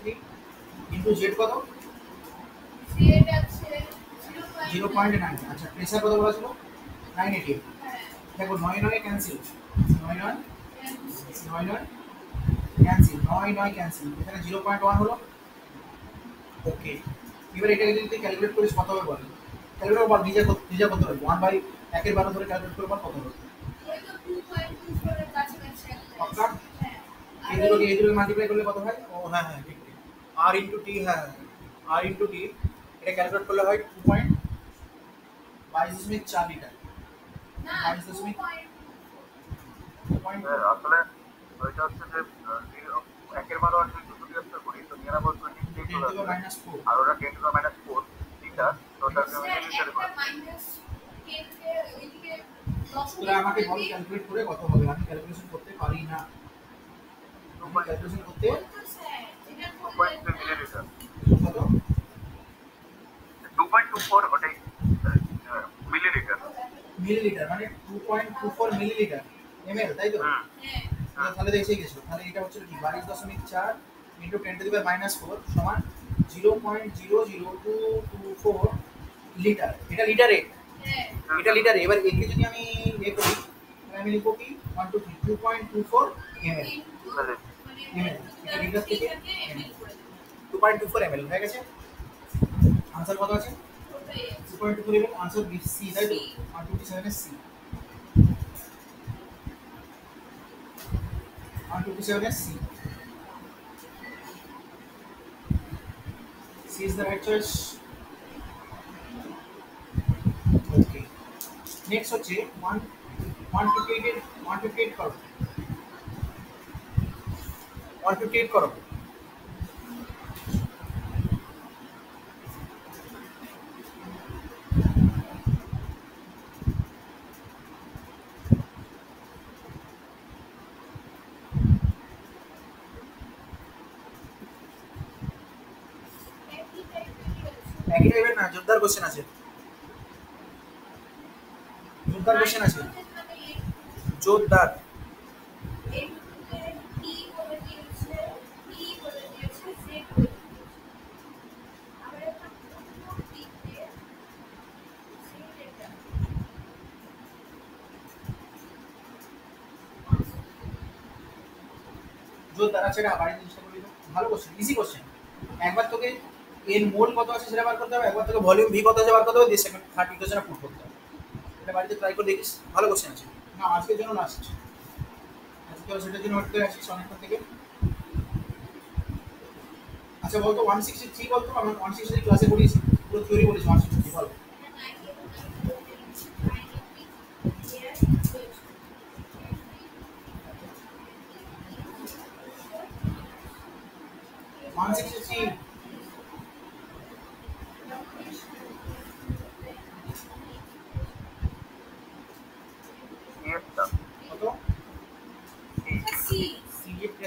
three into Z কত? জিরো পয়েন্ট নাইন আচ্ছা প্রেসার কত বলা ছিল নাইন এইটি দেখো নয় নয় ক্যান্সেল নয় নয়? নয় নয়? ক্যান্সেল নয় নয় ক্যান্সেল এখানে জিরো পয়েন্ট ওয়ান হলো? ওকে এবার এটাকে যদি তুই ক্যালকুলেট করিস কত হবে বল? ক্যালকুলেট বল নিজে কত- নিজে কত হবে? ওয়ান বাই একের বারো ধরে ক্যালকুলেট করে বল কত হবে? পাক্কা এই দুটোকে এই দুটোকে মাল্টিপ্লাই করলে কত হয়? ও হ্যাঁ হ্যাঁ ঠিক আর ইন্টু টি হ্যাঁ আর ইন্টু টি এটা ক্যালকুলেট করলে হয় টু পয়েন্ট বাইশ দশমিক চার লিটার। টু পয়েন্ট আসলে ওইটা হচ্ছে যে একের বারো আর দুটো বিয়োগ করি তো অ্যাবাউট টোয়েন্টি থ্রি আর ওটা ten to minus four litre তো ওটা আমি লিটারে করে তোরা আমাকে বল ক্যালকুলেট করে কত হবে আমি ক্যালকুলেশন করতে পারি না। ক্যালকুলেশন করতে पॉइंट पे मिले थे sir two point two four बटे मिलीलीटर মিলিলিটার মানে 2.24 মিলিলিটার এমএল তাই তো তাহলে দেখে গেছো তাহলে এটা হচ্ছে কি 22.4 ইনটু 10 টু দি পাওয়ার -4 সমান 0.00224 লিটার এটা লিটারে এটা লিটারে এবার একে যদি আমি এ করি তাহলে আমি লিখব কি 1 2 3 2.24 এমএল এমএল লিটার থেকে 2.24 ml হয়ে গেছে आंसर কত আছে 2.24 ml answer B C right 127 এর সি 127 এর C C is the right choice. Okay. Next হচ্ছে 1 158 158 করো 158 করো না জোরদার কোশ্চেন আছে। জোরদার কোশ্চেন আছে। জোরদার। জোরদার আছে বাড়িতে ভালো কোশ্চেন ইজি কোশ্চেন একবার তোকে এর মোল কত আছে সেটা বার করতে হবে? একবার তোকে ভলিউম ভি কত আছে বার করতে হবে? দিয়ে সেকেন্ড থার্ড ইকুয়েশনে পুট করতে হবে। এটা বাড়িতে ট্রাই করে দেখিস। ভালো কোশ্চেন আছে। না, আজকের জন্য লাস্ট আজকে সেটার জন্য করে আসিস অনেকক্ষণ থেকে। আচ্ছা বলতো ওয়ান সিক্সটি থ্রি বলতো? আমরা ওয়ান সিক্সটি থ্রি ক্লাসে পড়িয়েছি। পুরো থিওরি বলেছি ওয়ান সিক্সটি থ্রি বলো। One sixty three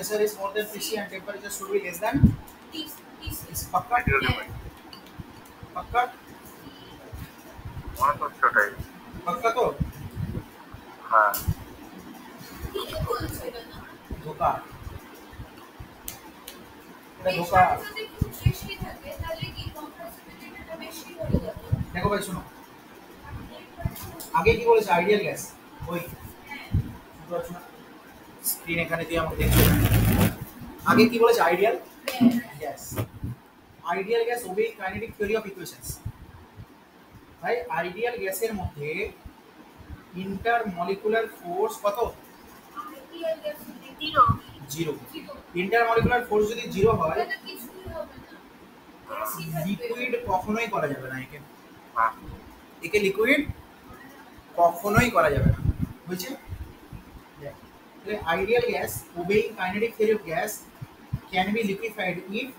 pressure is more than PC and temperature should be less than is पक्का पक्का মনে তো হচ্ছে ওটাই पक्का तो হ্যাঁ धोखा এটা ধোকা দেখো ভাই শোনো আগে কি বলেছে আইডিয়াল গ্যাস ওই স্ক্রিন এখানে দিয়ে আমাকে দেখতে। আগে কি বলেছে? Ideal gas ideal gas obey kinetic theory of equations ভাই আইডিয়াল গ্যাসের মধ্যে ইন্টার মলিকুলার ফোর্স কত? জিরো ইন্টার মলিকুলার ফোর্স যদি জিরো হয় লিকুইড কখনোই করা যাবে না একে। একে লিকুইড কখনোই করা যাবে না। বুঝছে ideal gas obeying kinetic theory of gas can be liquefied if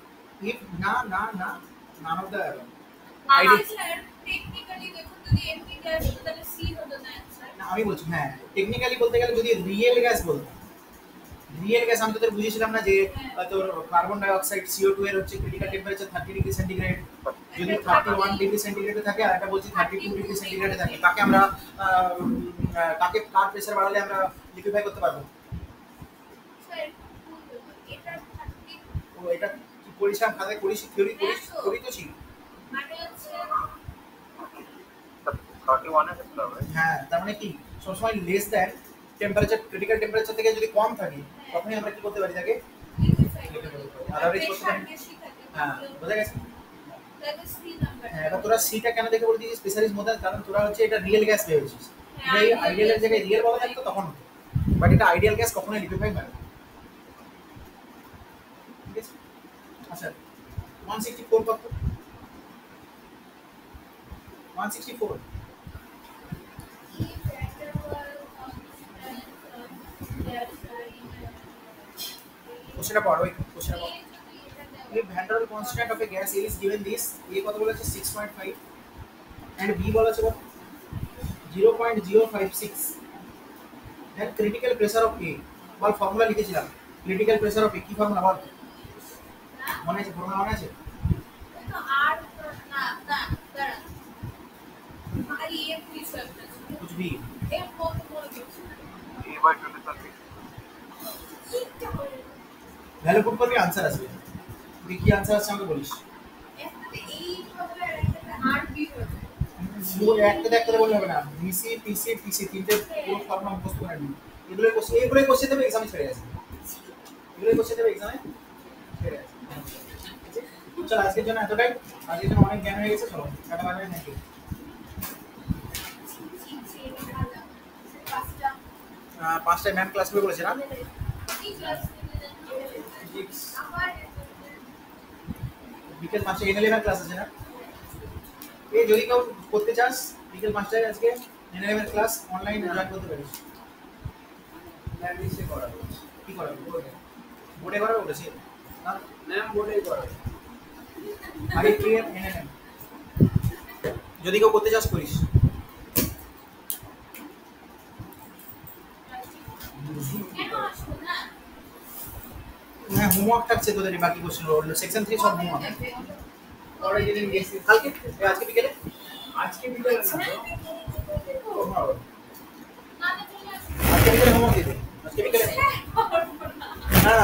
if না না না নান অফ দ্য টেকনিক্যালি দেখুন যদি এমপি গ্যাস তাহলে সি হতো না অ্যান্সার না আমি বলছি হ্যাঁ টেকনিক্যালি বলতে গেলে যদি রিয়েল গ্যাস বলতে রিয়েল গ্যাস আমি তোদের বুঝিয়েছিলাম না যে আহ, তোর carbon dioxide CO two এর হচ্ছে critical temperature thirty degree centigrade যদি থার্টি ওয়ান ডিগ্রি সেন্টিগ্রেডে থাকে আর একটা বলছি থার্টি টু ডিগ্রি সেন্টিগ্রেডে থাকে। তাকে আমরা আহ, উম, আহ, তাকে কার প্রেসার বাড়ালে আমরা লিকুইফাই করতে পারব? স্যার এটা থার্টি ও এটা কি করিস থিওরি করিস করি তো ছিল মানে হচ্ছে হবে। হ্যাঁ তার মানে কি? সবসময় less than temperature critical temperature থেকে যদি কম থাকে তখনই আমরা কি করতে পারি তাকে? Otherwise করতে পারি। হ্যাঁ বোঝা গেছে? হ্যাঁ এবার তোরা সিটা কেন দেখে বলছিস স্পেশালিস্ট মধ্যে কারণ তোরা হচ্ছে এটা রিয়েল গ্যাস ভেবেছিস আইডিয়ালের জায়গায় রিয়েল বলা থাকতো তখন। হতো বাট এটা আইডিয়াল গ্যাস কখনোই লিকুইফাই হয় না ঠিক আছে আচ্ছা 164 কত 164 কোশ্চেনটা পড়ো এই কোশ্চেনটা পড়ো if van der Waals constant of a gas A is given this A কত বলা আছে 6.5 and B বলা আছে কত 0.056 then critical pressure of A ball formula লিখেছিলাম ক্রিটিক্যাল প্রেসার অফ কি ফর্মুলা বল মনে আছে ফর্মুলা মনে আছে कुछ भी ভ্যালু পুট করবি আনসার আসবে তুই কি আনসার আসছে আমাকে বলিস এই প্রবলেম আর বি হবে একটা একটা বললে হবে না। বিসি পিসি পিসি তিনটে পুরো ফর্মুলা মুখস্থ করে নিবি। এগুলো কোশ্চেন এগুলো কোশ্চেন দেবে এক্সামে ছেড়ে আসবে এগুলো কোশ্চেন দেবে এক্সামে ছেড়ে আসবে চল আজকের জন্য এতটাই। আজকের জন্য অনেক জ্ঞান হয়ে গেছে চলো tata bye bye thank you পাঁচটায় ম্যাম ক্লাস করে বলেছে না? বিকেল পাঁচটা এন ইলেভেন ক্লাস আছে না? এই যদি কেউ করতে চাস বিকেল পাঁচটায় আজকে এন ক্লাস অনলাইন জয়েন করতে পারিস। এসে কি করাবে? বোর্ডে বলেছি? না? ম্যাম বোর্ডেই করাবো। আগে কি এন যদি কেউ করতে চাস করিস। হ্যাঁ হোমওয়ার্ক থাকছে তোদের বাকি কোশ্চেন সেকশন থ্রি সব হোমওয়ার্ক আজকে বিকেলে? আজকে বিকেলে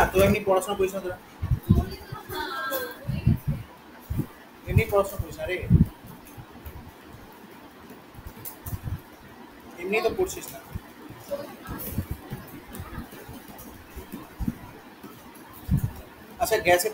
আজকে এমনি পড়াশোনা করিস না এমনি পড়াশোনা করিস না রে। তো পড়ছিস না। আচ্ছা গ্যাসে